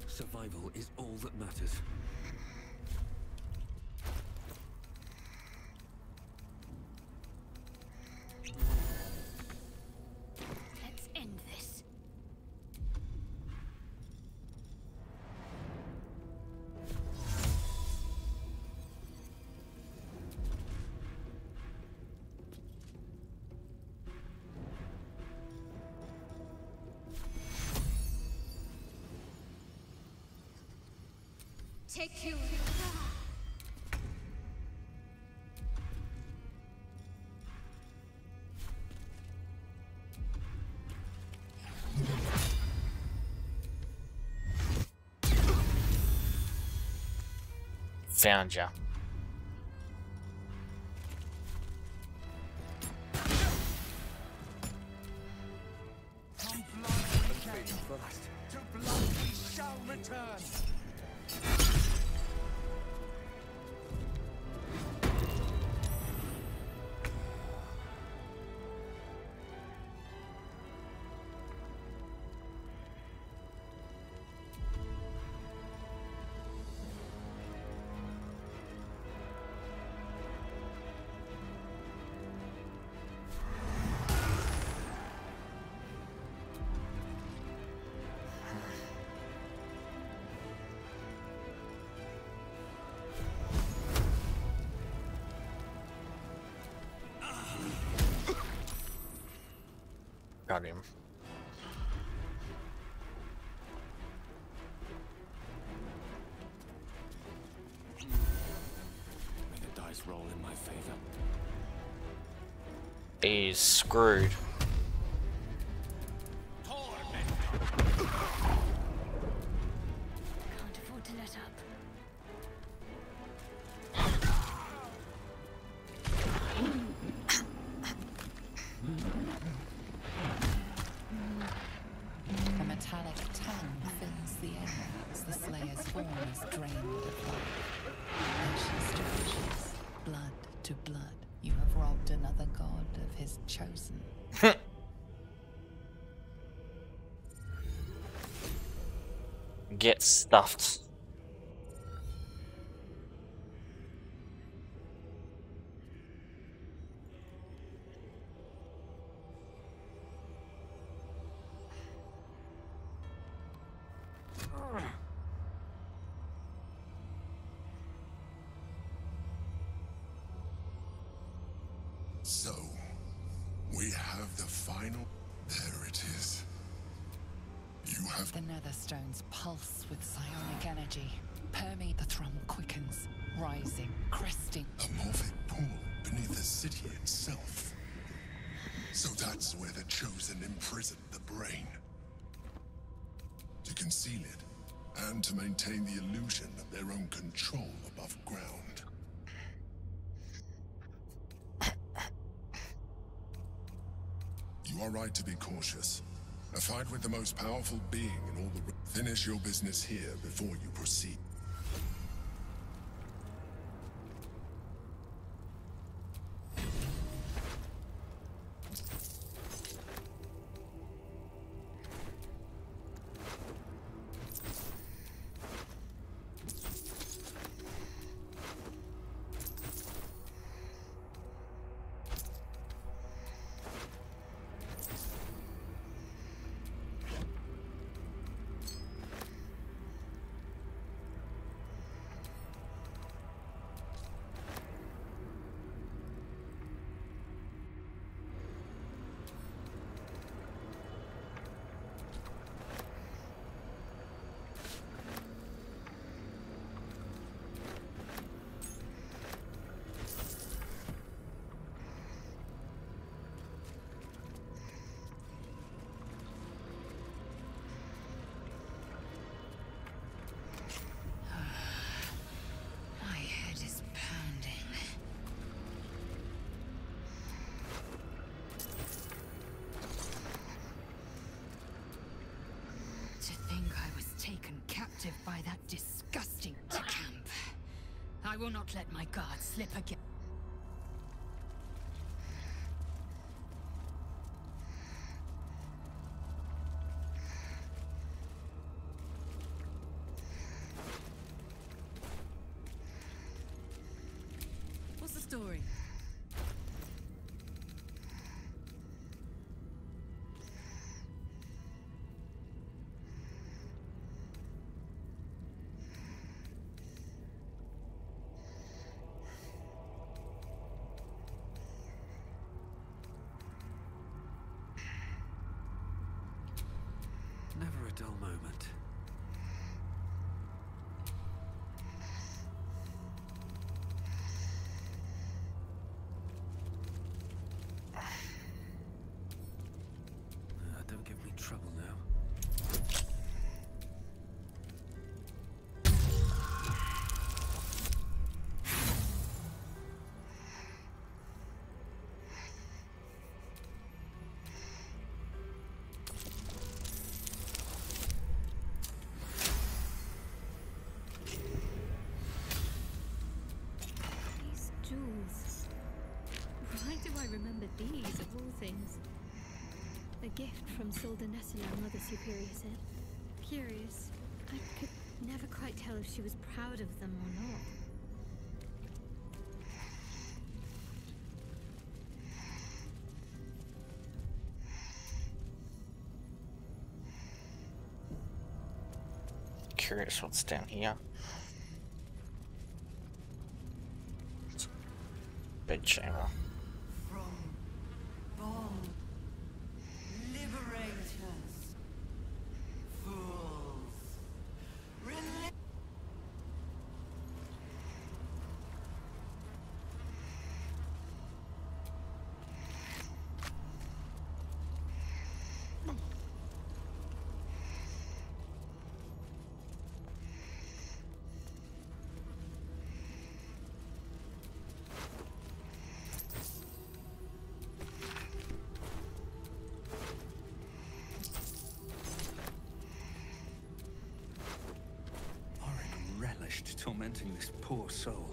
S8: Survival is all that matters.
S1: Take you.
S16: Found ya. Him.
S7: May the dice roll in my favor.
S16: He's screwed. Stuffed.
S38: Energy. Permeate the thrum quickens, rising, cresting.
S27: A morphic pool beneath the city itself. So that's where the Chosen imprisoned the brain. To conceal it, and to maintain the illusion of their own control above ground. You are right to be cautious. A fight with the most powerful being in all the... Finish your business here before you proceed.
S9: Slip again.
S8: Dull moment.
S2: Jewels. Why do I remember these of all things? A gift from Solda Nessula, Mother Superior said. Curious. I could never quite tell if she was proud of them or not.
S1: Curious what's down here. Bed
S39: Orin relished tormenting this poor soul.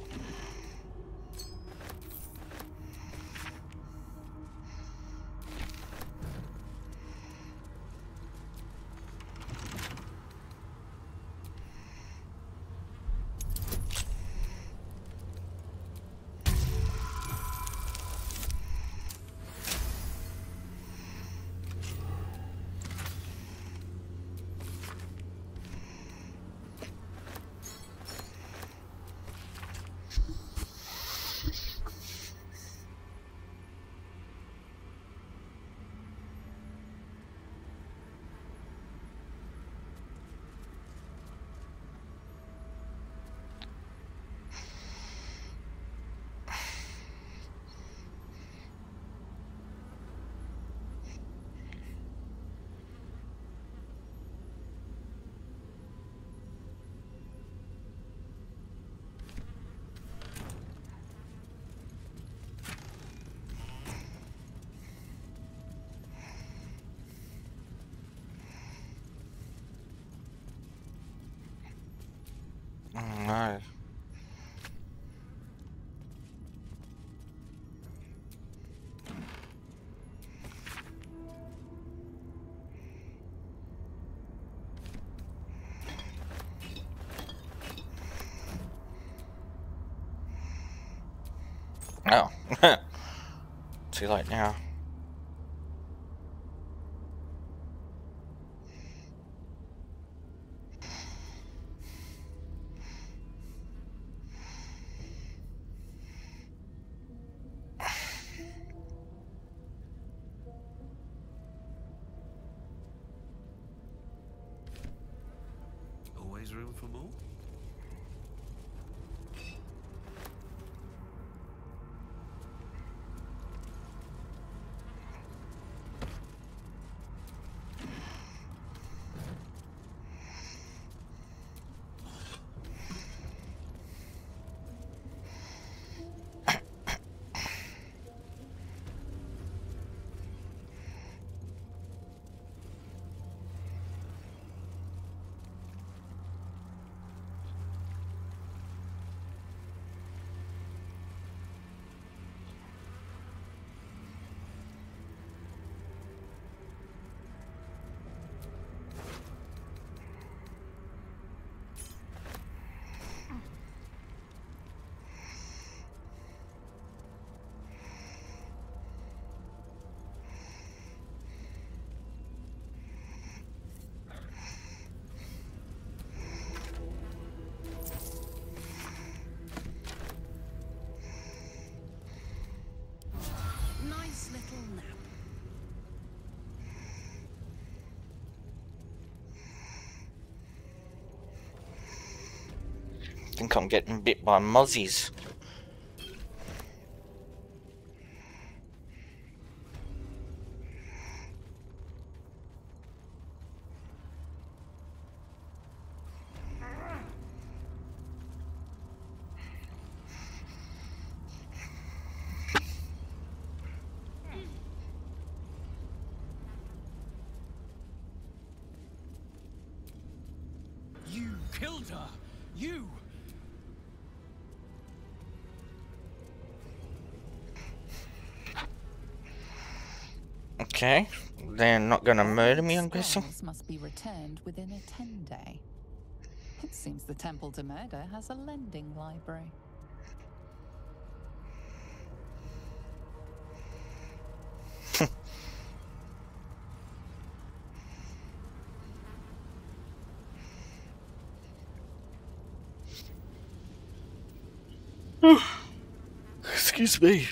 S1: No. Oh. Too late now. Think I'm getting bit by mozzies.
S40: You killed her! You!
S1: Okay, they're not gonna murder me, I'm guessing.
S16: Must be returned within a 10 day. It seems the Temple to Murder has a lending library.
S1: Excuse me.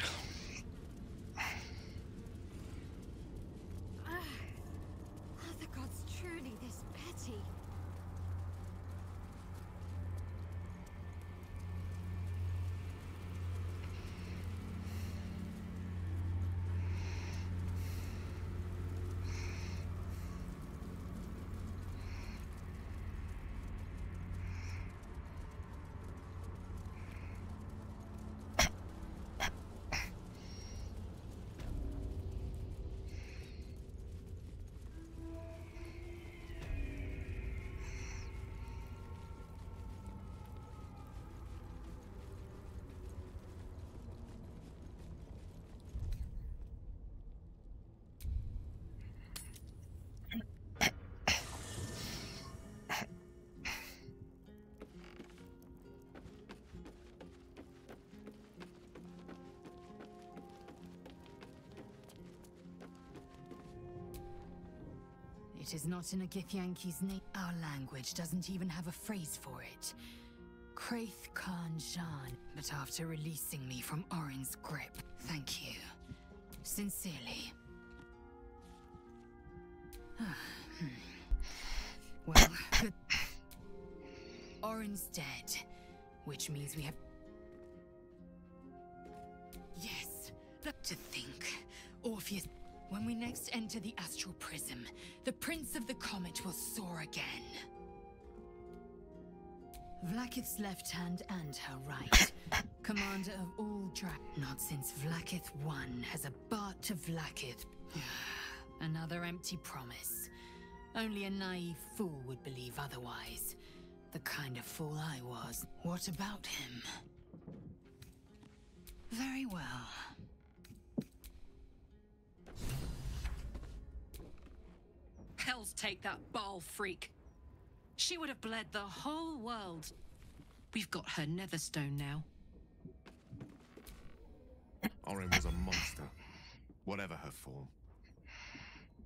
S9: It is not in a Githyanki's name. Our language doesn't even have a phrase for it. Kraith Khan Jan, but after releasing me from Orin's grip, thank you. Sincerely. Well. Orin's dead, which means we have. Prince of the Comet will soar again. Vlaakith's left hand and her right. Commander of all dra- Not since Vlaakith I has a Bart to Vlaakith. Another empty promise. Only a naive fool would believe otherwise. The kind of fool I was. What about him? Very well.
S6: Hells take that Bhaal freak. She would have bled the whole world. We've got her Netherstone now.
S41: Orin was a monster, whatever her form.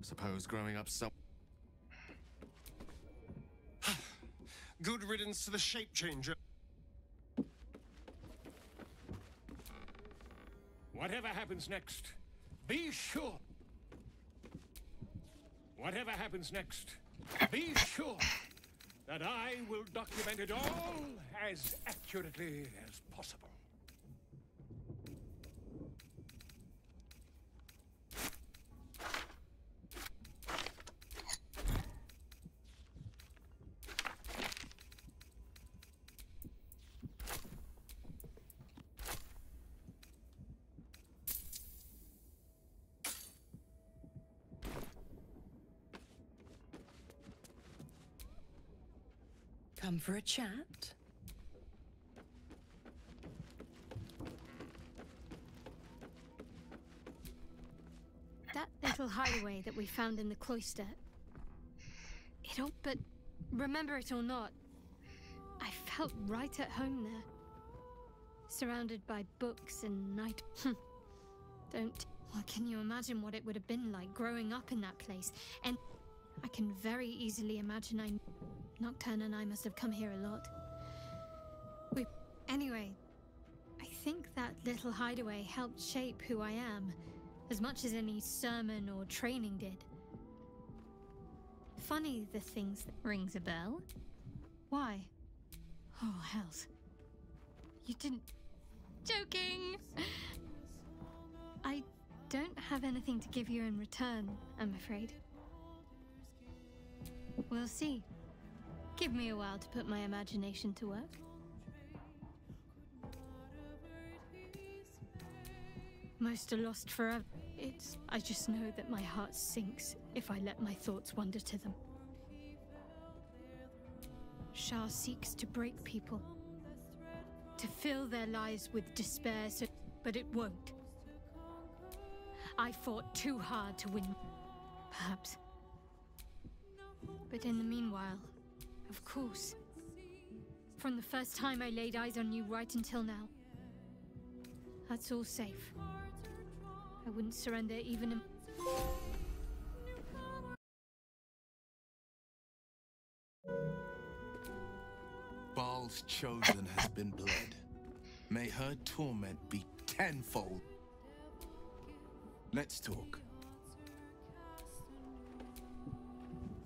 S41: Suppose growing up some.
S26: Good riddance to the shape changer.
S36: Whatever happens next, be sure. Whatever happens next, be sure that I will document it all as accurately as possible.
S9: Come for a chat?
S2: That little hideaway that we found in the cloister. It all, but remember it or not, I felt right at home there. Surrounded by books and night. Hmm. Don't. Well, can you imagine what it would have been like growing up in that place? And I can very easily imagine I. Nocturne and I must have come here a lot. We. Anyway, I think that little hideaway helped shape who I am as much as any sermon or training did. Funny the things that rings a bell. Why? Oh, hells. You didn't. Joking! I don't have anything to give you in return, I'm afraid. We'll see. Give me a while to put my imagination to work. Most are lost forever. It's. I just know that my heart sinks if I let my thoughts wander to them. Shar seeks to break people, to fill their lives with despair, so, but it won't. I fought too hard to win, perhaps. But in the meanwhile, of course, from the first time I laid eyes on you right until now, that's all safe. I wouldn't surrender even a.
S19: Bhaal's chosen has been bled. May her torment be tenfold. Let's talk.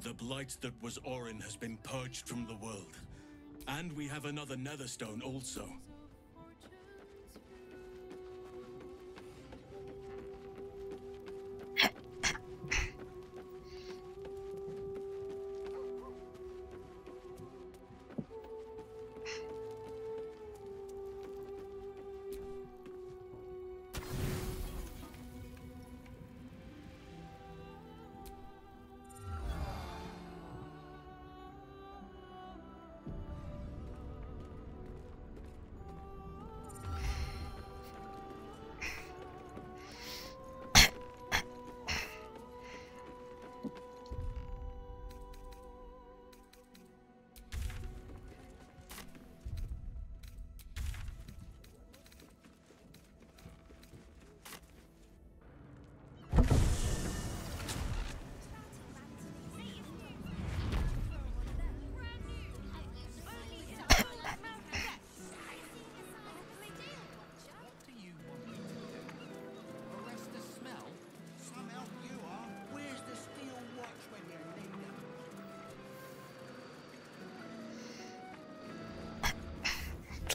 S13: The blight that was Orin has been purged from the world. And we have another Netherstone also.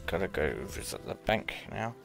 S1: Gotta go visit the bank now.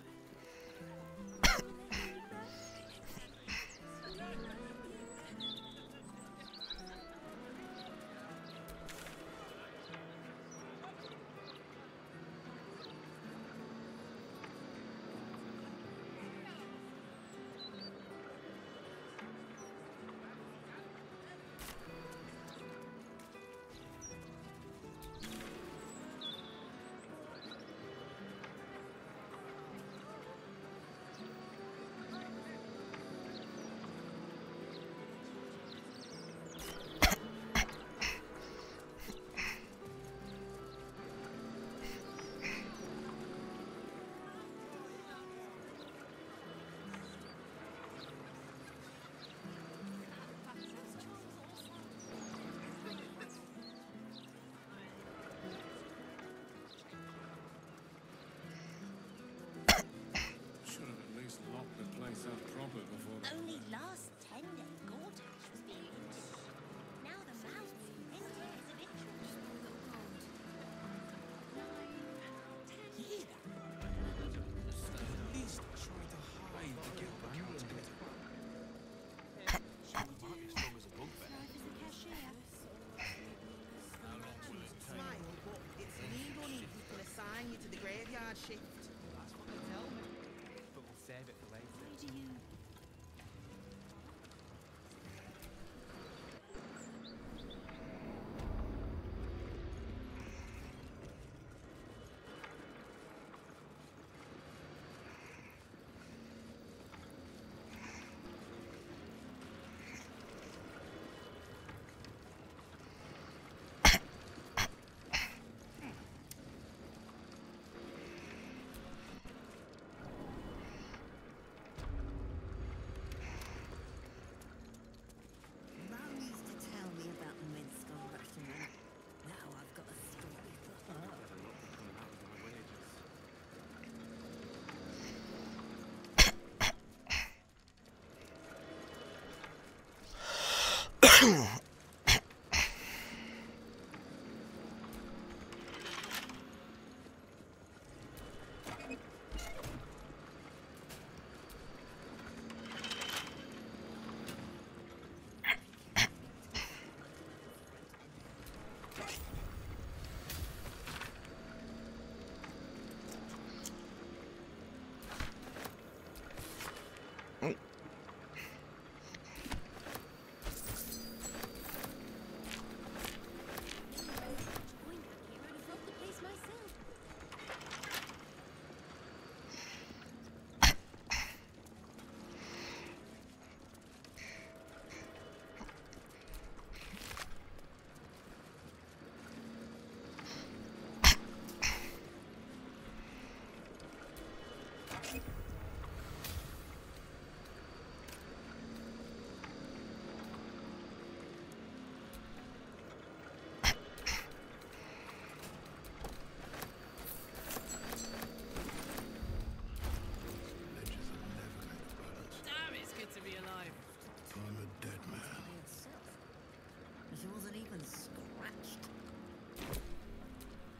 S37: She.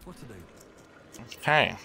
S33: What to do?
S1: Okay.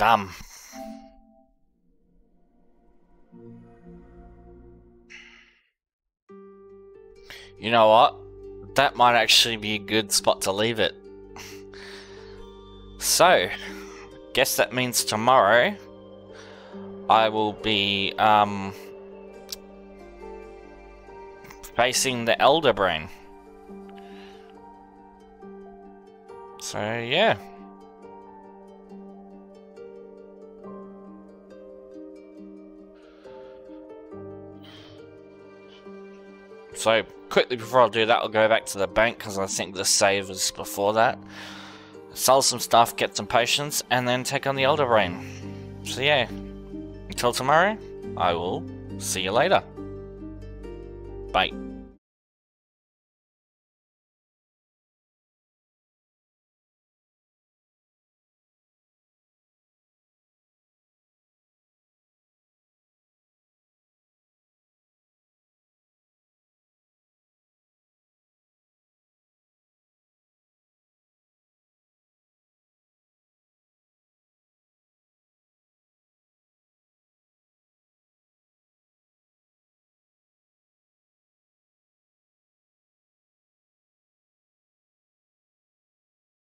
S1: Damn. You know what? That might actually be a good spot to leave it. So, guess that means tomorrow I will be um, facing the Elder Brain. So, yeah. So, quickly before I do that, I'll go back to the bank because I think the save was before that. Sell some stuff, get some potions, and then take on the Elder Brain. So, yeah. Until tomorrow, I will see you later. Bye.